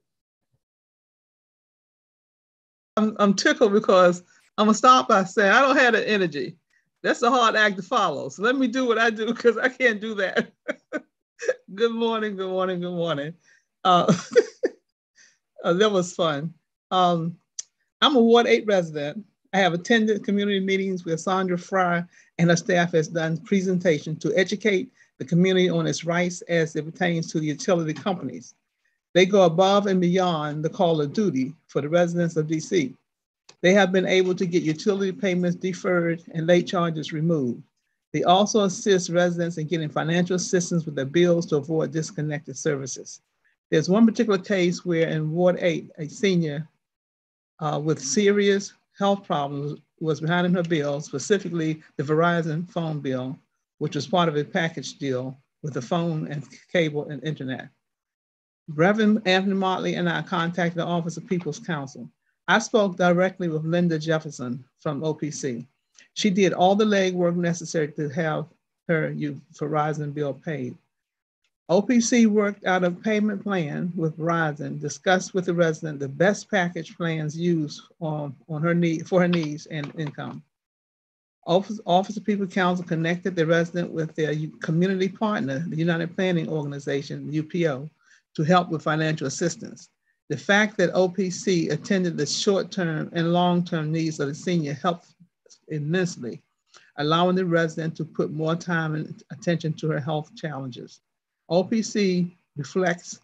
I'm, I'm tickled because I'm gonna start by saying I don't have the energy. That's a hard act to follow. So let me do what I do because I can't do that. <laughs> good morning, good morning, good morning. <laughs> Uh, that was fun. Um, I'm a Ward 8 resident. I have attended community meetings where Sandra Frye and her staff has done presentations to educate the community on its rights as it pertains to the utility companies. They go above and beyond the call of duty for the residents of DC. They have been able to get utility payments deferred and late charges removed. They also assist residents in getting financial assistance with their bills to avoid disconnected services. There's one particular case where in Ward 8, a senior uh, with serious health problems was behind her bill, specifically the Verizon phone bill, which was part of a package deal with the phone and cable and internet. Reverend Anthony Motley and I contacted the Office of People's Counsel. I spoke directly with Linda Jefferson from OPC. She did all the legwork necessary to have her Verizon bill paid. OPC worked out a payment plan with Verizon, discussed with the resident the best package plans used on, on her need, for her needs and income. Office, Office of People Counsel connected the resident with their community partner, the United Planning Organization, UPO, to help with financial assistance. The fact that OPC attended the short-term and long-term needs of the senior helped immensely, allowing the resident to put more time and attention to her health challenges. OPC reflects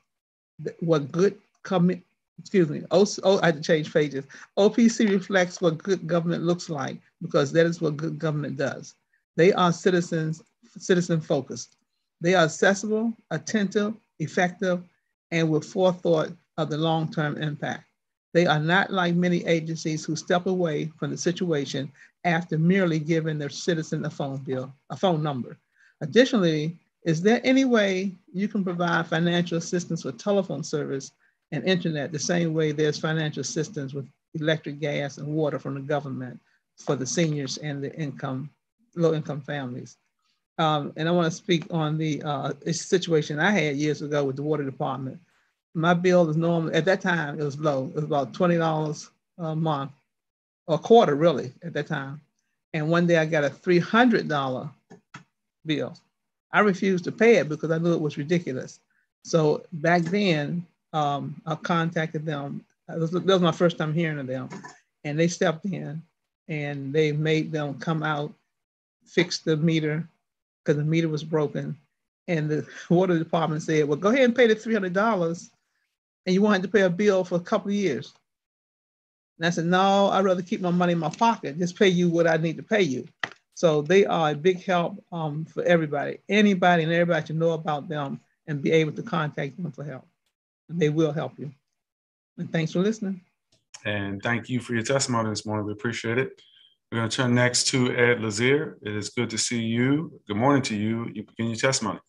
what good coming, excuse me, oh, I had to change pages. OPC reflects what good government looks like because that is what good government does. They are citizens, citizen focused. They are accessible, attentive, effective, and with forethought of the long-term impact. They are not like many agencies who step away from the situation after merely giving their citizen a phone bill, a phone number. Additionally, is there any way you can provide financial assistance with telephone service and internet the same way there's financial assistance with electric, gas, and water from the government for the seniors and the income, low income families? Um, and I want to speak on the uh, situation I had years ago with the water department. My bill is normally, at that time, it was low. It was about $20 a month, a quarter really at that time. And one day I got a $300 bill. I refused to pay it because I knew it was ridiculous. So back then, um, I contacted them. That was, that was my first time hearing of them. And they stepped in and they made them come out, fix the meter because the meter was broken. And the <laughs> water department said, well, go ahead and pay the $300 and you wanted to pay a bill for a couple of years. And I said, no, I'd rather keep my money in my pocket, just pay you what I need to pay you. So they are a big help um, for everybody. Anybody and everybody should know about them and be able to contact them for help. And they will help you. And thanks for listening. And thank you for your testimony this morning. We appreciate it. We're going to turn next to Ed Lazere. It is good to see you. Good morning to you. You begin your testimony.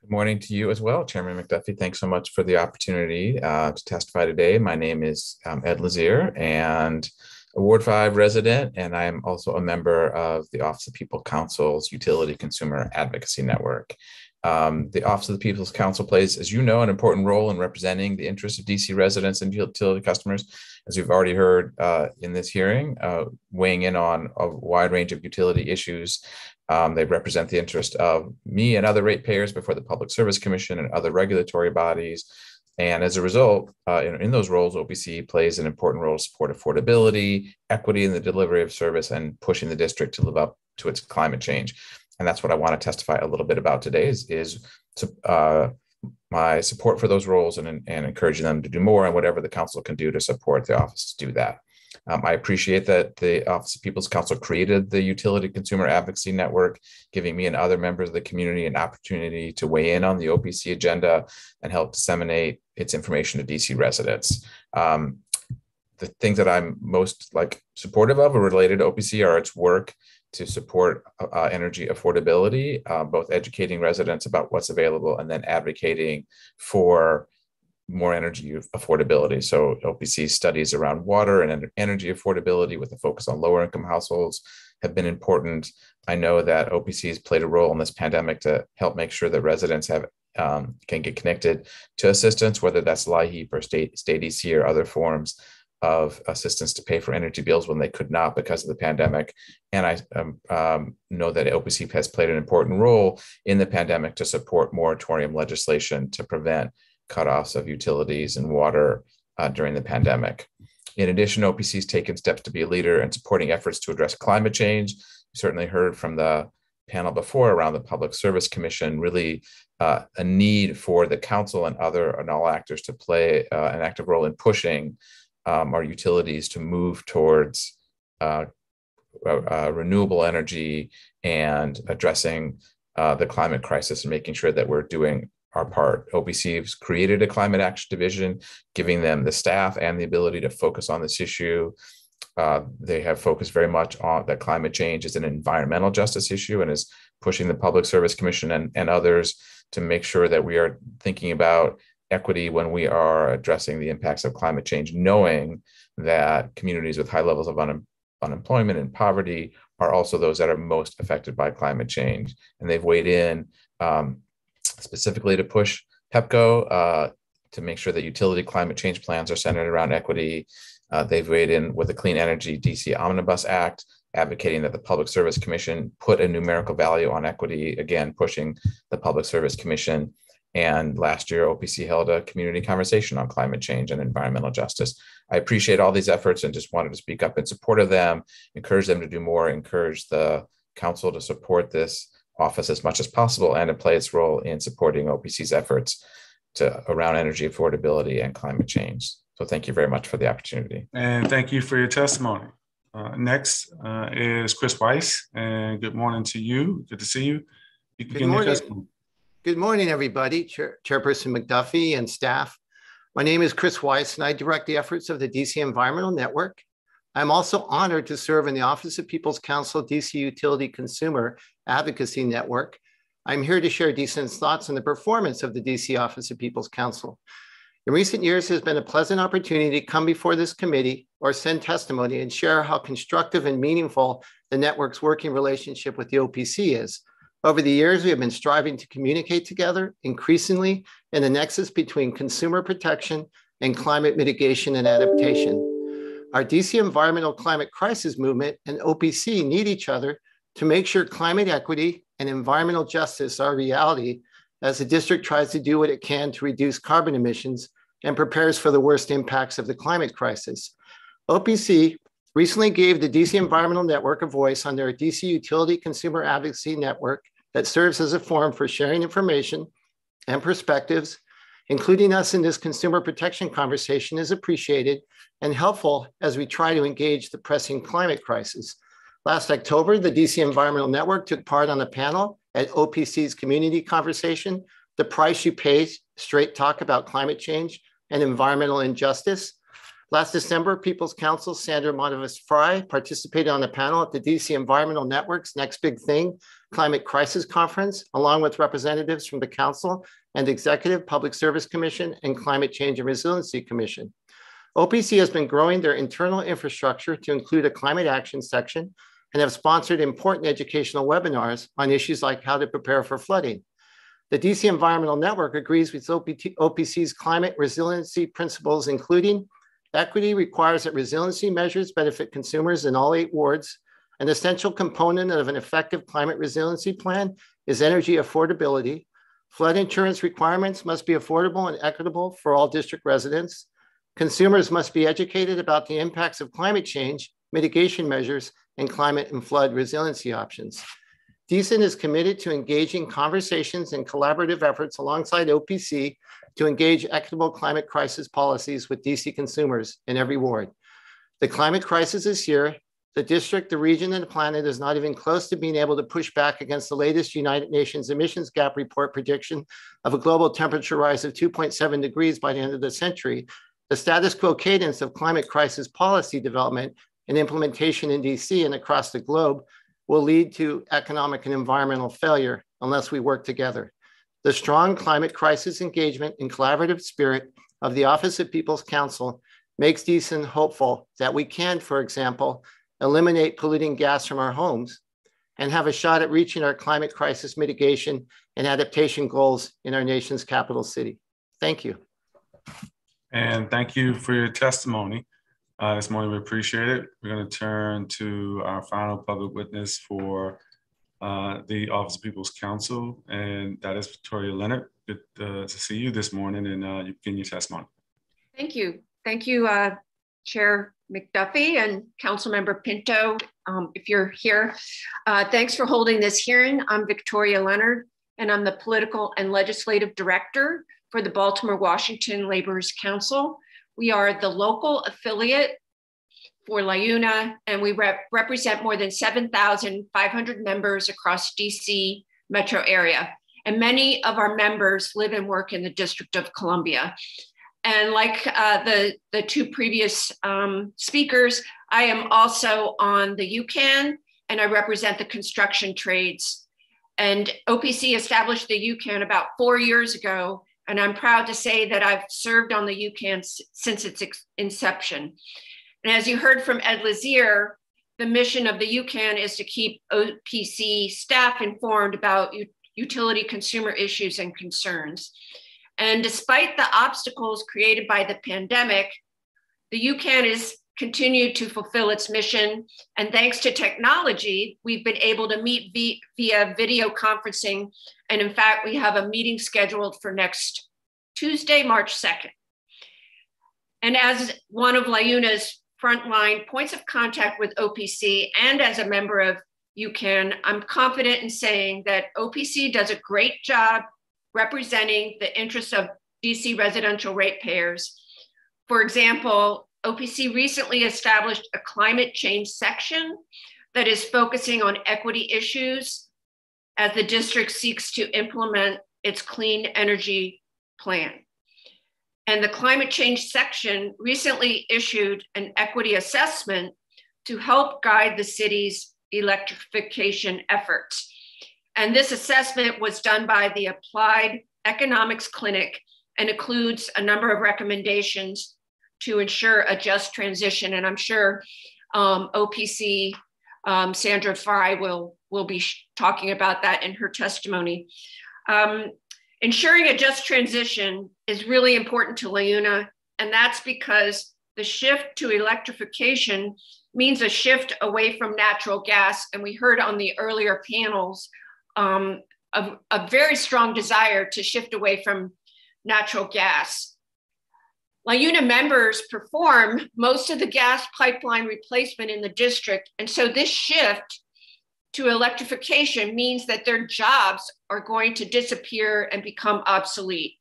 Good morning to you as well, Chairman McDuffie. Thanks so much for the opportunity uh, to testify today. My name is um, Ed Lazere and a Ward 5 resident, and I am also a member of the Office of People Counsel's Utility Consumer Advocacy Network. Um, the Office of the People's Counsel plays, as you know, an important role in representing the interests of DC residents and utility customers, as we've already heard uh, in this hearing, uh, weighing in on a wide range of utility issues. Um, they represent the interest of me and other ratepayers before the Public Service Commission and other regulatory bodies. And as a result, uh, in, in, those roles, OPC plays an important role to support affordability, equity in the delivery of service, and pushing the district to live up to its climate change and that's what I want to testify a little bit about today is, is uh, my support for those roles and, and encouraging them to do more and whatever the council can do to support the office to do that. Um, I appreciate that the Office of People's Counsel created the Utility Consumer Advocacy Network, giving me and other members of the community an opportunity to weigh in on the OPC agenda and help disseminate its information to DC residents. Um, the things that I'm most like supportive of or related to OPC are its work to support uh, energy affordability, uh, both educating residents about what's available and then advocating for more energy affordability. So OPC studies around water and energy affordability with a focus on lower income households have been important. I know that OPC has played a role in this pandemic to help make sure that residents have um, can get connected to assistance, whether that's LIHEAP or state, state EC or other forms of assistance to pay for energy bills when they could not because of the pandemic. And I um, um, know that OPC has played an important role in the pandemic to support moratorium legislation to prevent cutoffs of utilities and water uh, during the pandemic. In addition, OPC has taken steps to be a leader in supporting efforts to address climate change. You certainly heard from the panel before around the Public Service Commission, really uh, a need for the council and other and all actors to play uh, an active role in pushing um, our utilities to move towards uh, uh, renewable energy and addressing uh, the climate crisis and making sure that we're doing our part. OPC has created a climate action division, giving them the staff and the ability to focus on this issue. Uh, they have focused very much on that climate change is an environmental justice issue and is pushing the Public Service Commission and, and others to make sure that we are thinking about equity when we are addressing the impacts of climate change, knowing that communities with high levels of un- unemployment and poverty are also those that are most affected by climate change. And they've weighed in um, specifically to push PEPCO uh, to make sure that utility climate change plans are centered around equity. Uh, they've weighed in with the Clean Energy DC Omnibus Act, advocating that the Public Service Commission put a numerical value on equity, again, pushing the Public Service Commission and last year, OPC held a community conversation on climate change and environmental justice. I appreciate all these efforts and just wanted to speak up in support of them, encourage them to do more, encourage the council to support this office as much as possible and to play its role in supporting OPC's efforts to around energy affordability and climate change. So thank you very much for the opportunity. And thank you for your testimony. Uh, next uh, is Chris Weiss, and good morning to you. Good to see you. You good morning. Good morning, everybody. Chair, Chairperson McDuffie and staff. My name is Chris Weiss, and I direct the efforts of the DC Environmental Network. I'm also honored to serve in the Office of People's Counsel DC Utility Consumer Advocacy Network. I'm here to share DCEN's thoughts on the performance of the DC Office of People's Counsel. In recent years, it has been a pleasant opportunity to come before this committee or send testimony and share how constructive and meaningful the network's working relationship with the OPC is. Over the years, we have been striving to communicate together increasingly in the nexus between consumer protection and climate mitigation and adaptation. Our DC Environmental Climate Crisis Movement and OPC need each other to make sure climate equity and environmental justice are reality as the district tries to do what it can to reduce carbon emissions and prepares for the worst impacts of the climate crisis. OPC recently gave the DC Environmental Network a voice on their DC Utility Consumer Advocacy Network that serves as a forum for sharing information and perspectives, including us in this consumer protection conversation is appreciated and helpful as we try to engage the pressing climate crisis. Last October, the DC Environmental Network took part on a panel at OPC's community conversation, The Price You Pay, Straight Talk About Climate Change and Environmental Injustice. Last December, People's Counsel Sandra Mattavous-Frye participated on a panel at the DC Environmental Network's Next Big Thing Climate Crisis Conference, along with representatives from the Council and Executive Public Service Commission and Climate Change and Resiliency Commission. OPC has been growing their internal infrastructure to include a climate action section and have sponsored important educational webinars on issues like how to prepare for flooding. The DC Environmental Network agrees with OPC's climate resiliency principles, including equity requires that resiliency measures benefit consumers in all eight wards. An essential component of an effective climate resiliency plan is energy affordability. Flood insurance requirements must be affordable and equitable for all district residents. Consumers must be educated about the impacts of climate change, mitigation measures, and climate and flood resiliency options. DCEN is committed to engaging conversations and collaborative efforts alongside OPC to engage equitable climate crisis policies with DC consumers in every ward. The climate crisis is here. The district, the region, and the planet is not even close to being able to push back against the latest United Nations emissions gap report prediction of a global temperature rise of 2.7 degrees by the end of the century the status quo cadence of climate crisis policy development and implementation in DC and across the globe will lead to economic and environmental failure unless we work together. The strong climate crisis engagement and collaborative spirit of the Office of People's Counsel makes DCEN hopeful that we can, for example, eliminate polluting gas from our homes and have a shot at reaching our climate crisis mitigation and adaptation goals in our nation's capital city. Thank you. And thank you for your testimony uh, this morning. We appreciate it. We're going to turn to our final public witness for uh, the Office of People's Counsel, and that is Victoria Leonard. Good uh, to see you this morning, and uh, you begin your testimony. Thank you. Thank you, uh, Chair McDuffie and Councilmember Pinto, um, if you're here. Uh, thanks for holding this hearing. I'm Victoria Leonard, and I'm the Political and Legislative Director for the Baltimore Washington Laborers Council. We are the local affiliate for LIUNA, and we rep represent more than 7,500 members across DC metro area. And many of our members live and work in the District of Columbia. And like uh, the, the two previous um, speakers, I am also on the UCAN and I represent the construction trades. And OPC established the UCAN about four years ago and I'm proud to say that I've served on the UCAN since its inception. And as you heard from Ed Lazere, the mission of the UCAN is to keep OPC staff informed about utility consumer issues and concerns. And despite the obstacles created by the pandemic, the UCAN has continued to fulfill its mission. And thanks to technology, we've been able to meet via video conferencing. And in fact, we have a meeting scheduled for next Tuesday, March 2nd. And as one of LIUNA's frontline points of contact with OPC and as a member of UCAN, I'm confident in saying that OPC does a great job representing the interests of DC residential ratepayers. For example, OPC recently established a climate change section that is focusing on equity issues as the district seeks to implement its clean energy plan. And the climate change section recently issued an equity assessment to help guide the city's electrification efforts. And this assessment was done by the Applied Economics Clinic and includes a number of recommendations to ensure a just transition. And I'm sure um, OPC um, Sandra Frye will, will be talking about that in her testimony. Um, ensuring a just transition is really important to LIUNA, and that's because the shift to electrification means a shift away from natural gas. And we heard on the earlier panels um, a, a very strong desire to shift away from natural gas. LIUNA members perform most of the gas pipeline replacement in the district. And so this shift to electrification means that their jobs are going to disappear and become obsolete.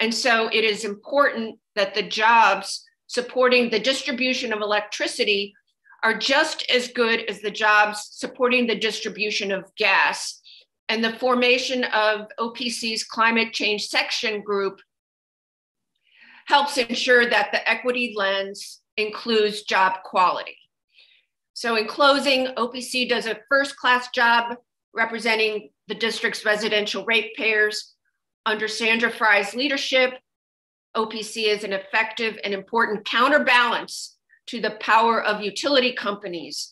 And so it is important that the jobs supporting the distribution of electricity are just as good as the jobs supporting the distribution of gas. And the formation of OPC's climate change section group helps ensure that the equity lens includes job quality. So in closing, OPC does a first class job representing the district's residential ratepayers. Under Sandra Frye's leadership, OPC is an effective and important counterbalance to the power of utility companies.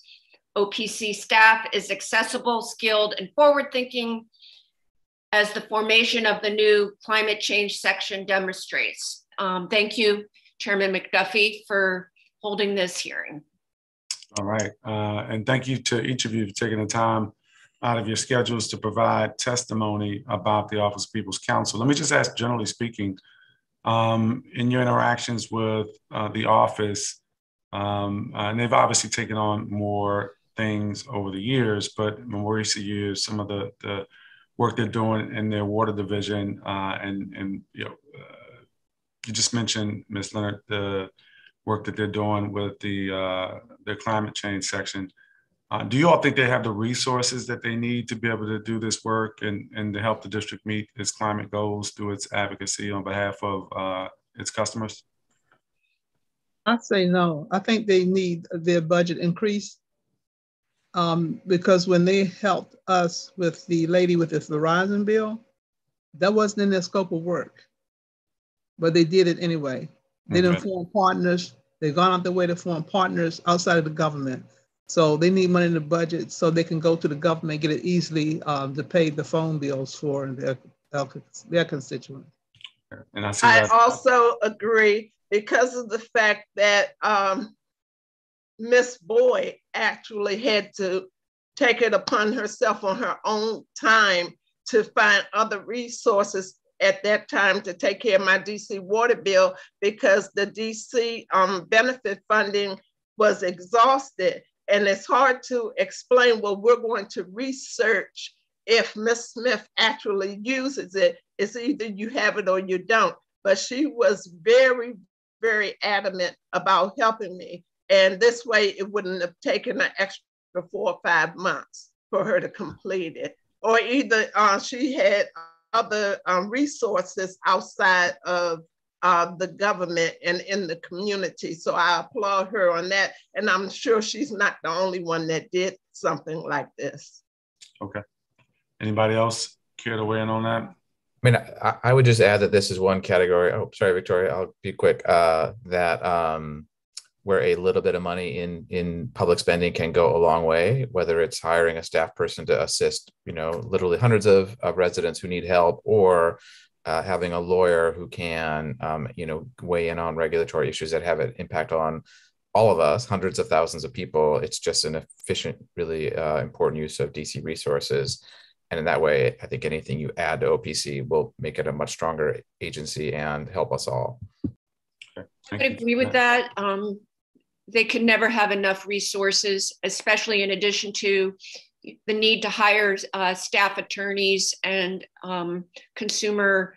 OPC staff is accessible, skilled, and forward thinking, as the formation of the new climate change section demonstrates. Um, thank you, Chairman McDuffie, for holding this hearing. All right. Uh, and thank you to each of you for taking the time out of your schedules to provide testimony about the Office of People's Counsel. Let me just ask, generally speaking, um, in your interactions with uh, the office, um, and they've obviously taken on more things over the years, but years, some of the, the work they're doing in their water division, uh, and, and you know, uh, you just mentioned, Ms. Leonard, the work that they're doing with the, uh, their climate change section. Uh, do you all think they have the resources that they need to be able to do this work and, and to help the district meet its climate goals through its advocacy on behalf of uh, its customers? I say no. I think they need their budget increase um, because when they helped us with the lady with the Verizon bill, that wasn't in their scope of work, but they did it anyway. They didn't form partners. They've gone out their way to form partners outside of the government. So they need money in the budget so they can go to the government, get it easily um, to pay the phone bills for their, their constituents. And I, I also agree because of the fact that um, Miss Boyd actually had to take it upon herself on her own time to find other resources at that time to take care of my DC water bill because the DC um, benefit funding was exhausted. And it's hard to explain, well, we're going to research if Miss Smith actually uses it. It's either you have it or you don't. But she was very, very adamant about helping me. And this way it wouldn't have taken an extra four or five months for her to complete it. Or either uh, she had other um, resources outside of uh, the government and in the community. So I applaud her on that. And I'm sure she's not the only one that did something like this. Okay. Anybody else care to weigh in on that? I mean, I, I would just add that this is one category. Oh, sorry, Victoria. I'll be quick. Uh, that um, where a little bit of money in in public spending can go a long way whether it's hiring a staff person to assist you know literally hundreds of, of residents who need help or uh, having a lawyer who can um, you know weigh in on regulatory issues that have an impact on all of us hundreds of thousands of people. It's just an efficient really uh, important use of dc resources. And in that way i think anything you add to opc will make it a much stronger agency and help us all. I would agree with that. Um, they can never have enough resources, especially in addition to the need to hire uh, staff attorneys and um, consumer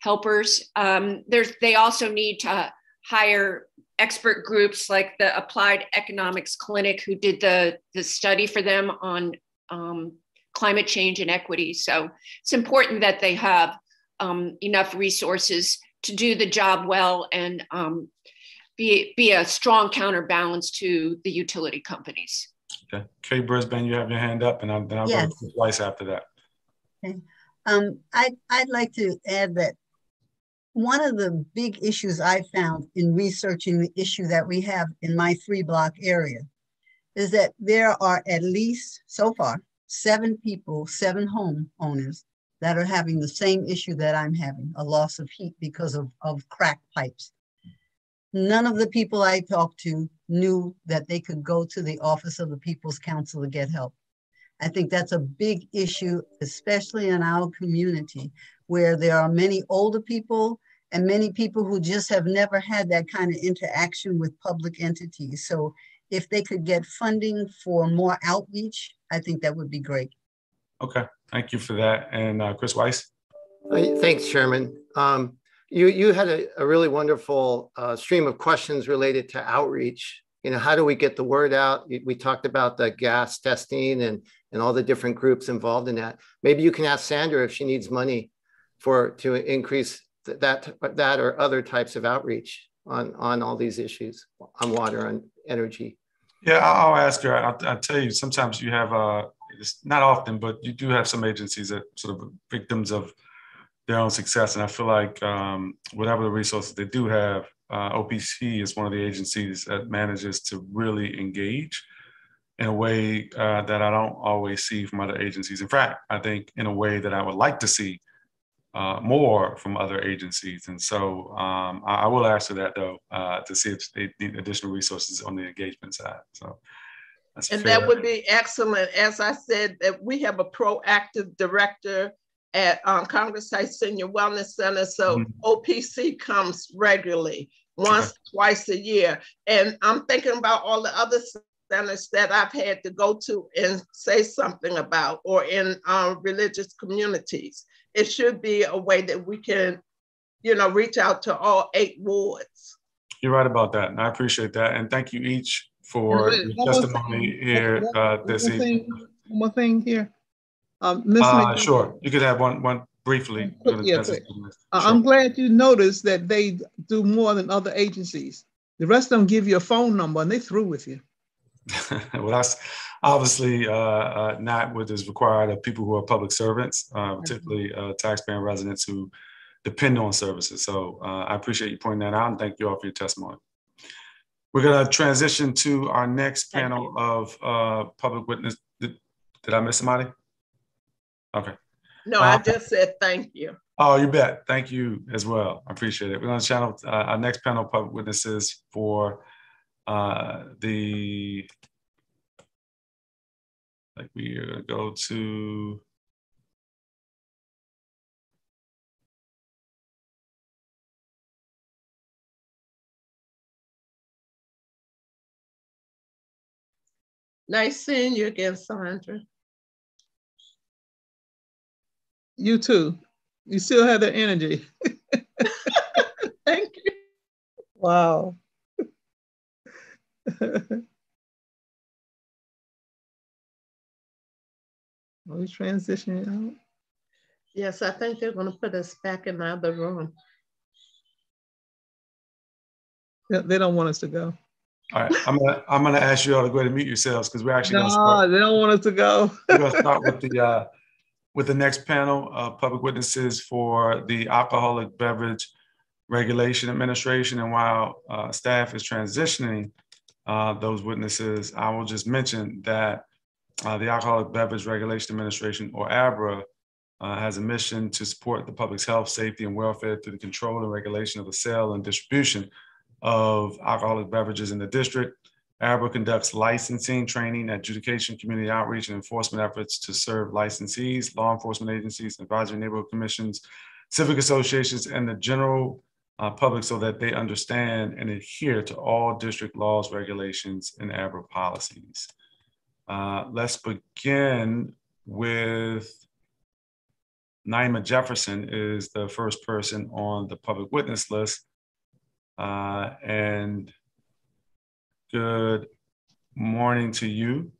helpers. Um, there's, they also need to hire expert groups like the Applied Economics Clinic, who did the, the study for them on um, climate change and equity. So it's important that they have um, enough resources to do the job well and um, be, be a strong counterbalance to the utility companies. Okay. Kay Brisbane, you have your hand up, and I'll, then I'll yes. go twice after that. Okay. Um, I, I'd like to add that one of the big issues I found in researching the issue that we have in my three block area is that there are at least so far seven people, seven homeowners that are having the same issue that I'm having, a loss of heat because of, of cracked pipes. None of the people I talked to knew that they could go to the Office of the People's Counsel to get help. I think that's a big issue, especially in our community, where there are many older people and many people who just have never had that kind of interaction with public entities. So if they could get funding for more outreach, I think that would be great. Okay, thank you for that. And uh, Chris Weiss? Thanks, Chairman. Um, you, you had a, a really wonderful uh, stream of questions related to outreach. You know, how do we get the word out? We talked about the gas testing and, and all the different groups involved in that. Maybe you can ask Sandra if she needs money for to increase that, that or other types of outreach. on, on all these issues on water and energy. Yeah, I'll ask her. I'll, I'll tell you, sometimes you have, uh, it's not often, but you do have some agencies that sort of victims of their own success. And I feel like um, whatever the resources they do have, uh, OPC is one of the agencies that manages to really engage in a way uh, that I don't always see from other agencies. In fact, I think in a way that I would like to see uh, more from other agencies. And so um, I, I, will ask for that though uh, to see if they need additional resources on the engagement side. So. and fair. that would be excellent. As I said, that we have a proactive director at um, Congress Heights Senior Wellness Center. So mm-hmm. OPC comes regularly, once, twice a year. And I'm thinking about all the other centers that I've had to go to and say something about, or in um, religious communities. It should be a way that we can, you know, reach out to all eight wards. You're right about that. And I appreciate that. And thank you each for your testimony here uh, this evening. One more thing here. Um, uh, sure, you could have one one briefly. Yeah, sure. I'm glad you noticed that they do more than other agencies. The rest of them give you a phone number and they through with you. <laughs> well, that's obviously uh, uh, not what is required of people who are public servants, uh, particularly uh, taxpaying residents who depend on services. So uh, I appreciate you pointing that out and thank you all for your testimony. We're going to transition to our next panel of uh, public witness. Did, did I miss somebody? Okay. No, uh, I just said thank you. Oh, you bet. Thank you as well. I appreciate it. We're going to channel uh, our next panel of public witnesses for uh, the like we are gonna go to Nice seeing you again, Sandra. You too. You still have the energy. <laughs> Thank you. Wow. <laughs> Are we transitioning out? Yes, I think they're going to put us back in the other room. They don't want us to go. All right, I'm gonna I'm gonna ask you all to go ahead and mute yourselves because we're actually no, gonna start. they don't want us to go. we're gonna start with the uh, with the next panel of public witnesses for the Alcoholic Beverage Regulation Administration. And while uh, staff is transitioning uh, those witnesses, I will just mention that uh, the Alcoholic Beverage Regulation Administration, or ABRA, uh, has a mission to support the public's health, safety, and welfare through the control and regulation of the sale and distribution of alcoholic beverages in the district. ABRA conducts licensing, training, adjudication, community outreach, and enforcement efforts to serve licensees, law enforcement agencies, advisory neighborhood commissions, civic associations, and the general uh, public so that they understand and adhere to all district laws, regulations, and ABRA policies. Uh, let's begin with Naima Jefferson is the first person on the public witness list. Uh, and good morning to you.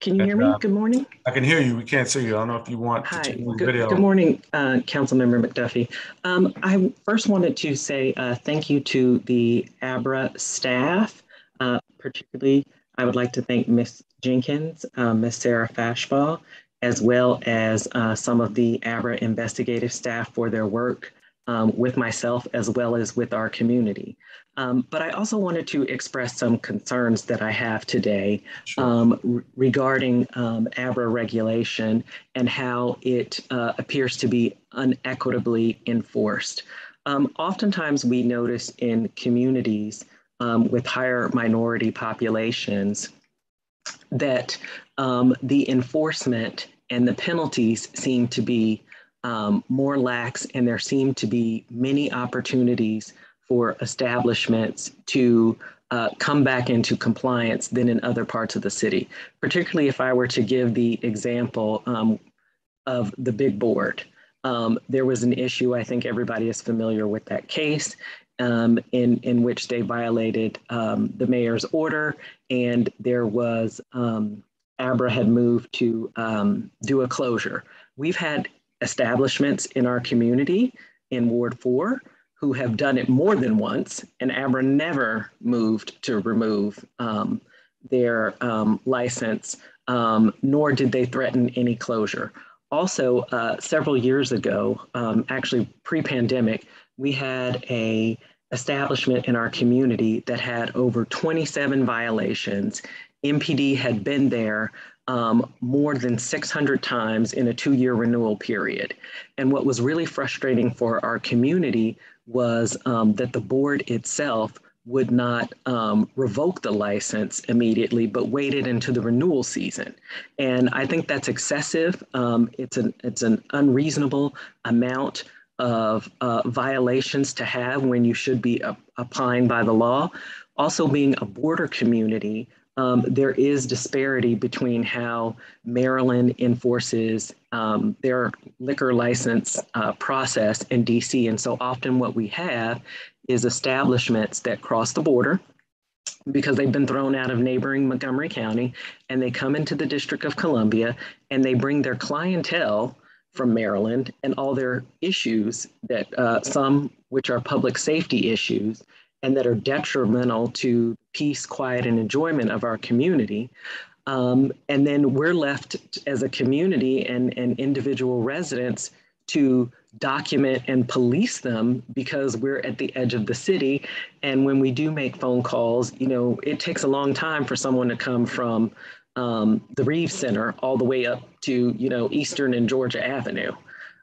Can you hear me? Uh, good morning. I can hear you. We can't see you. I don't know if you want Hi. to change the video. Good morning, uh, Councilmember McDuffie. Um, I first wanted to say uh, thank you to the ABRA staff, uh, particularly I would like to thank Ms. Jenkins, uh, Ms. Sarah Fashball, as well as uh, some of the ABRA investigative staff for their work um, with myself as well as with our community. Um, but I also wanted to express some concerns that I have today sure. um, regarding um, ABRA regulation and how it uh, appears to be unequitably enforced. Um, oftentimes we notice in communities um, with higher minority populations that um, the enforcement and the penalties seem to be um, more lax, and there seem to be many opportunities for establishments to uh, come back into compliance than in other parts of the city. Particularly if I were to give the example um, of the big board. Um, there was an issue, I think everybody is familiar with that case, um, in, in which they violated um, the mayor's order, and there was, um, Abra had moved to um, do a closure. We've had establishments in our community in Ward 4 who have done it more than once, and Abra never moved to remove um, their um, license, um, nor did they threaten any closure. Also, uh, several years ago, um, actually pre-pandemic, we had a establishment in our community that had over 27 violations. MPD had been there um, more than 600 times in a two-year renewal period. And what was really frustrating for our community was um, that the board itself would not um, revoke the license immediately, but waited into the renewal season. And I think that's excessive. Um, it's, an, it's an unreasonable amount of uh, violations to have when you should be applying by the law. Also, being a border community, um, there is disparity between how Maryland enforces um, their liquor license uh, process in DC. And so often what we have is establishments that cross the border because they've been thrown out of neighboring Montgomery County and they come into the District of Columbia and they bring their clientele from Maryland and all their issues that uh, some which are public safety issues and that are detrimental to peace, quiet, and enjoyment of our community. Um, and then we're left as a community and, and individual residents to document and police them because we're at the edge of the city. And when we do make phone calls, you know, it takes a long time for someone to come from um, the Reeves Center all the way up to, you know, Eastern and Georgia Avenue.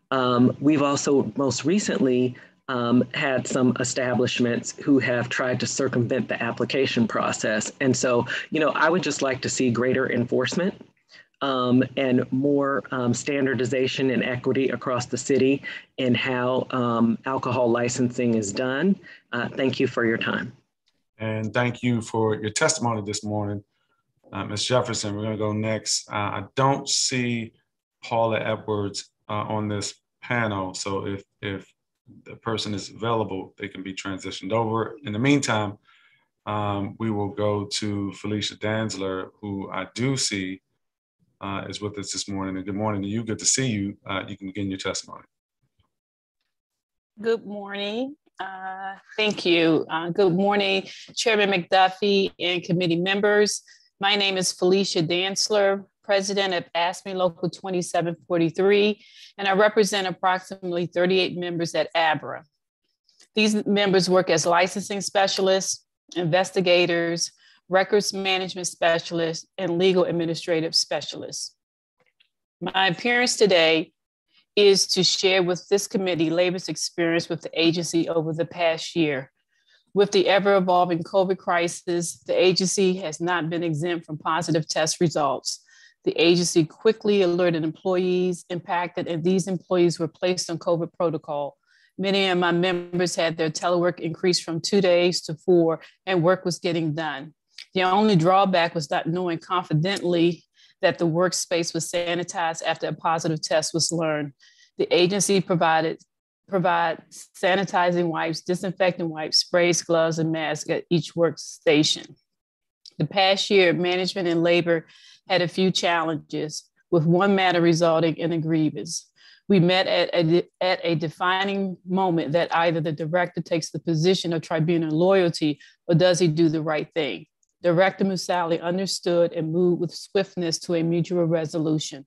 Um, we've also most recently um, had some establishments who have tried to circumvent the application process. And so, you know, I would just like to see greater enforcement um, and more um, standardization and equity across the city in how um, alcohol licensing is done. Uh, thank you for your time. And thank you for your testimony this morning, uh, Ms. Jefferson. We're going to go next. Uh, I don't see Paula Edwards uh, on this panel, so if if the person is available, they can be transitioned over. In the meantime, um, we will go to Felicia Dantzler, who I do see uh, is with us this morning. And good morning to you. Good to see you. Uh, you can begin your testimony. Good morning. Uh, thank you. Uh, good morning, Chairman McDuffie and committee members. My name is Felicia Dantzler, president of AFSCME Local 2743, and I represent approximately 38 members at ABRA. These members work as licensing specialists, investigators, records management specialists, and legal administrative specialists. My appearance today is to share with this committee labor's experience with the agency over the past year. With the ever evolving COVID crisis, the agency has not been exempt from positive test results. The agency quickly alerted employees impacted, and these employees were placed on COVID protocol. Many of my members had their telework increased from two days to four, and work was getting done. The only drawback was not knowing confidently that the workspace was sanitized after a positive test was learned. The agency provided provide sanitizing wipes, disinfecting wipes, sprays, gloves, and masks at each workstation. The past year, management and labor had a few challenges, with one matter resulting in a grievance. We met at a, at a defining moment that either the director takes the position of tribunal loyalty or does he do the right thing. Director Moosally understood and moved with swiftness to a mutual resolution.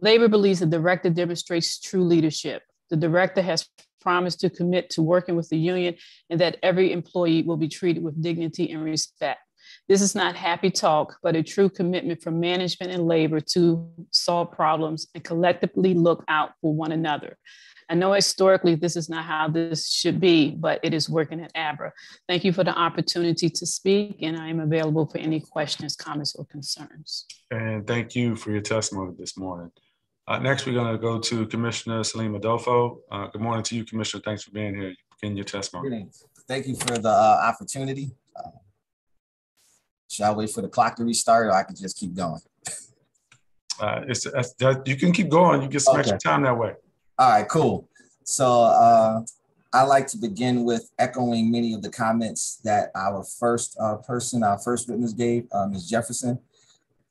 Labor believes the director demonstrates true leadership. The director has promised to commit to working with the union and that every employee will be treated with dignity and respect. This is not happy talk, but a true commitment from management and labor to solve problems and collectively look out for one another. I know historically this is not how this should be, but it is working at ABRA. Thank you for the opportunity to speak, and I am available for any questions, comments, or concerns. And thank you for your testimony this morning. Uh, next, we're going to go to Commissioner Salim Adofo. Uh, good morning to you, Commissioner. Thanks for being here. Begin your testimony. Thank you for the uh, opportunity. Should I wait for the clock to restart, or I can just keep going? Uh, it's, it's you can keep going. You get some okay. extra time that way. All right, cool. So uh, I like to begin with echoing many of the comments that our first uh, person, our first witness gave, uh, Ms. Jefferson.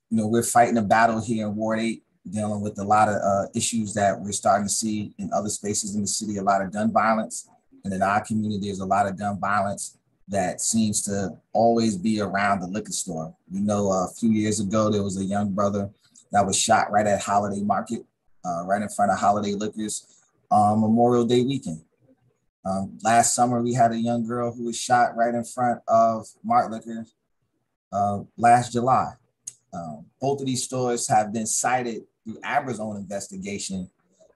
You know, we're fighting a battle here in Ward 8, dealing with a lot of uh, issues that we're starting to see in other spaces in the city, a lot of gun violence. And in our community, there's a lot of gun violence that seems to always be around the liquor store. We know a few years ago, there was a young brother that was shot right at Holiday Market, uh, right in front of Holiday Liquors on Memorial Day weekend. Um, last summer, we had a young girl who was shot right in front of Mart Liquor uh, last July. Um, both of these stores have been cited through ABRA's own investigation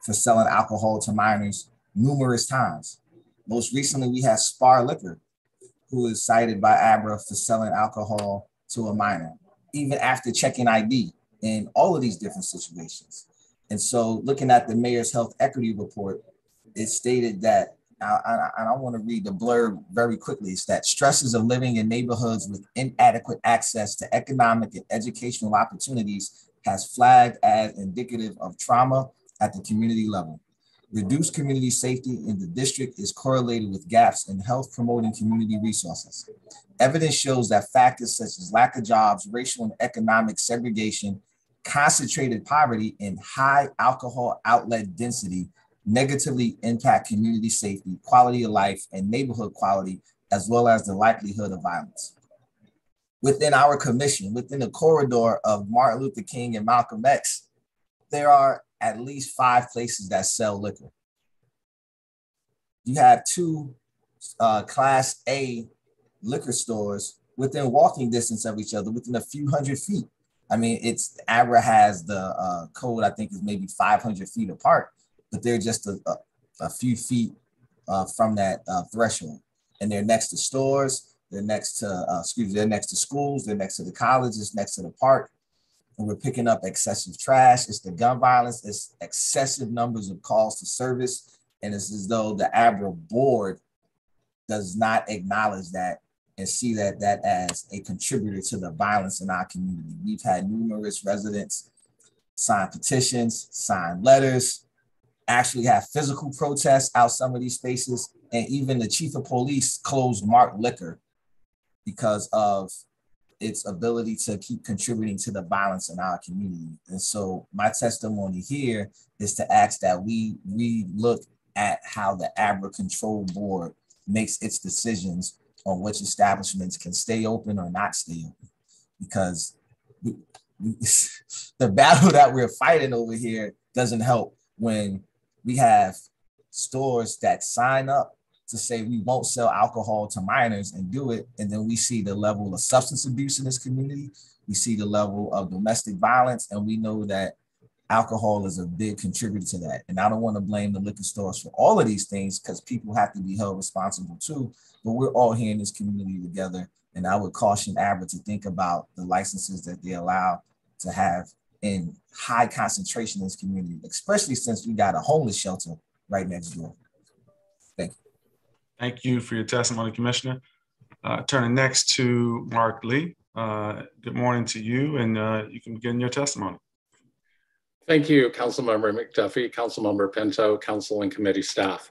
for selling alcohol to minors numerous times. Most recently, we had Spar Liquor, who is cited by ABRA for selling alcohol to a minor, even after checking ID in all of these different situations. And so, looking at the mayor's health equity report, it stated that I, I, I want to read the blurb very quickly. It's that stresses of living in neighborhoods with inadequate access to economic and educational opportunities has flagged as indicative of trauma at the community level. Reduced community safety in the district is correlated with gaps in health promoting community resources. Evidence shows that factors such as lack of jobs, racial and economic segregation, concentrated poverty, and high alcohol outlet density negatively impact community safety, quality of life, and neighborhood quality, as well as the likelihood of violence. Within our commission, within the corridor of Martin Luther King and Malcolm X, there are at least five places that sell liquor. You have two uh, Class A liquor stores within walking distance of each other, within a few hundred feet. I mean, it's Abra has the uh, code, I think, is maybe 500 feet apart but they're just a, a, a few feet uh, from that uh, threshold. And they're next to stores, they're next to, uh, excuse me, they're next to schools, they're next to the colleges, next to the park. And we're picking up excessive trash. It's the gun violence, it's excessive numbers of calls to service. And it's as though the ABRA board does not acknowledge that and see that that as a contributor to the violence in our community. We've had numerous residents sign petitions, sign letters, actually have physical protests out some of these spaces. And even the chief of police closed Mart Liquor because of its ability to keep contributing to the violence in our community. And so my testimony here is to ask that we we look at how the ABRA control board makes its decisions on which establishments can stay open or not stay open. Because we, we, <laughs> the battle that we're fighting over here doesn't help when we have stores that sign up to say we won't sell alcohol to minors and do it. And then we see the level of substance abuse in this community. We see the level of domestic violence, and we know that alcohol is a big contributor to that. And I don't want to blame the liquor stores for all of these things because people have to be held responsible too. But we're all here in this community together. And I would caution Abra to think about the licenses that they allow to have in high concentration in this community, especially since we got a homeless shelter right next door. Thank you. For your testimony, Commissioner. Uh, turning next to Mark Lee. Uh, good morning to you, and uh, you can begin your testimony. Thank you, Councilmember McDuffie, Councilmember Pinto, Council and Committee staff.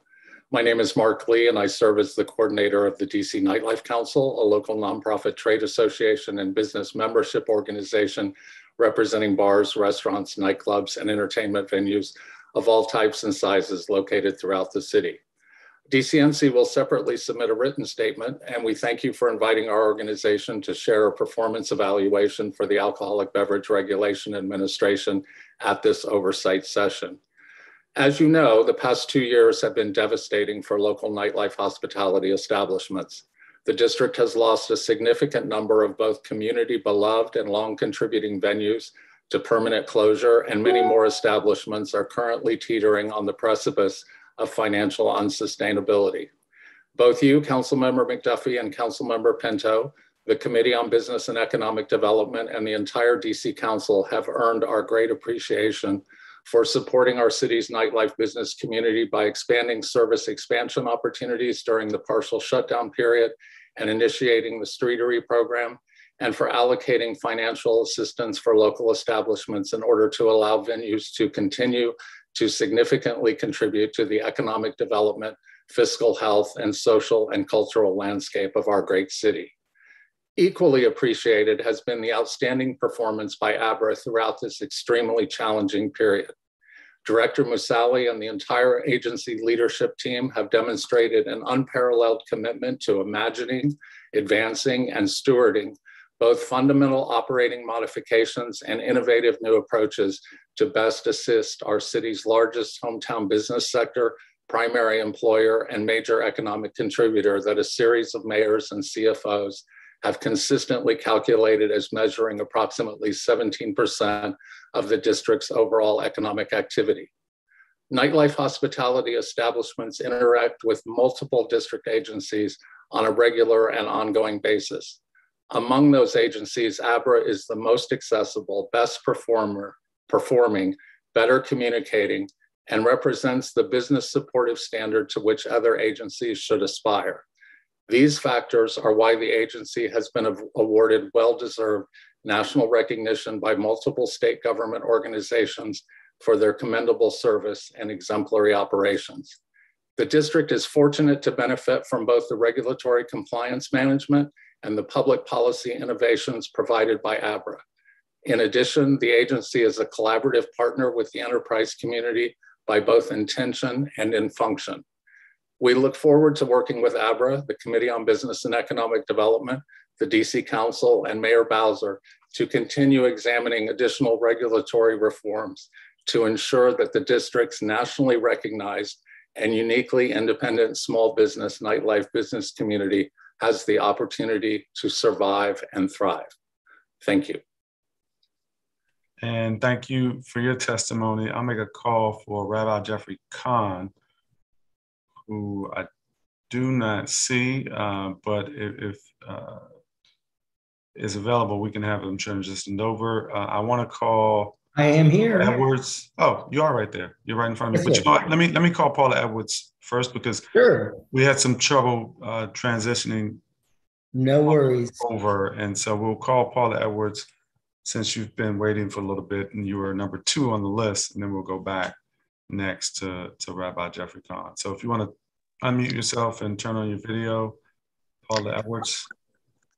My name is Mark Lee, and I serve as the coordinator of the DC Nightlife Council, a local nonprofit trade association and business membership organization representing bars, restaurants, nightclubs, and entertainment venues of all types and sizes located throughout the city. DCNC will separately submit a written statement, and we thank you for inviting our organization to share a performance evaluation for the Alcoholic Beverage Regulation Administration at this oversight session. As you know, the past two years have been devastating for local nightlife hospitality establishments. The district has lost a significant number of both community beloved and long contributing venues to permanent closure, and many more establishments are currently teetering on the precipice of financial unsustainability. Both you, Councilmember McDuffie and Councilmember Pinto, the Committee on Business and Economic Development, and the entire DC Council have earned our great appreciation for supporting our city's nightlife business community by expanding service expansion opportunities during the partial shutdown period and initiating the Streetery program, and for allocating financial assistance for local establishments in order to allow venues to continue to significantly contribute to the economic development, fiscal health, and social and cultural landscape of our great city. Equally appreciated has been the outstanding performance by ABRA throughout this extremely challenging period. Director Moosally and the entire agency leadership team have demonstrated an unparalleled commitment to imagining, advancing, and stewarding both fundamental operating modifications and innovative new approaches to best assist our city's largest hometown business sector, primary employer, and major economic contributor that a series of mayors and CFOs have consistently calculated as measuring approximately 17% of the district's overall economic activity. Nightlife hospitality establishments interact with multiple district agencies on a regular and ongoing basis. Among those agencies, ABRA is the most accessible, best performer, performing, better communicating, and represents the business supportive standard to which other agencies should aspire. These factors are why the agency has been awarded well-deserved national recognition by multiple state government organizations for their commendable service and exemplary operations. The district is fortunate to benefit from both the regulatory compliance management and the public policy innovations provided by ABRA. In addition, the agency is a collaborative partner with the enterprise community by both intention and in function. We look forward to working with ABRA, the Committee on Business and Economic Development, the DC Council, and Mayor Bowser to continue examining additional regulatory reforms to ensure that the district's nationally recognized and uniquely independent small business nightlife business community has the opportunity to survive and thrive. Thank you. And thank you for your testimony. I'll make a call for Rabbi Jeffrey Kahn, who I do not see, uh, but if, if uh, is available, we can have him transitioned over. Uh, I want to call. I am here. Edwards. Oh, you are right there. You're right in front of me. Yes, but you know what? Let me let me call Paula Edwards first because sure. we had some trouble uh, transitioning. No worries. Over, and so we'll call Paula Edwards since you've been waiting for a little bit and you were number two on the list, and then we'll go back next to, to Rabbi Jeffrey Kahn. So if you want to unmute yourself and turn on your video, Paula Edwards.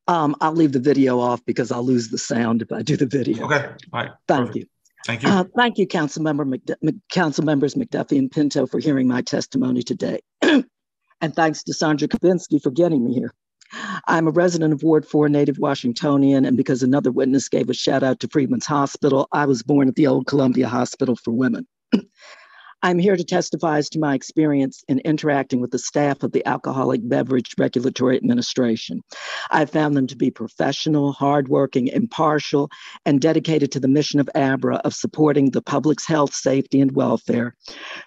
Um, I'll leave the video off because I'll lose the sound if I do the video. Okay. All right. Thank Perfect. you. Thank you. Uh, thank you, Council Member McD- Mc- Council Members McDuffie and Pinto for hearing my testimony today. <clears throat> and thanks to Sandra Kavinsky for getting me here. I'm a resident of Ward 4, native Washingtonian, and because another witness gave a shout out to Freedmen's Hospital, I was born at the old Columbia Hospital for Women. <clears throat> I'm here to testify as to my experience in interacting with the staff of the Alcoholic Beverage Regulatory Administration. I found them to be professional, hardworking, impartial, and dedicated to the mission of ABRA of supporting the public's health, safety, and welfare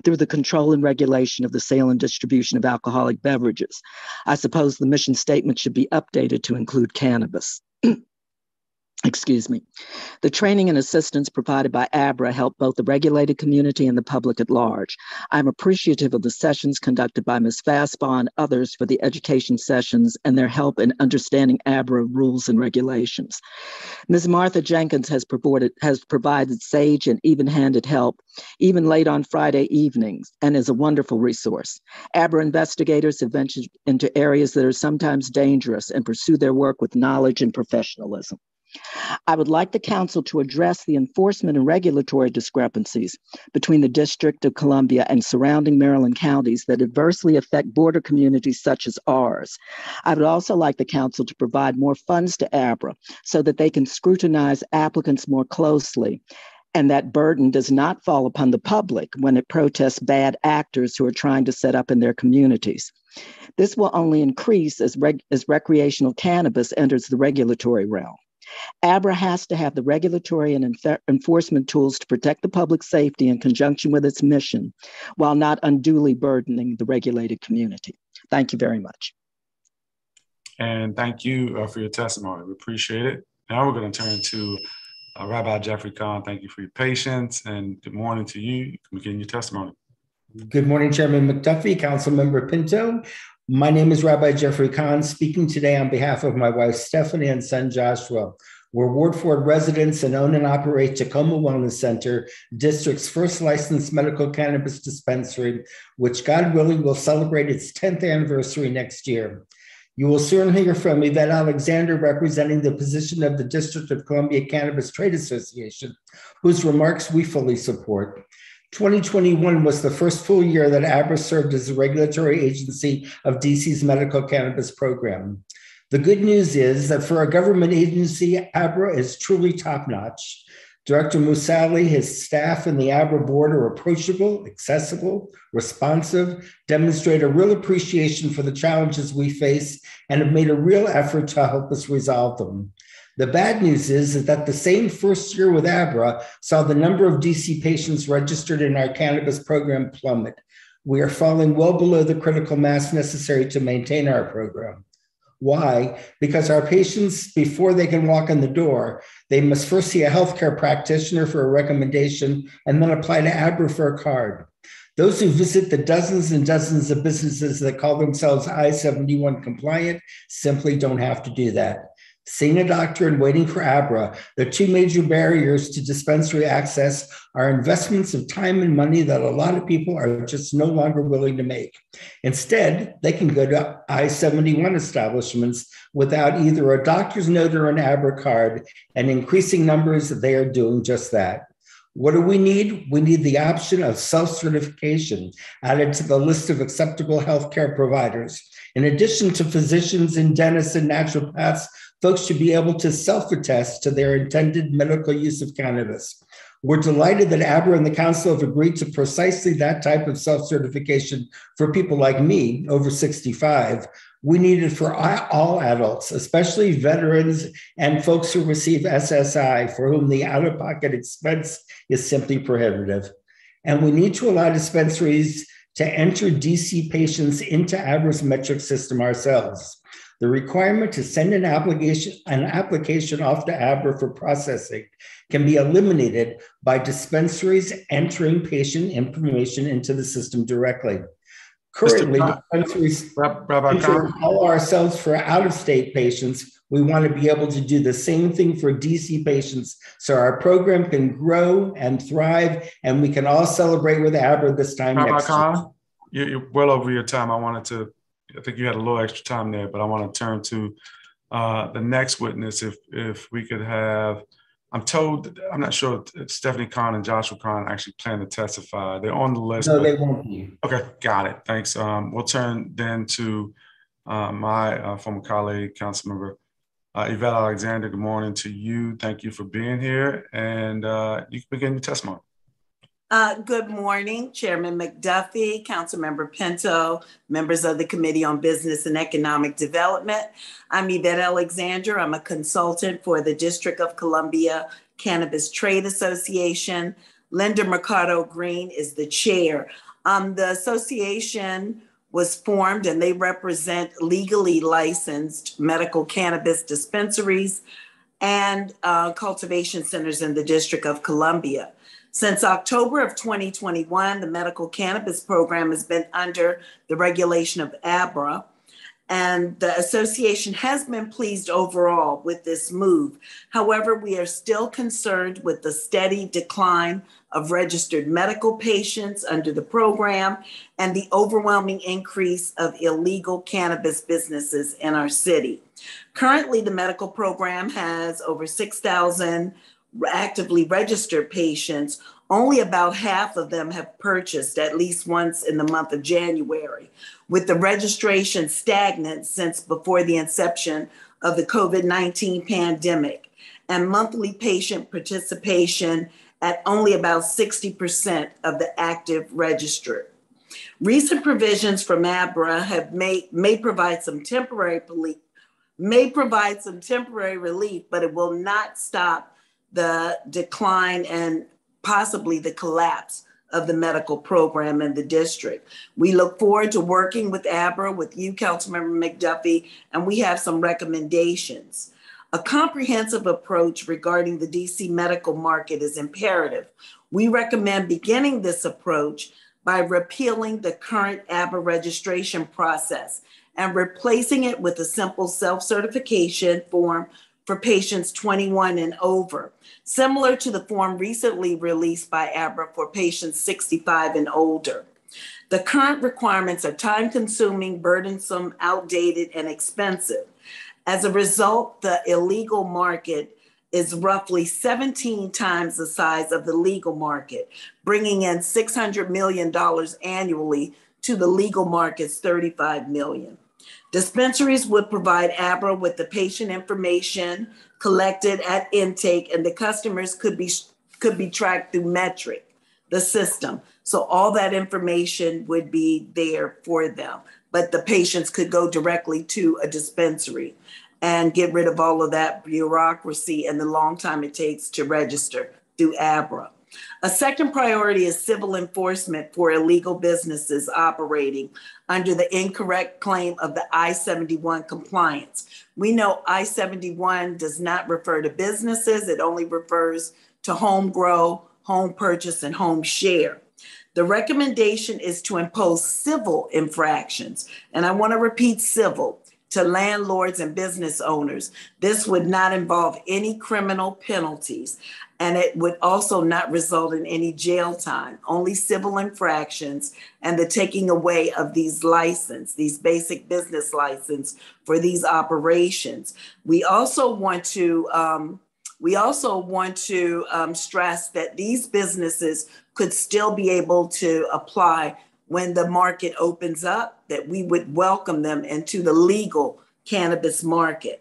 through the control and regulation of the sale and distribution of alcoholic beverages. I suppose the mission statement should be updated to include cannabis. <clears throat> Excuse me. The training and assistance provided by ABRA help both the regulated community and the public at large. I'm appreciative of the sessions conducted by Ms. Fastbaugh and others for the education sessions and their help in understanding ABRA rules and regulations. Ms. Martha Jenkins has, provided, has provided sage and even-handed help, even late on Friday evenings, and is a wonderful resource. ABRA investigators have ventured into areas that are sometimes dangerous and pursue their work with knowledge and professionalism. I would like the council to address the enforcement and regulatory discrepancies between the District of Columbia and surrounding Maryland counties that adversely affect border communities such as ours. I would also like the council to provide more funds to ABRA so that they can scrutinize applicants more closely and that burden does not fall upon the public when it protests bad actors who are trying to set up in their communities. This will only increase as, reg- as recreational cannabis enters the regulatory realm. ABRA has to have the regulatory and enf- enforcement tools to protect the public safety in conjunction with its mission while not unduly burdening the regulated community. Thank you very much. And thank you uh, for your testimony. We appreciate it. Now we're going to turn to uh, Rabbi Jeffrey Kahn. Thank you for your patience and good morning to you. You can begin your testimony. Good morning, Chairman McDuffie, Council Member Pinto. My name is Rabbi Jeffrey Kahn, speaking today on behalf of my wife Stephanie and son Joshua. We're Ward 4 residents and own and operate Takoma Wellness Center, district's first licensed medical cannabis dispensary, which God willing will celebrate its 10th anniversary next year. You will soon hear from Yvette Alexander representing the position of the District of Columbia Cannabis Trade Association, whose remarks we fully support. 2021 was the first full year that ABRA served as the regulatory agency of DC's medical cannabis program. The good news is that for a government agency, ABRA is truly top notch. Director Moosally, his staff, and the ABRA board are approachable, accessible, responsive, demonstrate a real appreciation for the challenges we face, and have made a real effort to help us resolve them. The bad news is, that the same first year with ABRA saw the number of DC patients registered in our cannabis program plummet. We are falling well below the critical mass necessary to maintain our program. Why? Because our patients, before they can walk in the door, they must first see a healthcare practitioner for a recommendation and then apply to ABRA for a card. Those who visit the dozens and dozens of businesses that call themselves I 71 compliant simply don't have to do that. Seeing a doctor and waiting for ABRA, the two major barriers to dispensary access are investments of time and money that a lot of people are just no longer willing to make. Instead, they can go to I 71 establishments without either a doctor's note or an ABRA card, and increasing numbers, they are doing just that. What do we need? We need the option of self certification added to the list of acceptable healthcare providers. In addition to physicians and dentists and naturopaths, folks should be able to self attest to their intended medical use of cannabis. We're delighted that ABRA and the Council have agreed to precisely that type of self certification for people like me, over 65. We need it for all adults, especially veterans and folks who receive SSI, for whom the out of pocket expense is simply prohibitive. And we need to allow dispensaries to enter DC patients into ABRA's Metrc system ourselves. The requirement to send an application, an application off to ABRA for processing can be eliminated by dispensaries entering patient information into the system directly. Currently, dispensaries call ourselves for out-of-state patients. We want to be able to do the same thing for DC patients so our program can grow and thrive and we can all celebrate with ABRA this time Rabbi next Khan, year. You're well over your time. I wanted to I think you had a little extra time there, but I want to turn to uh, the next witness. If if we could have, I'm told I'm not sure if Stephanie Kahn and Joshua Kahn actually plan to testify. They're on the list. No, but- they won't be. Okay, got it. Thanks. Um, we'll turn then to uh, my uh, former colleague, Councilmember uh, Yvette Alexander. Good morning to you. Thank you for being here, and uh, you can begin your testimony. Uh, good morning, Chairman McDuffie, Councilmember Pinto, members of the Committee on Business and Economic Development. I'm Yvette Alexander. I'm a consultant for the District of Columbia Cannabis Trade Association. Linda Mercado Green is the chair. Um, the association was formed and they represent legally licensed medical cannabis dispensaries and uh, cultivation centers in the District of Columbia. Since October of 2021, the medical cannabis program has been under the regulation of ABRA, and the association has been pleased overall with this move. However, we are still concerned with the steady decline of registered medical patients under the program and the overwhelming increase of illegal cannabis businesses in our city. Currently, the medical program has over 6,000 actively registered patients, only about half of them have purchased at least once in the month of January, with the registration stagnant since before the inception of the COVID 19 pandemic, and monthly patient participation at only about 60% of the active registered. Recent provisions from ABRA have made, may provide some temporary may provide some temporary relief, but it will not stop the decline and possibly the collapse of the medical program in the district. We look forward to working with ABRA, with you, Councilmember McDuffie, and we have some recommendations. A comprehensive approach regarding the DC medical market is imperative. We recommend beginning this approach by repealing the current ABRA registration process and replacing it with a simple self certification form for patients 21 and over, similar to the form recently released by ABRA for patients 65 and older. The current requirements are time consuming, burdensome, outdated, and expensive. As a result, the illegal market is roughly 17 times the size of the legal market, bringing in $600 million annually to the legal market's 35 million. Dispensaries would provide ABRA with the patient information collected at intake and the customers could be could be tracked through Metrc, the system. So all that information would be there for them, but the patients could go directly to a dispensary and get rid of all of that bureaucracy and the long time it takes to register through ABRA. A second priority is civil enforcement for illegal businesses operating under the incorrect claim of the I 71 compliance. We know I 71 does not refer to businesses, it only refers to home grow, home purchase, and home share. The recommendation is to impose civil infractions. And I want to repeat civil to landlords and business owners. This would not involve any criminal penalties, and it would also not result in any jail time, only civil infractions and the taking away of these license, these basic business license for these operations. We also want to um, we also want to um, stress that these businesses could still be able to apply when the market opens up, that we would welcome them into the legal cannabis market.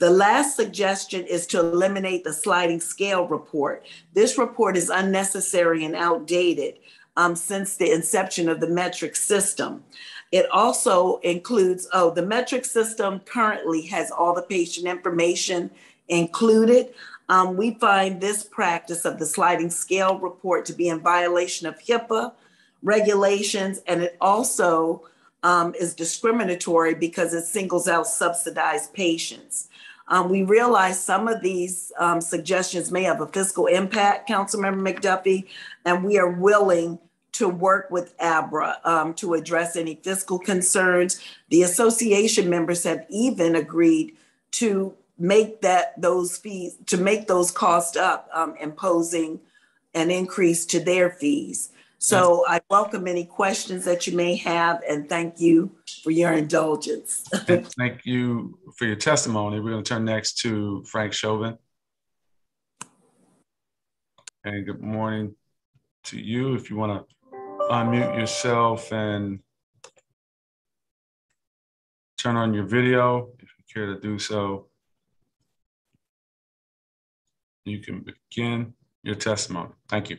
The last suggestion is to eliminate the sliding scale report. This report is unnecessary and outdated um, since the inception of the Metrc system. It also includes, oh, the Metrc system currently has all the patient information included. Um, we find this practice of the sliding scale report to be in violation of HIPAA regulations, and it also um, is discriminatory because it singles out subsidized patients. Um, we realize some of these um, suggestions may have a fiscal impact, Councilmember McDuffie, and we are willing to work with ABRA um, to address any fiscal concerns. The association members have even agreed to make that those fees to make those costs up, um, imposing an increase to their fees. So I welcome any questions that you may have and thank you for your indulgence. <laughs> thank you for your testimony. We're going to turn next to Frank Chauvin. And good morning to you. If you want to unmute yourself and turn on your video, if you care to do so you can begin your testimony. Thank you.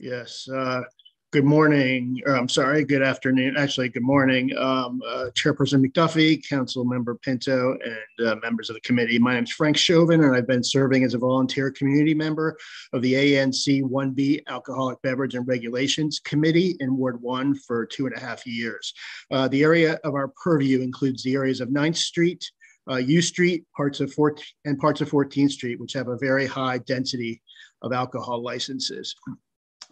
Yes. Uh, good morning. Or I'm sorry. Good afternoon. Actually, good morning, um, uh, Chairperson McDuffie, Council Member Pinto, and uh, members of the committee. My name is Frank Chauvin, and I've been serving as a volunteer community member of the ANC 1B Alcoholic Beverage and Regulations Committee in Ward 1 for two and a half years. Uh, the area of our purview includes the areas of 9th Street, uh, U Street, parts of 14 and parts of 14th Street, which have a very high density of alcohol licenses.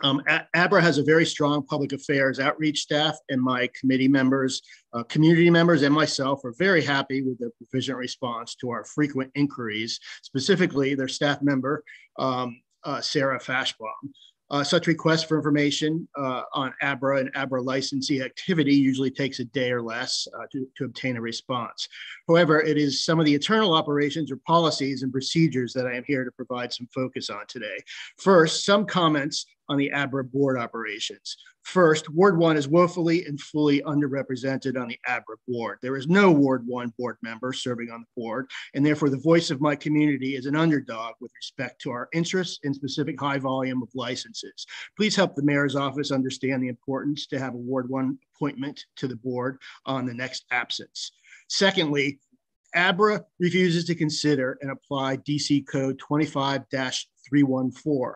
Um, ABRA has a very strong public affairs outreach staff, and my committee members, uh, community members, and myself are very happy with the proficient response to our frequent inquiries, specifically their staff member, um, uh, Sarah Fashbaum. Uh, such requests for information uh, on ABRA and ABRA licensee activity usually takes a day or less uh, to, to obtain a response. However, it is some of the internal operations or policies and procedures that I am here to provide some focus on today. First, some comments on the ABRA board operations. First, Ward 1 is woefully and fully underrepresented on the ABRA board. There is no Ward 1 board member serving on the board, and therefore the voice of my community is an underdog with respect to our interests in specific high volume of licenses. Please help the mayor's office understand the importance to have a Ward 1 appointment to the board on the next absence. Secondly, ABRA refuses to consider and apply DC Code 25 314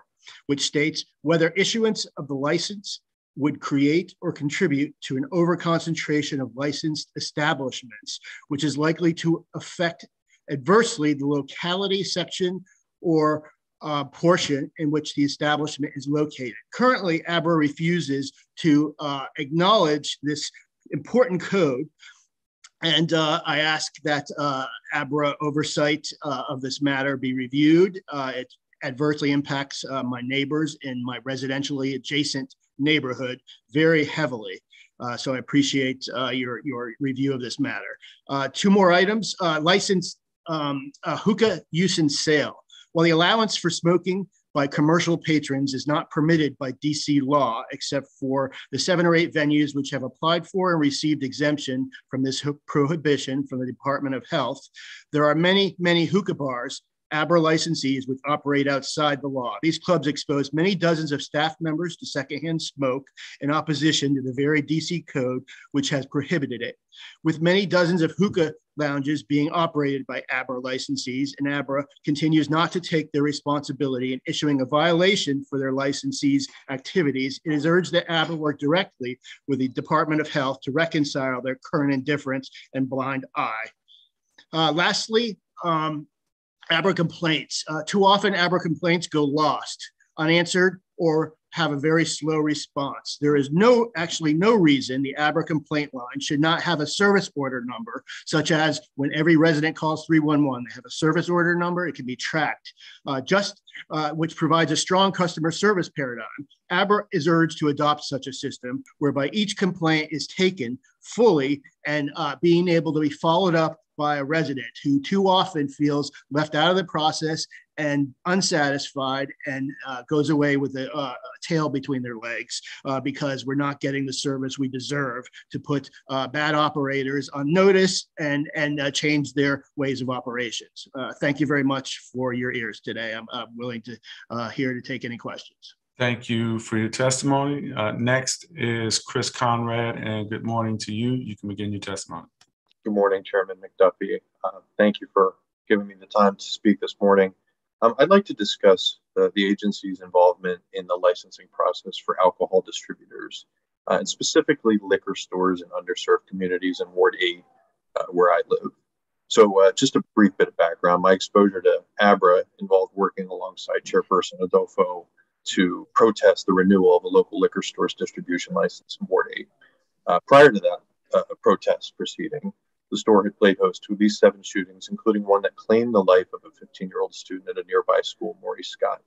which states whether issuance of the license would create or contribute to an overconcentration of licensed establishments, which is likely to affect adversely the locality section or uh, portion in which the establishment is located. Currently, ABRA refuses to uh, acknowledge this important code. And uh, I ask that uh, ABRA oversight uh, of this matter be reviewed. Uh, it adversely impacts my neighbors in my residentially adjacent neighborhood very heavily. Uh, so I appreciate uh, your, your review of this matter. Uh, two more items, uh, licensed um, hookah use and sale. While the allowance for smoking by commercial patrons is not permitted by DC law, except for the seven or eight venues which have applied for and received exemption from this prohibition from the Department of Health. There are many, many hookah bars ABRA licensees which operate outside the law. These clubs expose many dozens of staff members to secondhand smoke in opposition to the very DC code, which has prohibited it. With many dozens of hookah lounges being operated by ABRA licensees, and ABRA continues not to take their responsibility in issuing a violation for their licensees' activities, it is urged that ABRA work directly with the Department of Health to reconcile their current indifference and blind eye. Uh, lastly, um, ABRA complaints. Uh, too often, ABRA complaints go lost, unanswered, or have a very slow response. There is no, actually no reason the ABRA complaint line should not have a service order number, such as when every resident calls 311, they have a service order number, it can be tracked, uh, just uh, which provides a strong customer service paradigm. ABRA is urged to adopt such a system whereby each complaint is taken fully and uh, being able to be followed up by a resident who too often feels left out of the process and unsatisfied and uh, goes away with a, uh, tail between their legs uh, because we're not getting the service we deserve to put uh, bad operators on notice and, and uh, change their ways of operations. Uh, thank you very much for your ears today. I'm, I'm willing to here to take any questions. Thank you for your testimony. next is Chris Conrad, and good morning to you. You can begin your testimony. Good morning, Chairman McDuffie. Uh, thank you for giving me the time to speak this morning. Um, I'd like to discuss the, the, agency's involvement in the licensing process for alcohol distributors, uh, and specifically liquor stores in underserved communities in Ward 8, uh, where I live. So, uh, just a brief bit of background my exposure to ABRA involved working alongside Chairperson Adofo to protest the renewal of a local liquor store's distribution license in Ward 8. Uh, prior to that uh, protest proceeding, the store had played host to at least seven shootings, including one that claimed the life of a 15 year old student at a nearby school, Maurice Scott.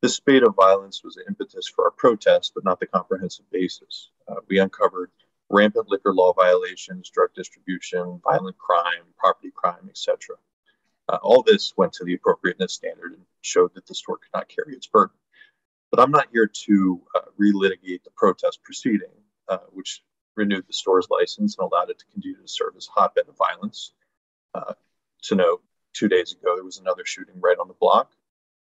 This spate of violence was the impetus for our protest, but not the comprehensive basis. Uh, we uncovered rampant liquor law violations, drug distribution, violent crime, property crime, etc. Uh, all this went to the appropriateness standard and showed that the store could not carry its burden. But I'm not here to uh, relitigate the protest proceeding, uh, which renewed the store's license and allowed it to continue to serve as a hotbed of violence. Uh, to note, two days ago, there was another shooting right on the block.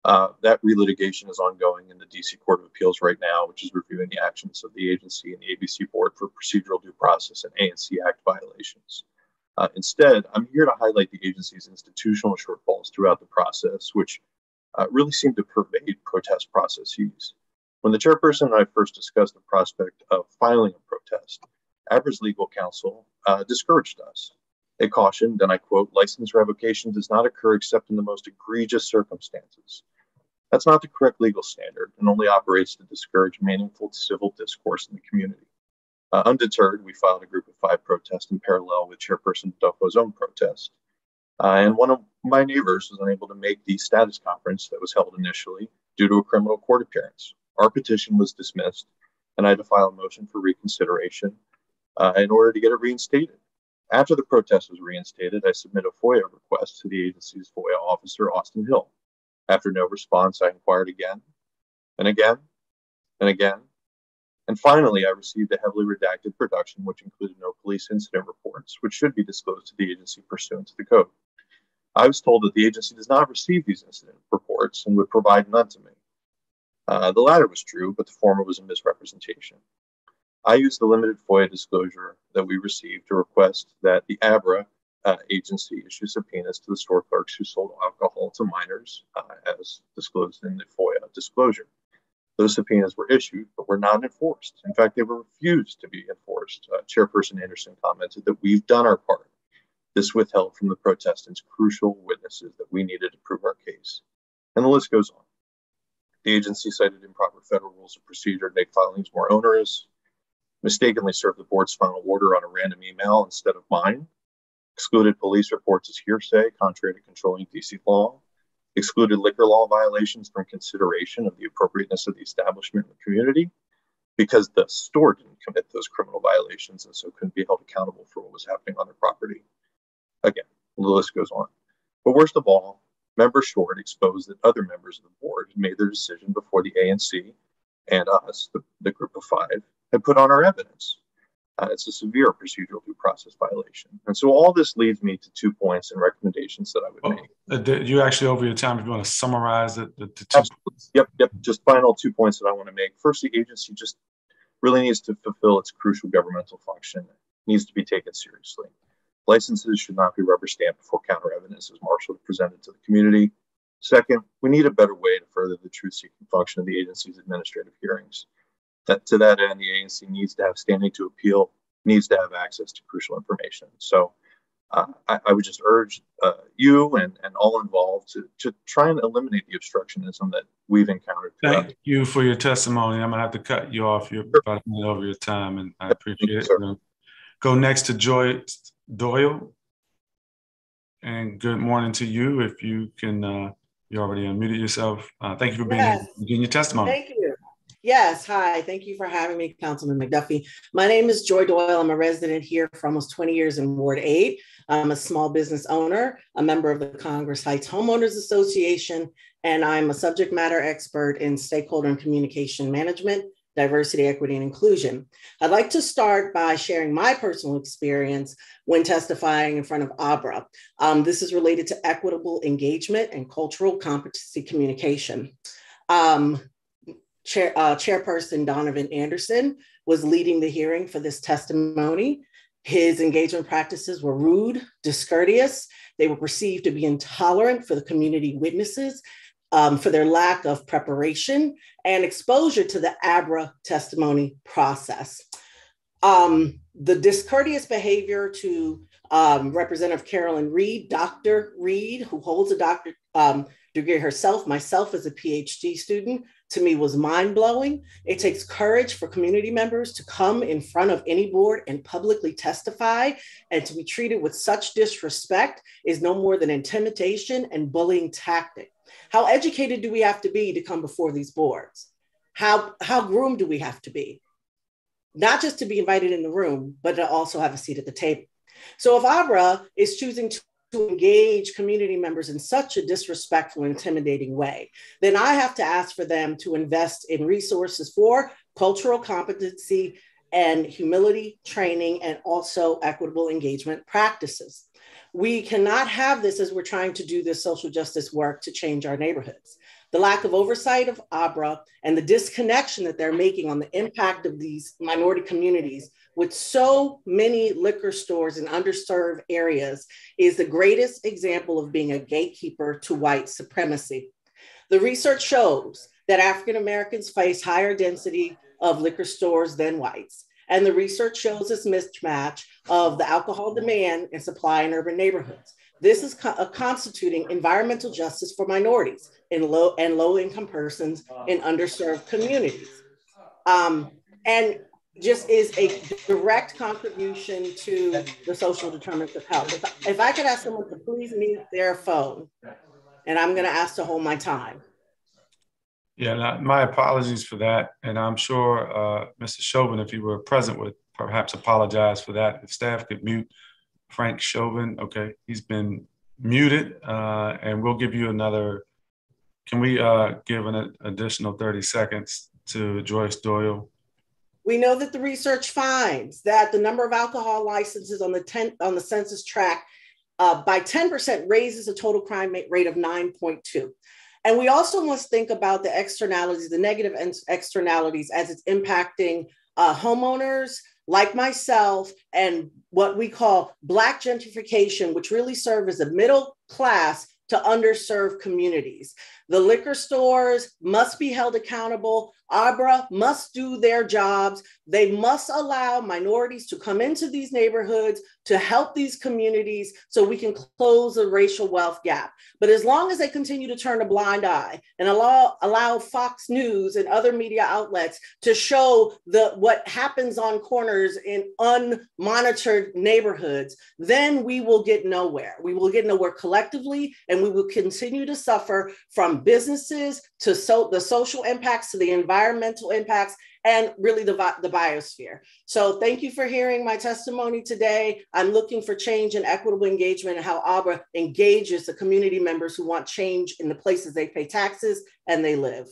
Uh, that relitigation is ongoing in the DC Court of Appeals right now, which is reviewing the actions of the agency and the ABC Board for procedural due process and ANC Act violations. Uh, instead, I'm here to highlight the agency's institutional shortfalls throughout the process, which uh, really seem to pervade protest processes. When the chairperson and I first discussed the prospect of filing a protest, ABRA's legal counsel uh, discouraged us. They cautioned, and I quote, license revocation does not occur except in the most egregious circumstances. That's not the correct legal standard and only operates to discourage meaningful civil discourse in the community. Uh, undeterred, we filed a group of five protests in parallel with Chairperson Adofo's own protest. Uh, and one of my neighbors was unable to make the status conference that was held initially due to a criminal court appearance. Our petition was dismissed, and I had to file a motion for reconsideration uh, in order to get it reinstated. After the protest was reinstated, I submitted a FOIA request to the agency's FOIA officer, Austin Hill. After no response, I inquired again and again and again. And finally, I received a heavily redacted production, which included no police incident reports, which should be disclosed to the agency pursuant to the code. I was told that the agency does not receive these incident reports and would provide none to me. Uh, the latter was true, but the former was a misrepresentation. I used the limited FOIA disclosure that we received to request that the ABRA uh, agency issue subpoenas to the store clerks who sold alcohol to minors, uh, as disclosed in the FOIA disclosure. Those subpoenas were issued, but were not enforced. In fact, they were refused to be enforced. Uh, Chairperson Anderson commented that we've done our part. This withheld from the protestants crucial witnesses that we needed to prove our case. And the list goes on. The agency cited improper federal rules of procedure to make filings more onerous, mistakenly served the board's final order on a random email instead of mine, excluded police reports as hearsay, contrary to controlling DC law, excluded liquor law violations from consideration of the appropriateness of the establishment in the community because the store didn't commit those criminal violations and so couldn't be held accountable for what was happening on their property. Again, the list goes on. But worst of all, Member Short exposed that other members of the board had made their decision before the ANC and us, the, the group of five, had put on our evidence. Uh, it's a severe procedural due process violation. And so all this leads me to two points and recommendations that I would oh, make. Uh, you actually over your time, if you want to summarize it, the, the two Yep, yep. Just final two points that I want to make. First, the agency just really needs to fulfill its crucial governmental function. It needs to be taken seriously. Licenses should not be rubber stamped before counter evidence is marshaled and presented to the community. Second, we need a better way to further the truth seeking function of the agency's administrative hearings. That, to that end, the agency needs to have standing to appeal, needs to have access to crucial information. So uh, I, I, would just urge uh, you and, and all involved to, to try and eliminate the obstructionism that we've encountered. Thank you for your testimony. I'm gonna have to cut you off. You're about a minute over your time, and I appreciate you, it. Go next to Joy Doyle. And good morning to you. If you can, uh, you already unmuted yourself. Uh, thank you for being yes. here, giving your testimony. Thank you. Yes, hi. Thank you for having me, Councilman McDuffie. My name is Joy Doyle. I'm a resident here for almost 20 years in Ward 8. I'm a small business owner, a member of the Congress Heights Homeowners Association, and I'm a subject matter expert in stakeholder and communication management diversity, equity, and inclusion. I'd like to start by sharing my personal experience when testifying in front of ABRA. Um, this is related to equitable engagement and cultural competency communication. Um, Chair, uh, Chairperson Donovan Anderson was leading the hearing for this testimony. His engagement practices were rude, discourteous. They were perceived to be intolerant for the community witnesses um, for their lack of preparation and exposure to the ABRA testimony process. Um, the discourteous behavior to um, Representative Carolyn Reed, Dr. Reed, who holds a doctor um, degree herself, myself as a PhD student, to me was mind blowing. It takes courage for community members to come in front of any board and publicly testify and to be treated with such disrespect is no more than intimidation and bullying tactic. How educated do we have to be to come before these boards? How, how groomed do we have to be? Not just to be invited in the room, but to also have a seat at the table. So if ABRA is choosing to to engage community members in such a disrespectful, intimidating way, then I have to ask for them to invest in resources for cultural competency and humility training and also equitable engagement practices. We cannot have this as we're trying to do this social justice work to change our neighborhoods. The lack of oversight of ABRA and the disconnection that they're making on the impact of these minority communities with so many liquor stores in underserved areas is the greatest example of being a gatekeeper to white supremacy. The research shows that African Americans face higher density of liquor stores than whites. And the research shows this mismatch of the alcohol demand and supply in urban neighborhoods. This is co- uh, constituting environmental justice for minorities in low and low income persons in underserved communities. Um, and just is a direct contribution to the social determinants of health. If, if I could ask someone to please mute their phone, and I'm going to ask to hold my time. Yeah, my apologies for that. And I'm sure uh, Mr. Chauvin, if you were present, would perhaps apologize for that. If staff could mute Frank Chauvin, okay, he's been muted, uh, and we'll give you another. Can we uh, give an additional 30 seconds to Joyce Doyle? We know that the research finds that the number of alcohol licenses on the 10, on the census tract uh, by 10% raises a total crime rate of 9.2. And we also must think about the externalities, the negative externalities as it's impacting uh, homeowners like myself and what we call Black gentrification, which really serve as a middle class to underserved communities. The liquor stores must be held accountable. ABRA must do their jobs. They must allow minorities to come into these neighborhoods to help these communities so we can close the racial wealth gap. But as long as they continue to turn a blind eye and allow, allow Fox News and other media outlets to show the what happens on corners in unmonitored neighborhoods, then we will get nowhere. We will get nowhere collectively, and we will continue to suffer from businesses to so, the social impacts to the environmental impacts, and really the, the biosphere. So thank you for hearing my testimony today. I'm looking for change and equitable engagement and how ABRA engages the community members who want change in the places they pay taxes and they live.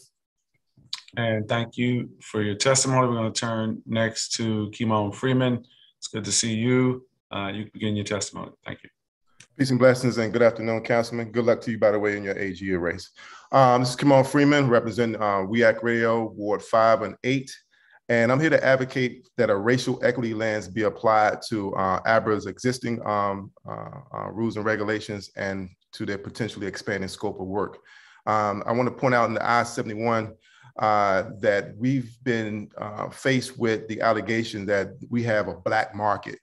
And thank you for your testimony. We're going to turn next to Kymone Freeman. It's good to see you. Uh, you begin your testimony. Thank you. Peace and blessings, and good afternoon, Councilman. Good luck to you, by the way, in your AG race. Um, this is Kymone Freeman, representing uh, WEAC Radio, Ward 5 and 8. And I'm here to advocate that a racial equity lens be applied to uh, ABRA's existing um, uh, uh, rules and regulations and to their potentially expanding scope of work. Um, I want to point out in the I-71 uh, that we've been uh, faced with the allegation that we have a black market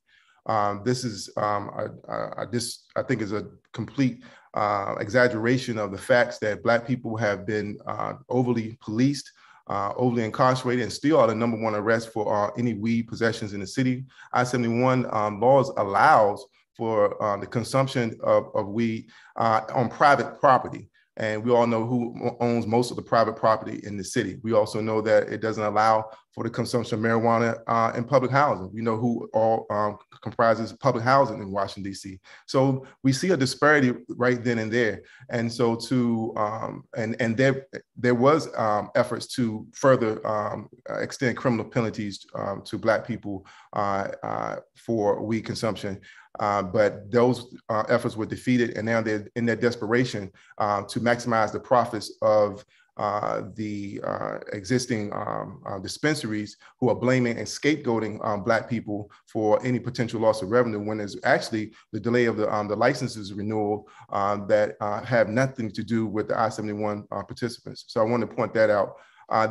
um, this is, um, I, I, this, I think is a complete uh, exaggeration of the facts that Black people have been uh, overly policed, uh, overly incarcerated, and still are the number one arrest for uh, any weed possessions in the city. I-71 um, laws allows for uh, the consumption of, of weed uh, on private property. And we all know who owns most of the private property in the city. We also know that it doesn't allow for the consumption of marijuana uh, in public housing. We know who all um, comprises public housing in Washington, D.C. So we see a disparity right then and there. And so to, um, and, and there, there was um, efforts to further um, extend criminal penalties um, to Black people uh, uh, for weed consumption. Uh, but those uh, efforts were defeated, and now they're in their desperation uh, to maximize the profits of uh, the uh, existing um, dispensaries who are blaming and scapegoating um, Black people for any potential loss of revenue when there's actually the delay of the, um, the licenses renewal that have nothing to do with the I-71 participants. So I want to point that out.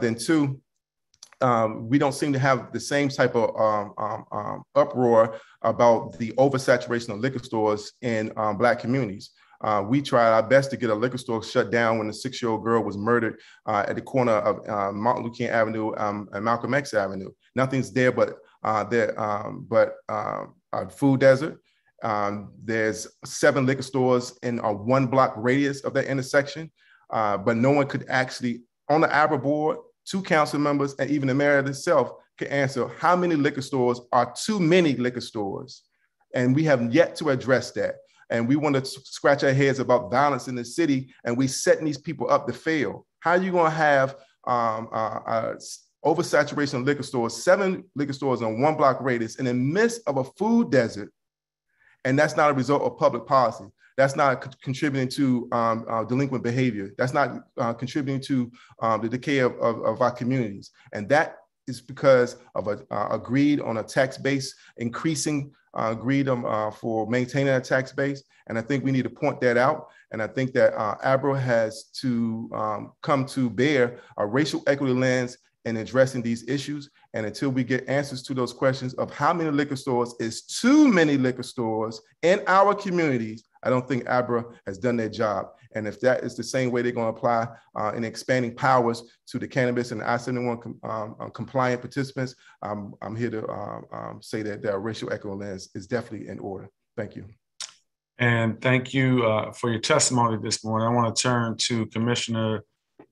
then two, um, we don't seem to have the same type of um, um, um uproar about the oversaturation of liquor stores in um, Black communities. Uh, we tried our best to get a liquor store shut down when a six-year-old girl was murdered uh, at the corner of uh, Luther King Avenue um, and Malcolm X Avenue. Nothing's there but uh, there, but a food desert. There's seven liquor stores in a one block radius of that intersection, uh, but no one could actually, on the ABRA board, two council members, and even the mayor itself can answer how many liquor stores are too many liquor stores. And we have yet to address that. And we want to scratch our heads about violence in the city, and we setting these people up to fail. How are you going to have um, uh, uh, oversaturation of liquor stores, seven liquor stores on one block radius in the midst of a food desert, and that's not a result of public policy. That's not contributing to um, uh, delinquent behavior. That's not uh, contributing to um, the decay of, of, of, our communities. And that is because of a, uh, agreed on a tax base, increasing uh, greed um, uh, for maintaining a tax base. And I think we need to point that out. And I think that uh, ABRA has to um, come to bear a racial equity lens in addressing these issues. And until we get answers to those questions of how many liquor stores is too many liquor stores in our communities, I don't think ABRA has done their job. And if that is the same way they're going to apply uh, in expanding powers to the cannabis and I-71 com um, uh, compliant participants, um, I'm here to uh, um, say that the racial echo lens is definitely in order. Thank you. And thank you uh, for your testimony this morning. I want to turn to Commissioner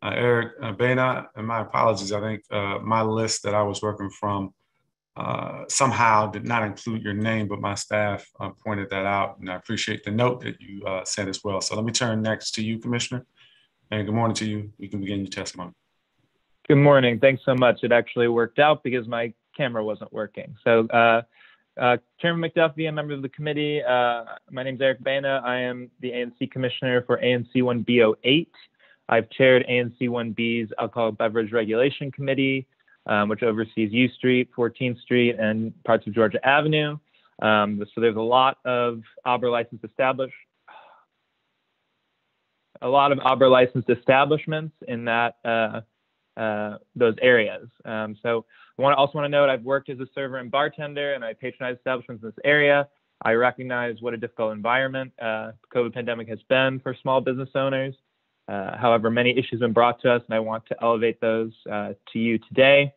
uh, Eric uh, Bana, and my apologies. I think my list that I was working from uh, somehow did not include your name, but my staff uh, pointed that out, and I appreciate the note that you uh, sent as well. So let me turn next to you, Commissioner, and good morning to you. You can begin your testimony. Good morning. Thanks so much. It actually worked out because my camera wasn't working. So, uh, uh, Chairman McDuffie, a member of the committee. Uh, my name is Eric Bana. I am the ANC Commissioner for ANC 1B08. I've chaired ANC 1B's Alcohol Beverage Regulation Committee um, which oversees U Street, 14th Street, and parts of Georgia Avenue. Um, so there's a lot of ABRA licensed established, a lot of ABRA licensed establishments in that uh, uh, those areas. Um, so I want to also want to note I've worked as a server and bartender, and I patronize establishments in this area. I recognize what a difficult environment uh, COVID pandemic has been for small business owners. Uh, however, many issues have been brought to us, and I want to elevate those uh, to you today.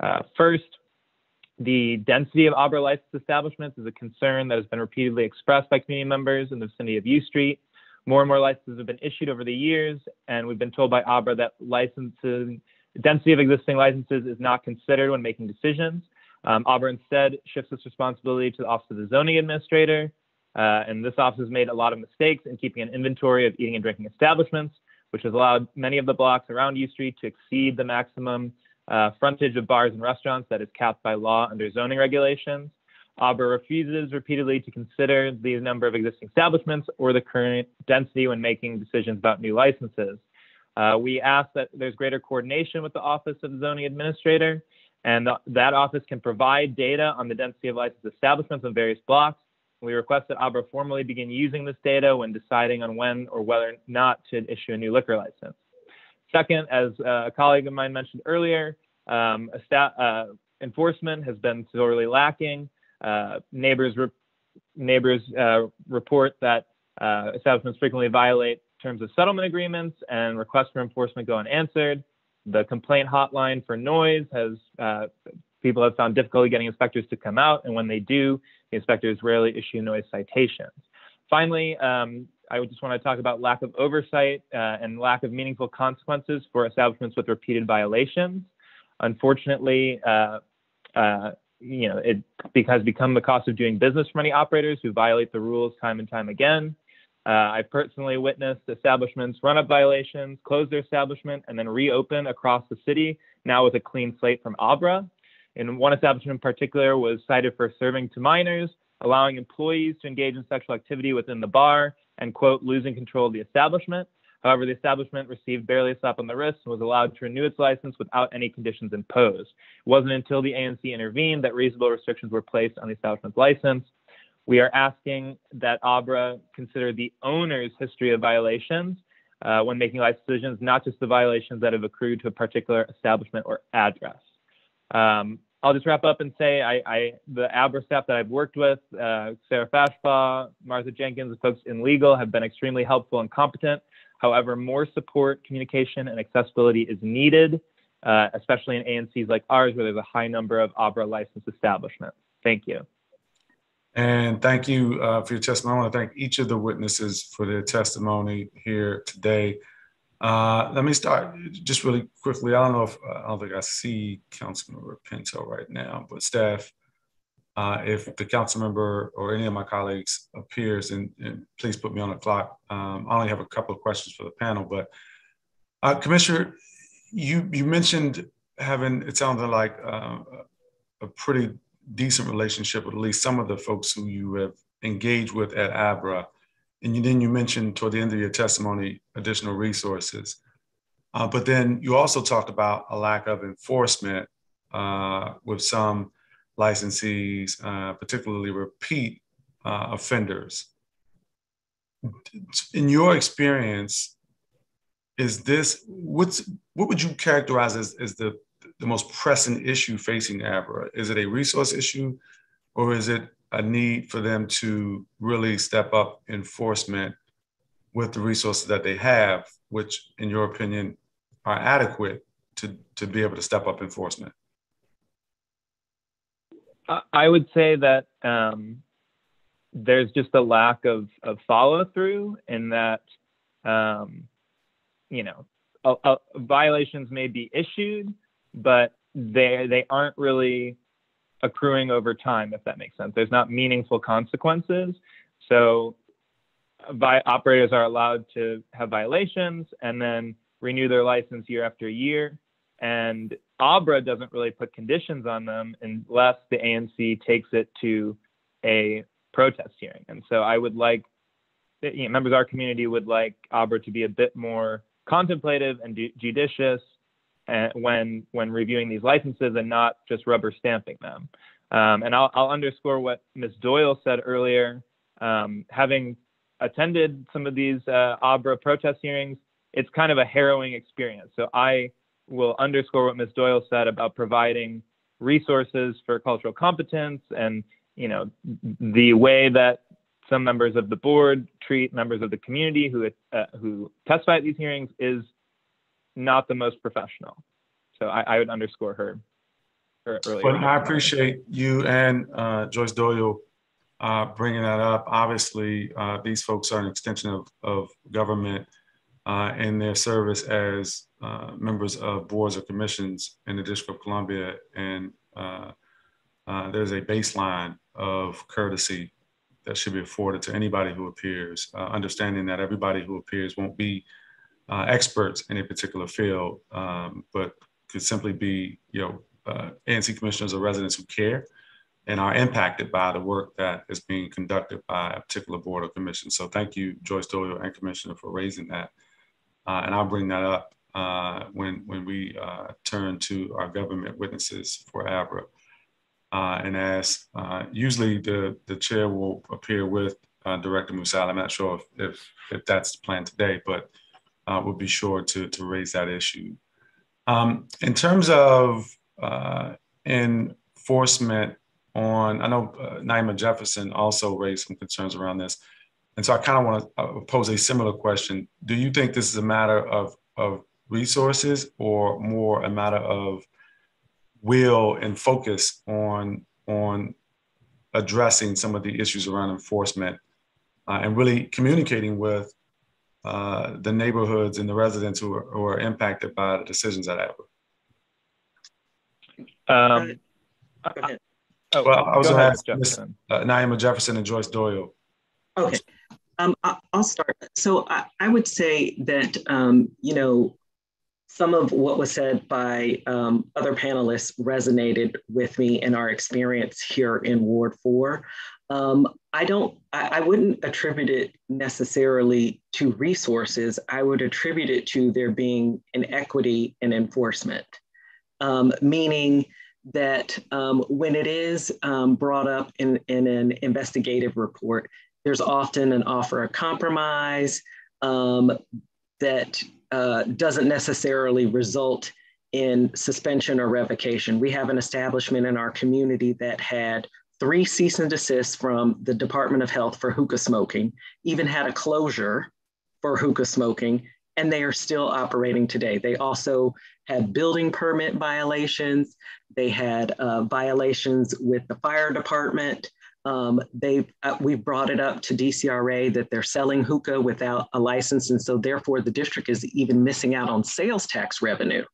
Uh, first, the density of ABRA licensed establishments is a concern that has been repeatedly expressed by community members in the vicinity of U Street. More and more licenses have been issued over the years, and we've been told by ABRA that licensing density of existing licenses is not considered when making decisions. Um, ABRA instead shifts this responsibility to the Office of the Zoning Administrator. Uh, and this office has made a lot of mistakes in keeping an inventory of eating and drinking establishments, which has allowed many of the blocks around U Street to exceed the maximum uh, frontage of bars and restaurants that is capped by law under zoning regulations. ABRA refuses repeatedly to consider the number of existing establishments or the current density when making decisions about new licenses. Uh, we ask that there's greater coordination with the Office of the Zoning Administrator, and the, that office can provide data on the density of licensed establishments on various blocks. We request that ABRA formally begin using this data when deciding on when or whether or not to issue a new liquor license. Second, as uh, a colleague of mine mentioned earlier, um, uh, enforcement has been sorely lacking. Uh, neighbors re neighbors uh, report that uh, establishments frequently violate terms of settlement agreements and requests for enforcement go unanswered. The complaint hotline for noise has uh, people have found difficulty getting inspectors to come out, and when they do, the inspectors rarely issue noise citations. Finally, um, I just want to talk about lack of oversight uh, and lack of meaningful consequences for establishments with repeated violations. Unfortunately, uh, uh, you know, it has become the cost of doing business for many operators who violate the rules time and time again. Uh, I personally witnessed establishments run up violations, close their establishment, and then reopen across the city, now with a clean slate from ABRA. And one establishment in particular was cited for serving to minors, allowing employees to engage in sexual activity within the bar, and quote, losing control of the establishment. However, the establishment received barely a slap on the wrist and was allowed to renew its license without any conditions imposed. It wasn't until the ANC intervened that reasonable restrictions were placed on the establishment's license. We are asking that ABRA consider the owner's history of violations uh, when making license decisions, not just the violations that have accrued to a particular establishment or address. Um, I'll just wrap up and say I, I the ABRA staff that I've worked with, uh, Sarah Fashbaugh, Martha Jenkins, the folks in legal have been extremely helpful and competent. However, more support, communication, and accessibility is needed, uh, especially in ANCs like ours, where there's a high number of ABRA licensed establishments. Thank you. And thank you uh, for your testimony. I want to thank each of the witnesses for their testimony here today. Uh, let me start just really quickly. I don't know if I don't think I see Councilmember Pinto right now, but staff, uh, if the council member or any of my colleagues appears, and, and please put me on the clock. Um, I only have a couple of questions for the panel, but uh, Commissioner, you you mentioned having it sounded like uh, a pretty decent relationship with at least some of the folks who you have engaged with at ABRA, and you, then you mentioned toward the end of your testimony additional resources. Uh, but then you also talked about a lack of enforcement uh, with some licensees, uh, particularly repeat uh, offenders. In your experience, is this what's what would you characterize as, as the the most pressing issue facing ABRA? Is it a resource issue, or is it a need for them to really step up enforcement with the resources that they have, which, in your opinion, are adequate to, to be able to step up enforcement? I would say that um, there's just a lack of, of follow through in that, um, you know, a, a violations may be issued, but they they aren't really accruing over time, if that makes sense. There's not meaningful consequences. So by, operators are allowed to have violations and then renew their license year after year. And ABRA doesn't really put conditions on them unless the ANC takes it to a protest hearing. And so I would like, you know, members of our community would like ABRA to be a bit more contemplative and judicious when when reviewing these licenses and not just rubber stamping them. Um, and I'll, I'll, underscore what Ms. Doyle said earlier. Um, having attended some of these uh, ABRA protest hearings, it's kind of a harrowing experience. So I will underscore what Ms. Doyle said about providing resources for cultural competence and you know the way that some members of the board treat members of the community who uh, who testify at these hearings is not the most professional. So I, I would underscore her. her earlier. But I appreciate you and uh, Joyce Doyle uh, bringing that up. Obviously, uh, these folks are an extension of, of government uh, in their service as uh, members of boards or commissions in the District of Columbia, and uh, there's a baseline of courtesy that should be afforded to anybody who appears, understanding that everybody who appears won't be uh, experts in a particular field, um, but could simply be, you know, uh, ANC commissioners or residents who care and are impacted by the work that is being conducted by a particular board or commission. So thank you, Joyce Doyle and Commissioner, for raising that. Uh, and I'll bring that up uh, when, when we uh, turn to our government witnesses for ABRA. Uh, and as uh, usually the, the chair will appear with Director Moosally. I'm not sure if, if, if, that's the plan today, but we'll be sure to, to raise that issue. Um, in terms of enforcement on, I know uh, Naima Jefferson also raised some concerns around this. And so I kind of want to uh, pose a similar question. Do you think this is a matter of, of resources or more a matter of will and focus on, on addressing some of the issues around enforcement uh, and really communicating with uh, the neighborhoods and the residents who are, who are impacted by the decisions at ABRA? Um, Oh, well, I was going to ask Jefferson. Uh, Naima Jefferson and Joyce Doyle. Okay. Um, I'll start. So I, I would say that, um, you know, some of what was said by um, other panelists resonated with me in our experience here in Ward 4. Um, I don't, I, I, wouldn't attribute it necessarily to resources. I would attribute it to there being an equity in enforcement, um, meaning that um, when it is um, brought up in, in an investigative report, there's often an offer of compromise um, that uh, doesn't necessarily result in suspension or revocation. We have an establishment in our community that had three cease and desists from the Department of Health for hookah smoking, even had a closure for hookah smoking, and they are still operating today. They also had building permit violations. They had uh, violations with the fire department. Um, they uh, we brought it up to DCRA that they're selling hookah without a license, and so therefore the district is even missing out on sales tax revenue,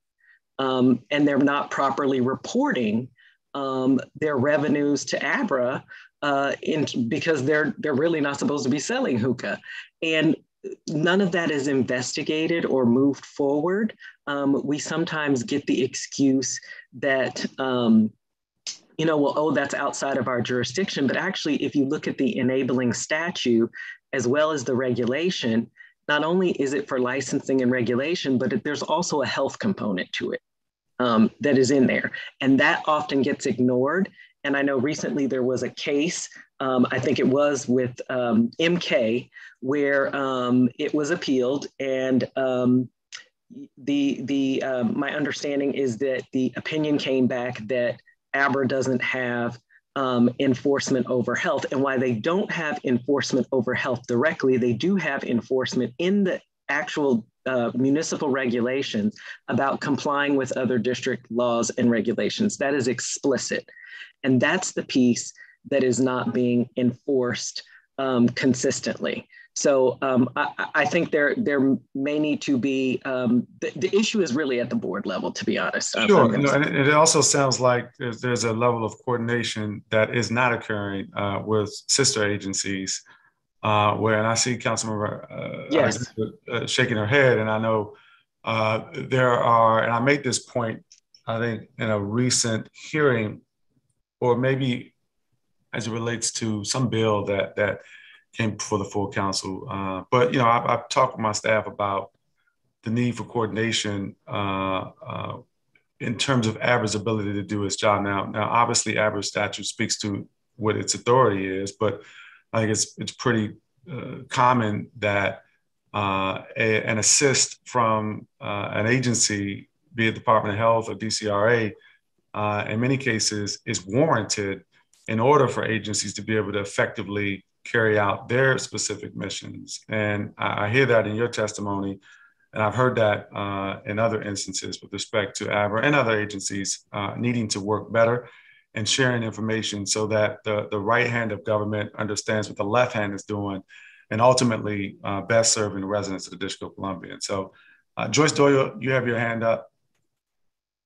um, and they're not properly reporting um, their revenues to ABRA uh, in, because they're they're really not supposed to be selling hookah, and none of that is investigated or moved forward. Um, we sometimes get the excuse that, um, you know, well, oh, that's outside of our jurisdiction. But actually, if you look at the enabling statute as well as the regulation, not only is it for licensing and regulation, but there's also a health component to it um, that is in there. And that often gets ignored. And I know recently there was a case um, I think it was with um, MK, where um, it was appealed, and um, the the um, my understanding is that the opinion came back that ABRA doesn't have um, enforcement over health, and why they don't have enforcement over health directly, they do have enforcement in the actual uh, municipal regulations about complying with other district laws and regulations. That is explicit, and that's the piece that is not being enforced um, consistently. So um, I, I, think there there may need to be um, the, the, issue is really at the board level, to be honest. Sure, no, and it also sounds like there's, there's, a level of coordination that is not occurring uh, with sister agencies. Uh, where and I see Councilmember uh, yes. Uh, shaking her head, and I know uh, there are, and I made this point, I think, in a recent hearing, or maybe as it relates to some bill that that came before the full council. Uh, but you know, I've, I've, talked with my staff about the need for coordination uh, uh, in terms of ABRA's ability to do its job. Now, now obviously, ABRA's statute speaks to what its authority is, but I think it's it's pretty uh, common that uh, a, an assist from uh, an agency, be it Department of Health or DCRA, in many cases is warranted in order for agencies to be able to effectively carry out their specific missions. And I, I hear that in your testimony, and I've heard that uh, in other instances with respect to ABRA and other agencies uh, needing to work better and sharing information so that the, the right hand of government understands what the left hand is doing and ultimately uh, best serving the residents of the District of Columbia. And so Uh, Joyce Doyle, you have your hand up.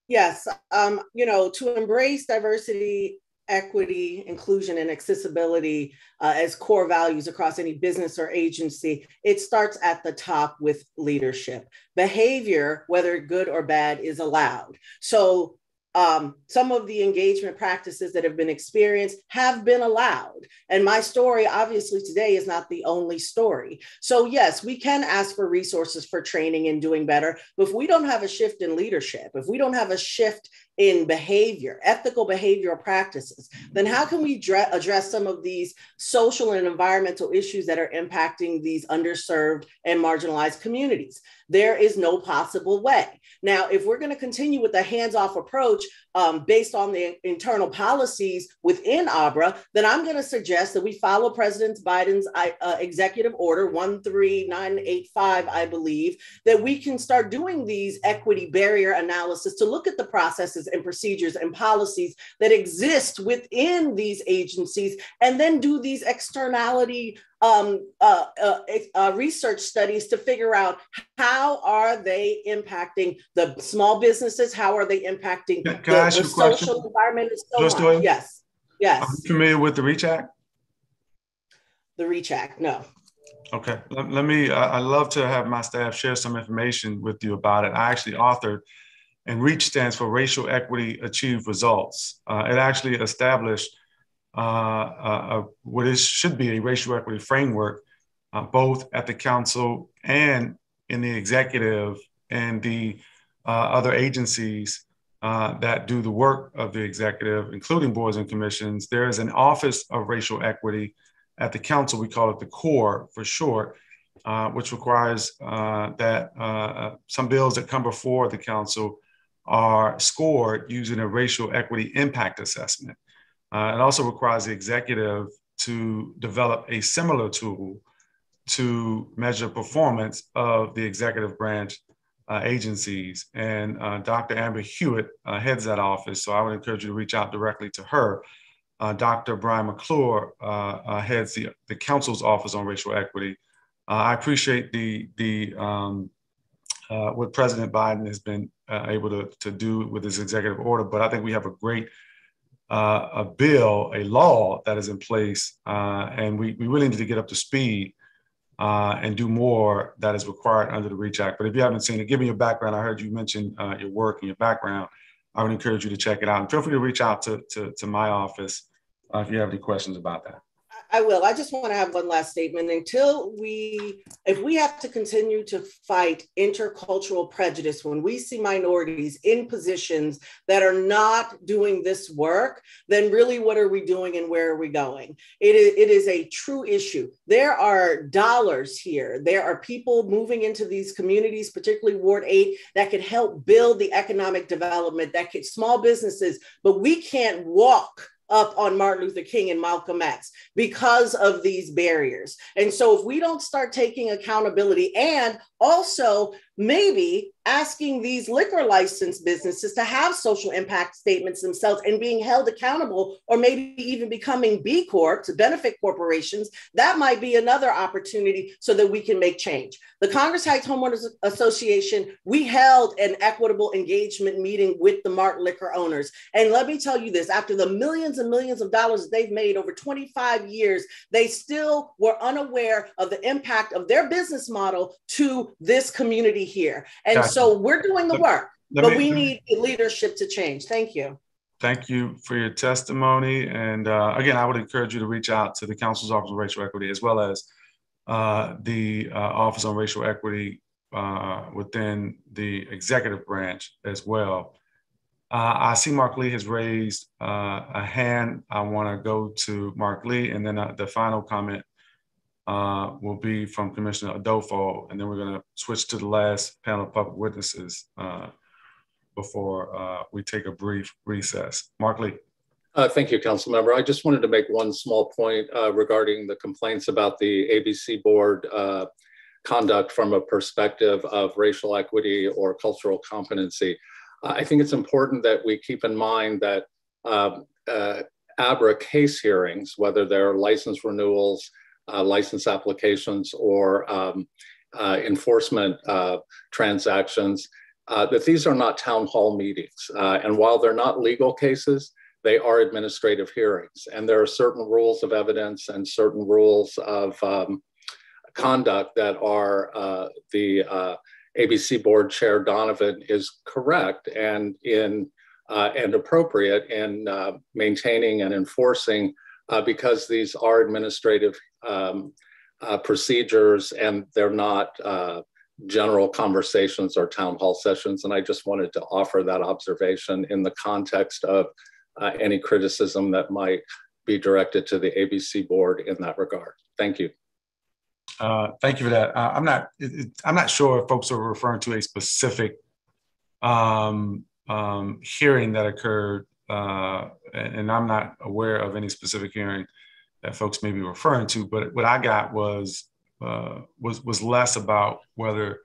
Yes, um, you know, to embrace diversity, equity, inclusion, and accessibility uh, as core values across any business or agency, it starts at the top with leadership. Behavior, whether good or bad, is allowed. So um, some of the engagement practices that have been experienced have been allowed. And my story, obviously, today is not the only story. So, yes, we can ask for resources for training and doing better. But if we don't have a shift in leadership, if we don't have a shift in behavior, ethical behavioral practices, then how can we dre- address some of these social and environmental issues that are impacting these underserved and marginalized communities? There is no possible way. Now, if we're going to continue with the hands off approach um, based on the internal policies within ABRA, then I'm going to suggest that we follow President Biden's uh, executive order 13985, I believe, that we can start doing these equity barrier analysis to look at the processes and procedures and policies that exist within these agencies and then do these externality um, uh, uh, uh, research studies to figure out how are they impacting the small businesses, how are they impacting can, can the, the social environment, and so on. Yes, yes. Are you familiar with the REACH Act? The REACH Act, no. Okay, let, let me, I love to have my staff share some information with you about it. I actually authored, and REACH stands for Racial Equity Achieved Results. Uh, it actually established uh, uh, what is, should be a racial equity framework, uh, both at the council and in the executive and the other agencies that do the work of the executive, including boards and commissions. There is an Office of Racial Equity at the council. We call it the CORE for short. Uh, which requires uh, that uh, some bills that come before the council are scored using a racial equity impact assessment. Uh, it also requires the executive to develop a similar tool to measure performance of the executive branch uh, agencies. And uh, Dr. Amber Hewitt uh, heads that office, so I would encourage you to reach out directly to her. Uh, Dr. Brian McClure uh, heads the, the Council's Office on Racial Equity. I appreciate the, the um, what President Biden has been able to, to do with this executive order, but I think we have a great uh, a bill, a law that is in place, uh, and we, we really need to get up to speed uh, and do more that is required under the REACH Act. But if you haven't seen it, give me your background. I heard you mention uh, your work and your background. I would encourage you to check it out. And feel free to reach out to, to, to my office uh, if you have any questions about that. I will. I just want to have one last statement. Until we, if we have to continue to fight intercultural prejudice when we see minorities in positions that are not doing this work, then really what are we doing and where are we going? It is, it is a true issue. There are dollars here. There are people moving into these communities, particularly Ward 8, that could help build the economic development, that could small businesses, but we can't walk up on Martin Luther King and Malcolm X because of these barriers. And so if we don't start taking accountability and also maybe asking these liquor license businesses to have social impact statements themselves and being held accountable, or maybe even becoming B Corp to benefit corporations, that might be another opportunity so that we can make change. The Congress Heights Homeowners Association, we held an equitable engagement meeting with the Mart liquor owners. And let me tell you this after the millions and millions of dollars they've made over 25 years, they still were unaware of the impact of their business model to this community here. And gotcha. so we're doing the work, let but me, we need leadership to change. Thank you. Thank you for your testimony. And uh, again, I would encourage you to reach out to the Council's Office of Racial Equity as well as uh, the uh, Office on Racial Equity uh, within the executive branch as well. Uh, I see Mark Lee has raised uh, a hand. I want to go to Mark Lee, and then the final comment uh, will be from Commissioner Adofo, and then we're going to switch to the last panel of public witnesses uh, before uh, we take a brief recess. Mark Lee. Uh, thank you, Council Member. I just wanted to make one small point uh, regarding the complaints about the ABC board conduct from a perspective of racial equity or cultural competency. I think it's important that we keep in mind that um, ABRA case hearings, whether they're license renewals, license applications or um, uh, enforcement uh, transactions, uh, that these are not town hall meetings. Uh, and while they're not legal cases, they are administrative hearings. And there are certain rules of evidence and certain rules of um, conduct that are uh, the uh, ABC board chair Donovan is correct and in uh, and appropriate in uh, maintaining and enforcing uh, because these are administrative um, uh, procedures and they're not uh, general conversations or town hall sessions. And I just wanted to offer that observation in the context of any criticism that might be directed to the ABC board in that regard. Thank you. Uh, thank you for that. Uh, I'm not. It, I'm not sure if folks are referring to a specific um, um, hearing that occurred, uh, and I'm not aware of any specific hearing that folks may be referring to. But what I got was uh, was was less about whether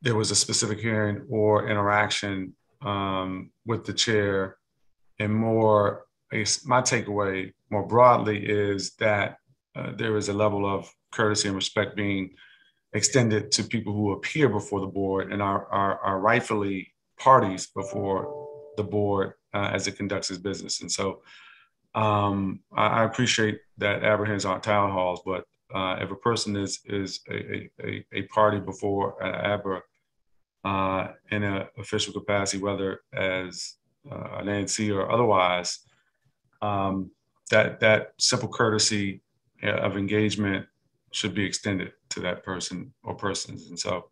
there was a specific hearing or interaction um, with the chair, and more. My takeaway more broadly is that uh, there is a level of courtesy and respect being extended to people who appear before the board and are, are, are rightfully parties before the board uh, as it conducts its business. And so um, I, I, appreciate that apprehension on town halls, but uh, if a person is is a, a, a party before an ABRA uh, in an official capacity, whether as uh, an ANC or otherwise, um, that that simple courtesy uh, of engagement should be extended to that person or persons. And so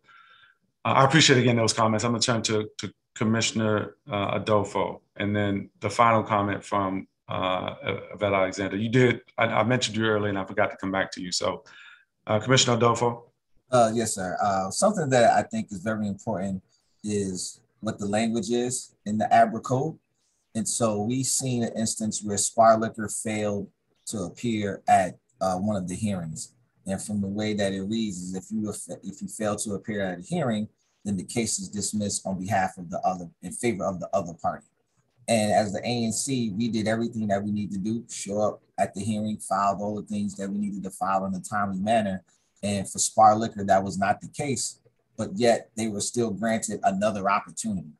uh, I appreciate again those comments. I'm going to turn to, to Commissioner uh, Adofo, and then the final comment from uh, Alexander. You did, I, I, mentioned you earlier and I forgot to come back to you. So uh, Commissioner Adofo. Uh, yes, sir. Uh, something that I think is very important is what the language is in the ABRA code. And so we've seen an instance where Spar Liquor failed to appear at uh, one of the hearings. And from the way that it reads is if you if you fail to appear at a hearing, then the case is dismissed on behalf of the other in favor of the other party. And as the ANC, we did everything that we need to do, show up at the hearing, filed all the things that we needed to file in a timely manner. And for Spar Liquor, that was not the case, but yet they were still granted another opportunity.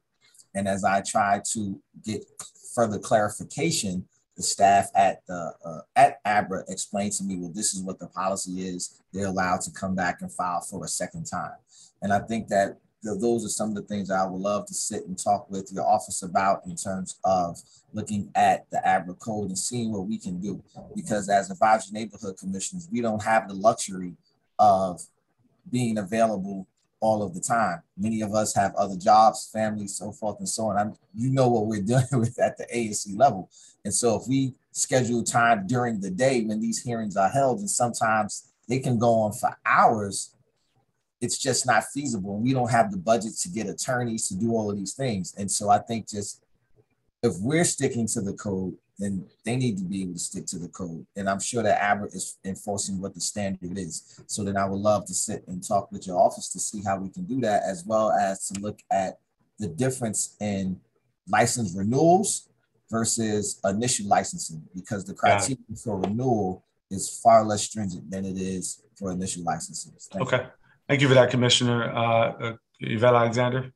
And as I tried to get further clarification, the staff at the uh, at ABRA explained to me, well, this is what the policy is. They're allowed to come back and file for a second time. And I think that those are some of the things I would love to sit and talk with your office about in terms of looking at the ABRA code and seeing what we can do. Because as advisory neighborhood commissioners, we don't have the luxury of being available all of the time. Many of us have other jobs, families, so forth and so on. I'm, you know what we're <laughs> dealing with at the ANC level. And so if we schedule time during the day when these hearings are held, and sometimes they can go on for hours, it's just not feasible. We don't have the budget to get attorneys to do all of these things. And so I think just if we're sticking to the code, then they need to be able to stick to the code. And I'm sure that ABRA is enforcing what the standard is. So then I would love to sit and talk with your office to see how we can do that, as well as to look at the difference in license renewals versus initial licensing, because the criteria for renewal is far less stringent than it is for initial licenses. Thank okay. You. Thank you for that, Commissioner. Uh, uh, Yvette Alexander.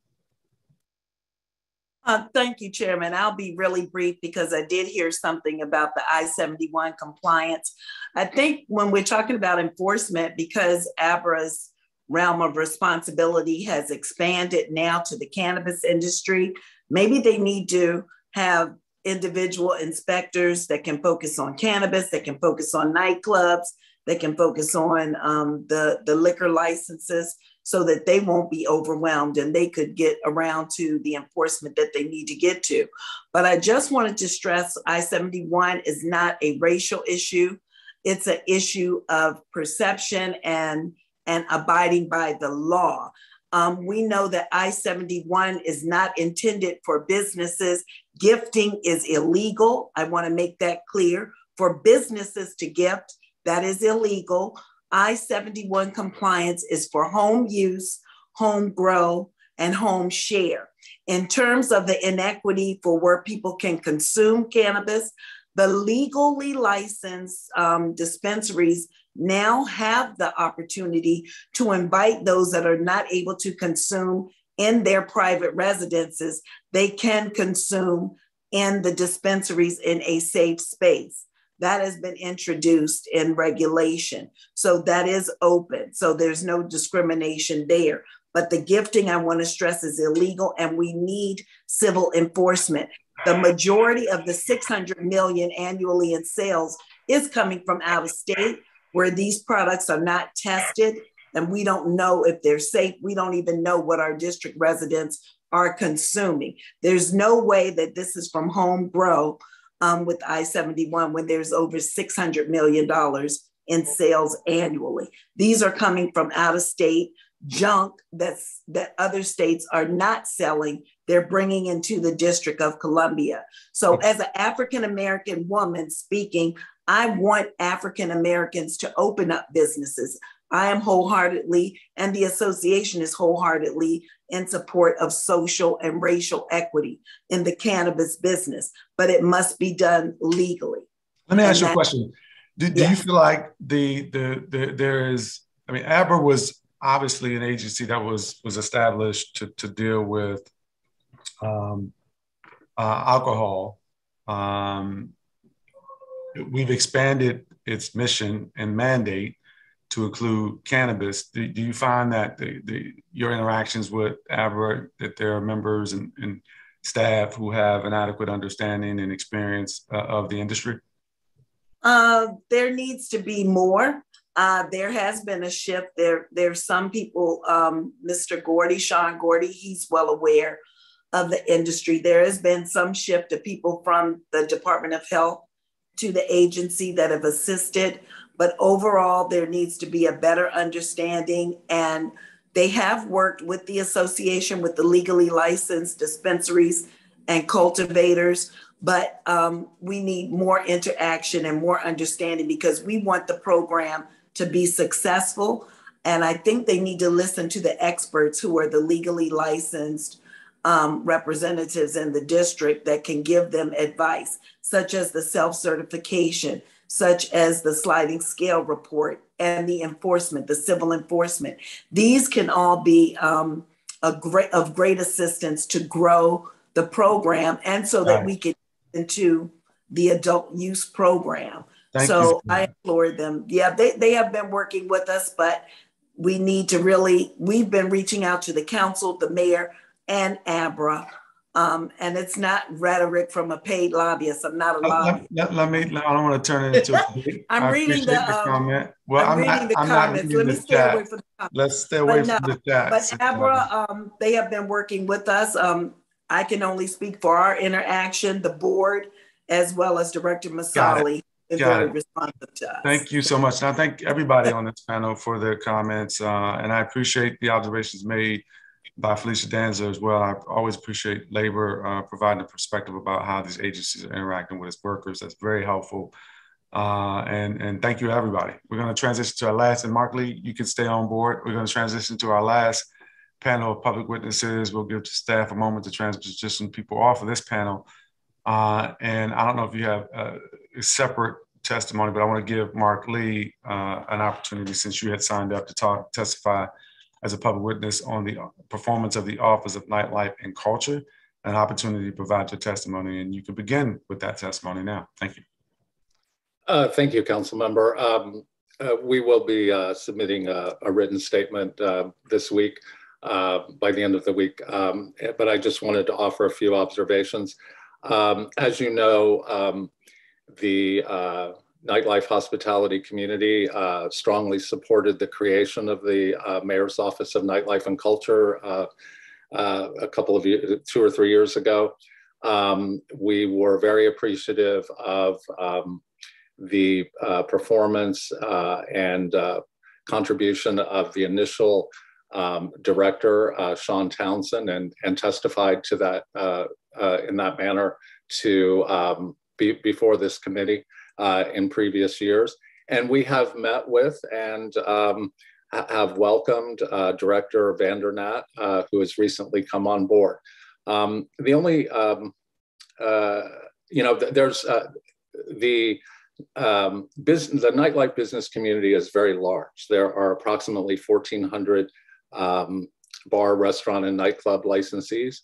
Uh, thank you, Chairman. I'll be really brief because I did hear something about the I-71 compliance. I think when we're talking about enforcement, because ABRA's realm of responsibility has expanded now to the cannabis industry, maybe they need to have individual inspectors that can focus on cannabis, that can focus on nightclubs, that can focus on um, the, the liquor licenses so that they won't be overwhelmed and they could get around to the enforcement that they need to get to. But I just wanted to stress I 71 is not a racial issue, it's an issue of perception and, and abiding by the law. Um, we know that I 71 is not intended for businesses. Gifting is illegal. I want to make that clear. For businesses to gift, that is illegal. I 71 compliance is for home use, home grow, and home share. In terms of the inequity for where people can consume cannabis, the legally licensed um, dispensaries now have the opportunity to invite those that are not able to consume in their private residences, they can consume in the dispensaries in a safe space. That has been introduced in regulation. So that is open. So there's no discrimination there. But the gifting, I want to stress, is illegal and we need civil enforcement. The majority of the 600 million annually in sales is coming from out of state where these products are not tested and we don't know if they're safe. We don't even know what our district residents are consuming. There's no way that this is from home grow um, with I 71 when there's over $600 million in sales annually. These are coming from out of state junk that's that other states are not selling. They're bringing into the district of columbia. So as an african american woman speaking i want african americans to open up businesses. I am wholeheartedly, and the association is wholeheartedly in support of social and racial equity in the cannabis business, but it must be done legally. Let me ask you a question. Do, do yeah. you feel like the, the the there is? I mean, ABRA was obviously an agency that was was established to to deal with um, uh, alcohol. Um, we've expanded its mission and mandate to include cannabis. Do, do you find that the, the, your interactions with ABRA, that there are members and, and staff who have an adequate understanding and experience uh, of the industry? Uh, there needs to be more. Uh, there has been a shift. There, there's some people, um, Mr. Gordy, Sean Gordy, he's well aware of the industry. There has been some shift of people from the Department of Health to the agency that have assisted. But overall, there needs to be a better understanding. And they have worked with the association, with the legally licensed dispensaries and cultivators. But um, we need more interaction and more understanding because we want the program to be successful. And I think they need to listen to the experts who are the legally licensed um, representatives in the district that can give them advice, such as the self certification, such as the sliding scale report and the enforcement, the civil enforcement. These can all be um, a great, of great assistance to grow the program and so that right. we can into the adult use program. Thank so you. I implore them. Yeah, they, they have been working with us, but we need to really, we've been reaching out to the council, the mayor, and ABRA um, and it's not rhetoric from a paid lobbyist. I'm not a lobbyist. Let, let, let me, I don't want to turn it into a <laughs> I'm reading the, the um, comment. Well, I'm, I'm reading not, the I'm comments. Let me stay away from the comments. Let's stay away but from no, the chat. But ABRA, um, they have been working with us. Um, I can only speak for our interaction, the board, as well as Director Moosally. Is very responsive to us. Thank you so much. And I thank everybody on this panel for their comments. Uh, and I appreciate the observations made by Felicia Danza as well. I always appreciate labor uh, providing a perspective about how these agencies are interacting with its workers. That's very helpful. Uh, and, and thank you, everybody. We're going to transition to our last, and Mark Lee, you can stay on board. We're going to transition to our last panel of public witnesses. We'll give staff a moment to transition people off of this panel. Uh, and I don't know if you have a separate testimony, but I want to give Mark Lee uh, an opportunity since you had signed up to talk, testify as a public witness on the performance of the Office of Nightlife and Culture, an opportunity to provide your testimony. And you can begin with that testimony now. Thank you. Uh, thank you, Council Member. Um, uh, we will be uh, submitting a, a, written statement uh, this week uh, by the end of the week, um, but I just wanted to offer a few observations. Um, as you know, um, the uh, nightlife hospitality community uh, strongly supported the creation of the uh, Mayor's Office of Nightlife and Culture uh, uh a couple of years, two or three years ago. Um, we were very appreciative of um, the uh, performance and contribution of the initial um, director, Shawn Townsend, and, and testified to that in that manner to um, be, before this committee uh, in previous years. And we have met with and um, have welcomed uh, Director Vandernat, uh, who has recently come on board. Um, the only, um, uh, you know, there's uh, the um, business, the nightlife business community is very large. There are approximately 1,400 um, bar, restaurant, and nightclub licensees.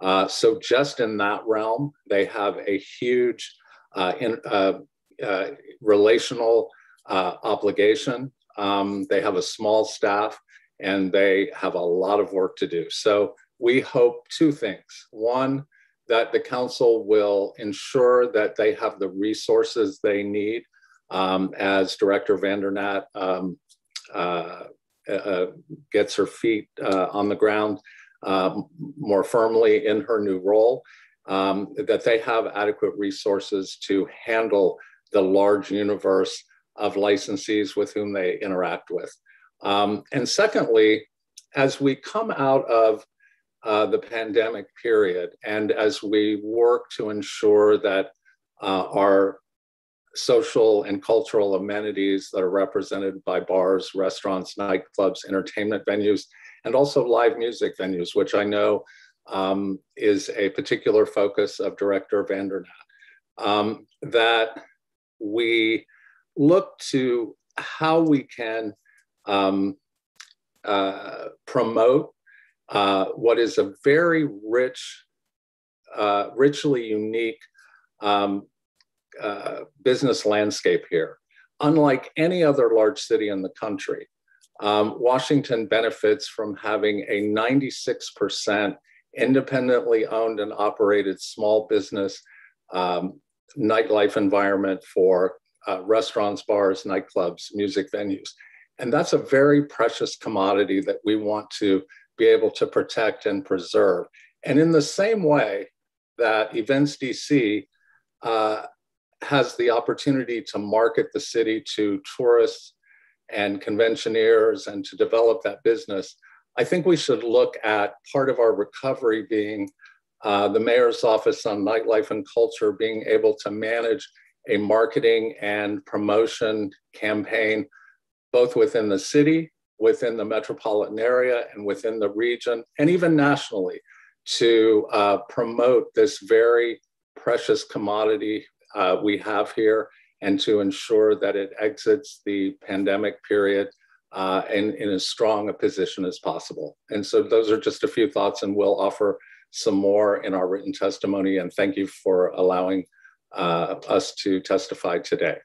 Uh, so just in that realm, they have a huge uh, in, uh, uh relational uh, obligation. Um, they have a small staff and they have a lot of work to do. So we hope two things. One, that the council will ensure that they have the resources they need um, as Director Vandernat um, uh, uh, gets her feet uh, on the ground um, more firmly in her new role, um, that they have adequate resources to handle the large universe of licensees with whom they interact with. Um, and secondly, as we come out of uh, the pandemic period and as we work to ensure that uh, our social and cultural amenities that are represented by bars, restaurants, nightclubs, entertainment venues, and also live music venues, which I know um, is a particular focus of Director Vandernat, um, that we look to how we can um, uh, promote uh, what is a very rich, uh, richly unique um, uh, business landscape here. Unlike any other large city in the country, um, Washington benefits from having a 96% independently owned and operated small business um, nightlife environment for uh, restaurants, bars, nightclubs, music venues. And that's a very precious commodity that we want to be able to protect and preserve. And in the same way that Events DC uh, has the opportunity to market the city to tourists and conventioneers and to develop that business, I think we should look at part of our recovery being uh, the mayor's office on nightlife and culture being able to manage a marketing and promotion campaign, both within the city, within the metropolitan area, and within the region, and even nationally, to uh, promote this very precious commodity uh, we have here and to ensure that it exits the pandemic period uh, in, in as strong a position as possible. And so those are just a few thoughts and we'll offer some more in our written testimony. And thank you for allowing uh, us to testify today.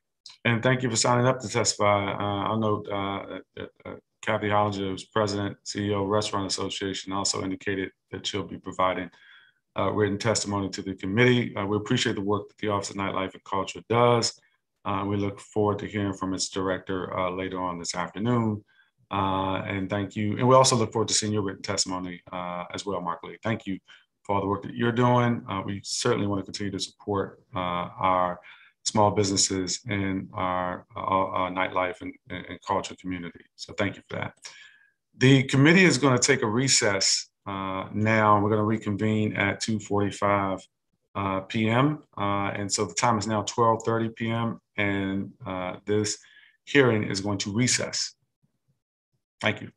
And thank you for signing up to testify. Uh, I'll note uh, uh, Kathy Hollinger, who's president, CEO Restaurant Association, also indicated that she'll be providing uh, written testimony to the committee. Uh, we appreciate the work that the Office of Nightlife and Culture does. We look forward to hearing from its director later on this afternoon. Uh, and thank you. And we also look forward to seeing your written testimony uh, as well, Mark Lee. Thank you for all the work that you're doing. we certainly want to continue to support our small businesses in our, our nightlife and, and culture community. So thank you for that. The committee is going to take a recess uh, now. We're going to reconvene at 2.45 uh, p.m. Uh, and so the time is now 12.30 p.m. and uh, this hearing is going to recess. Thank you.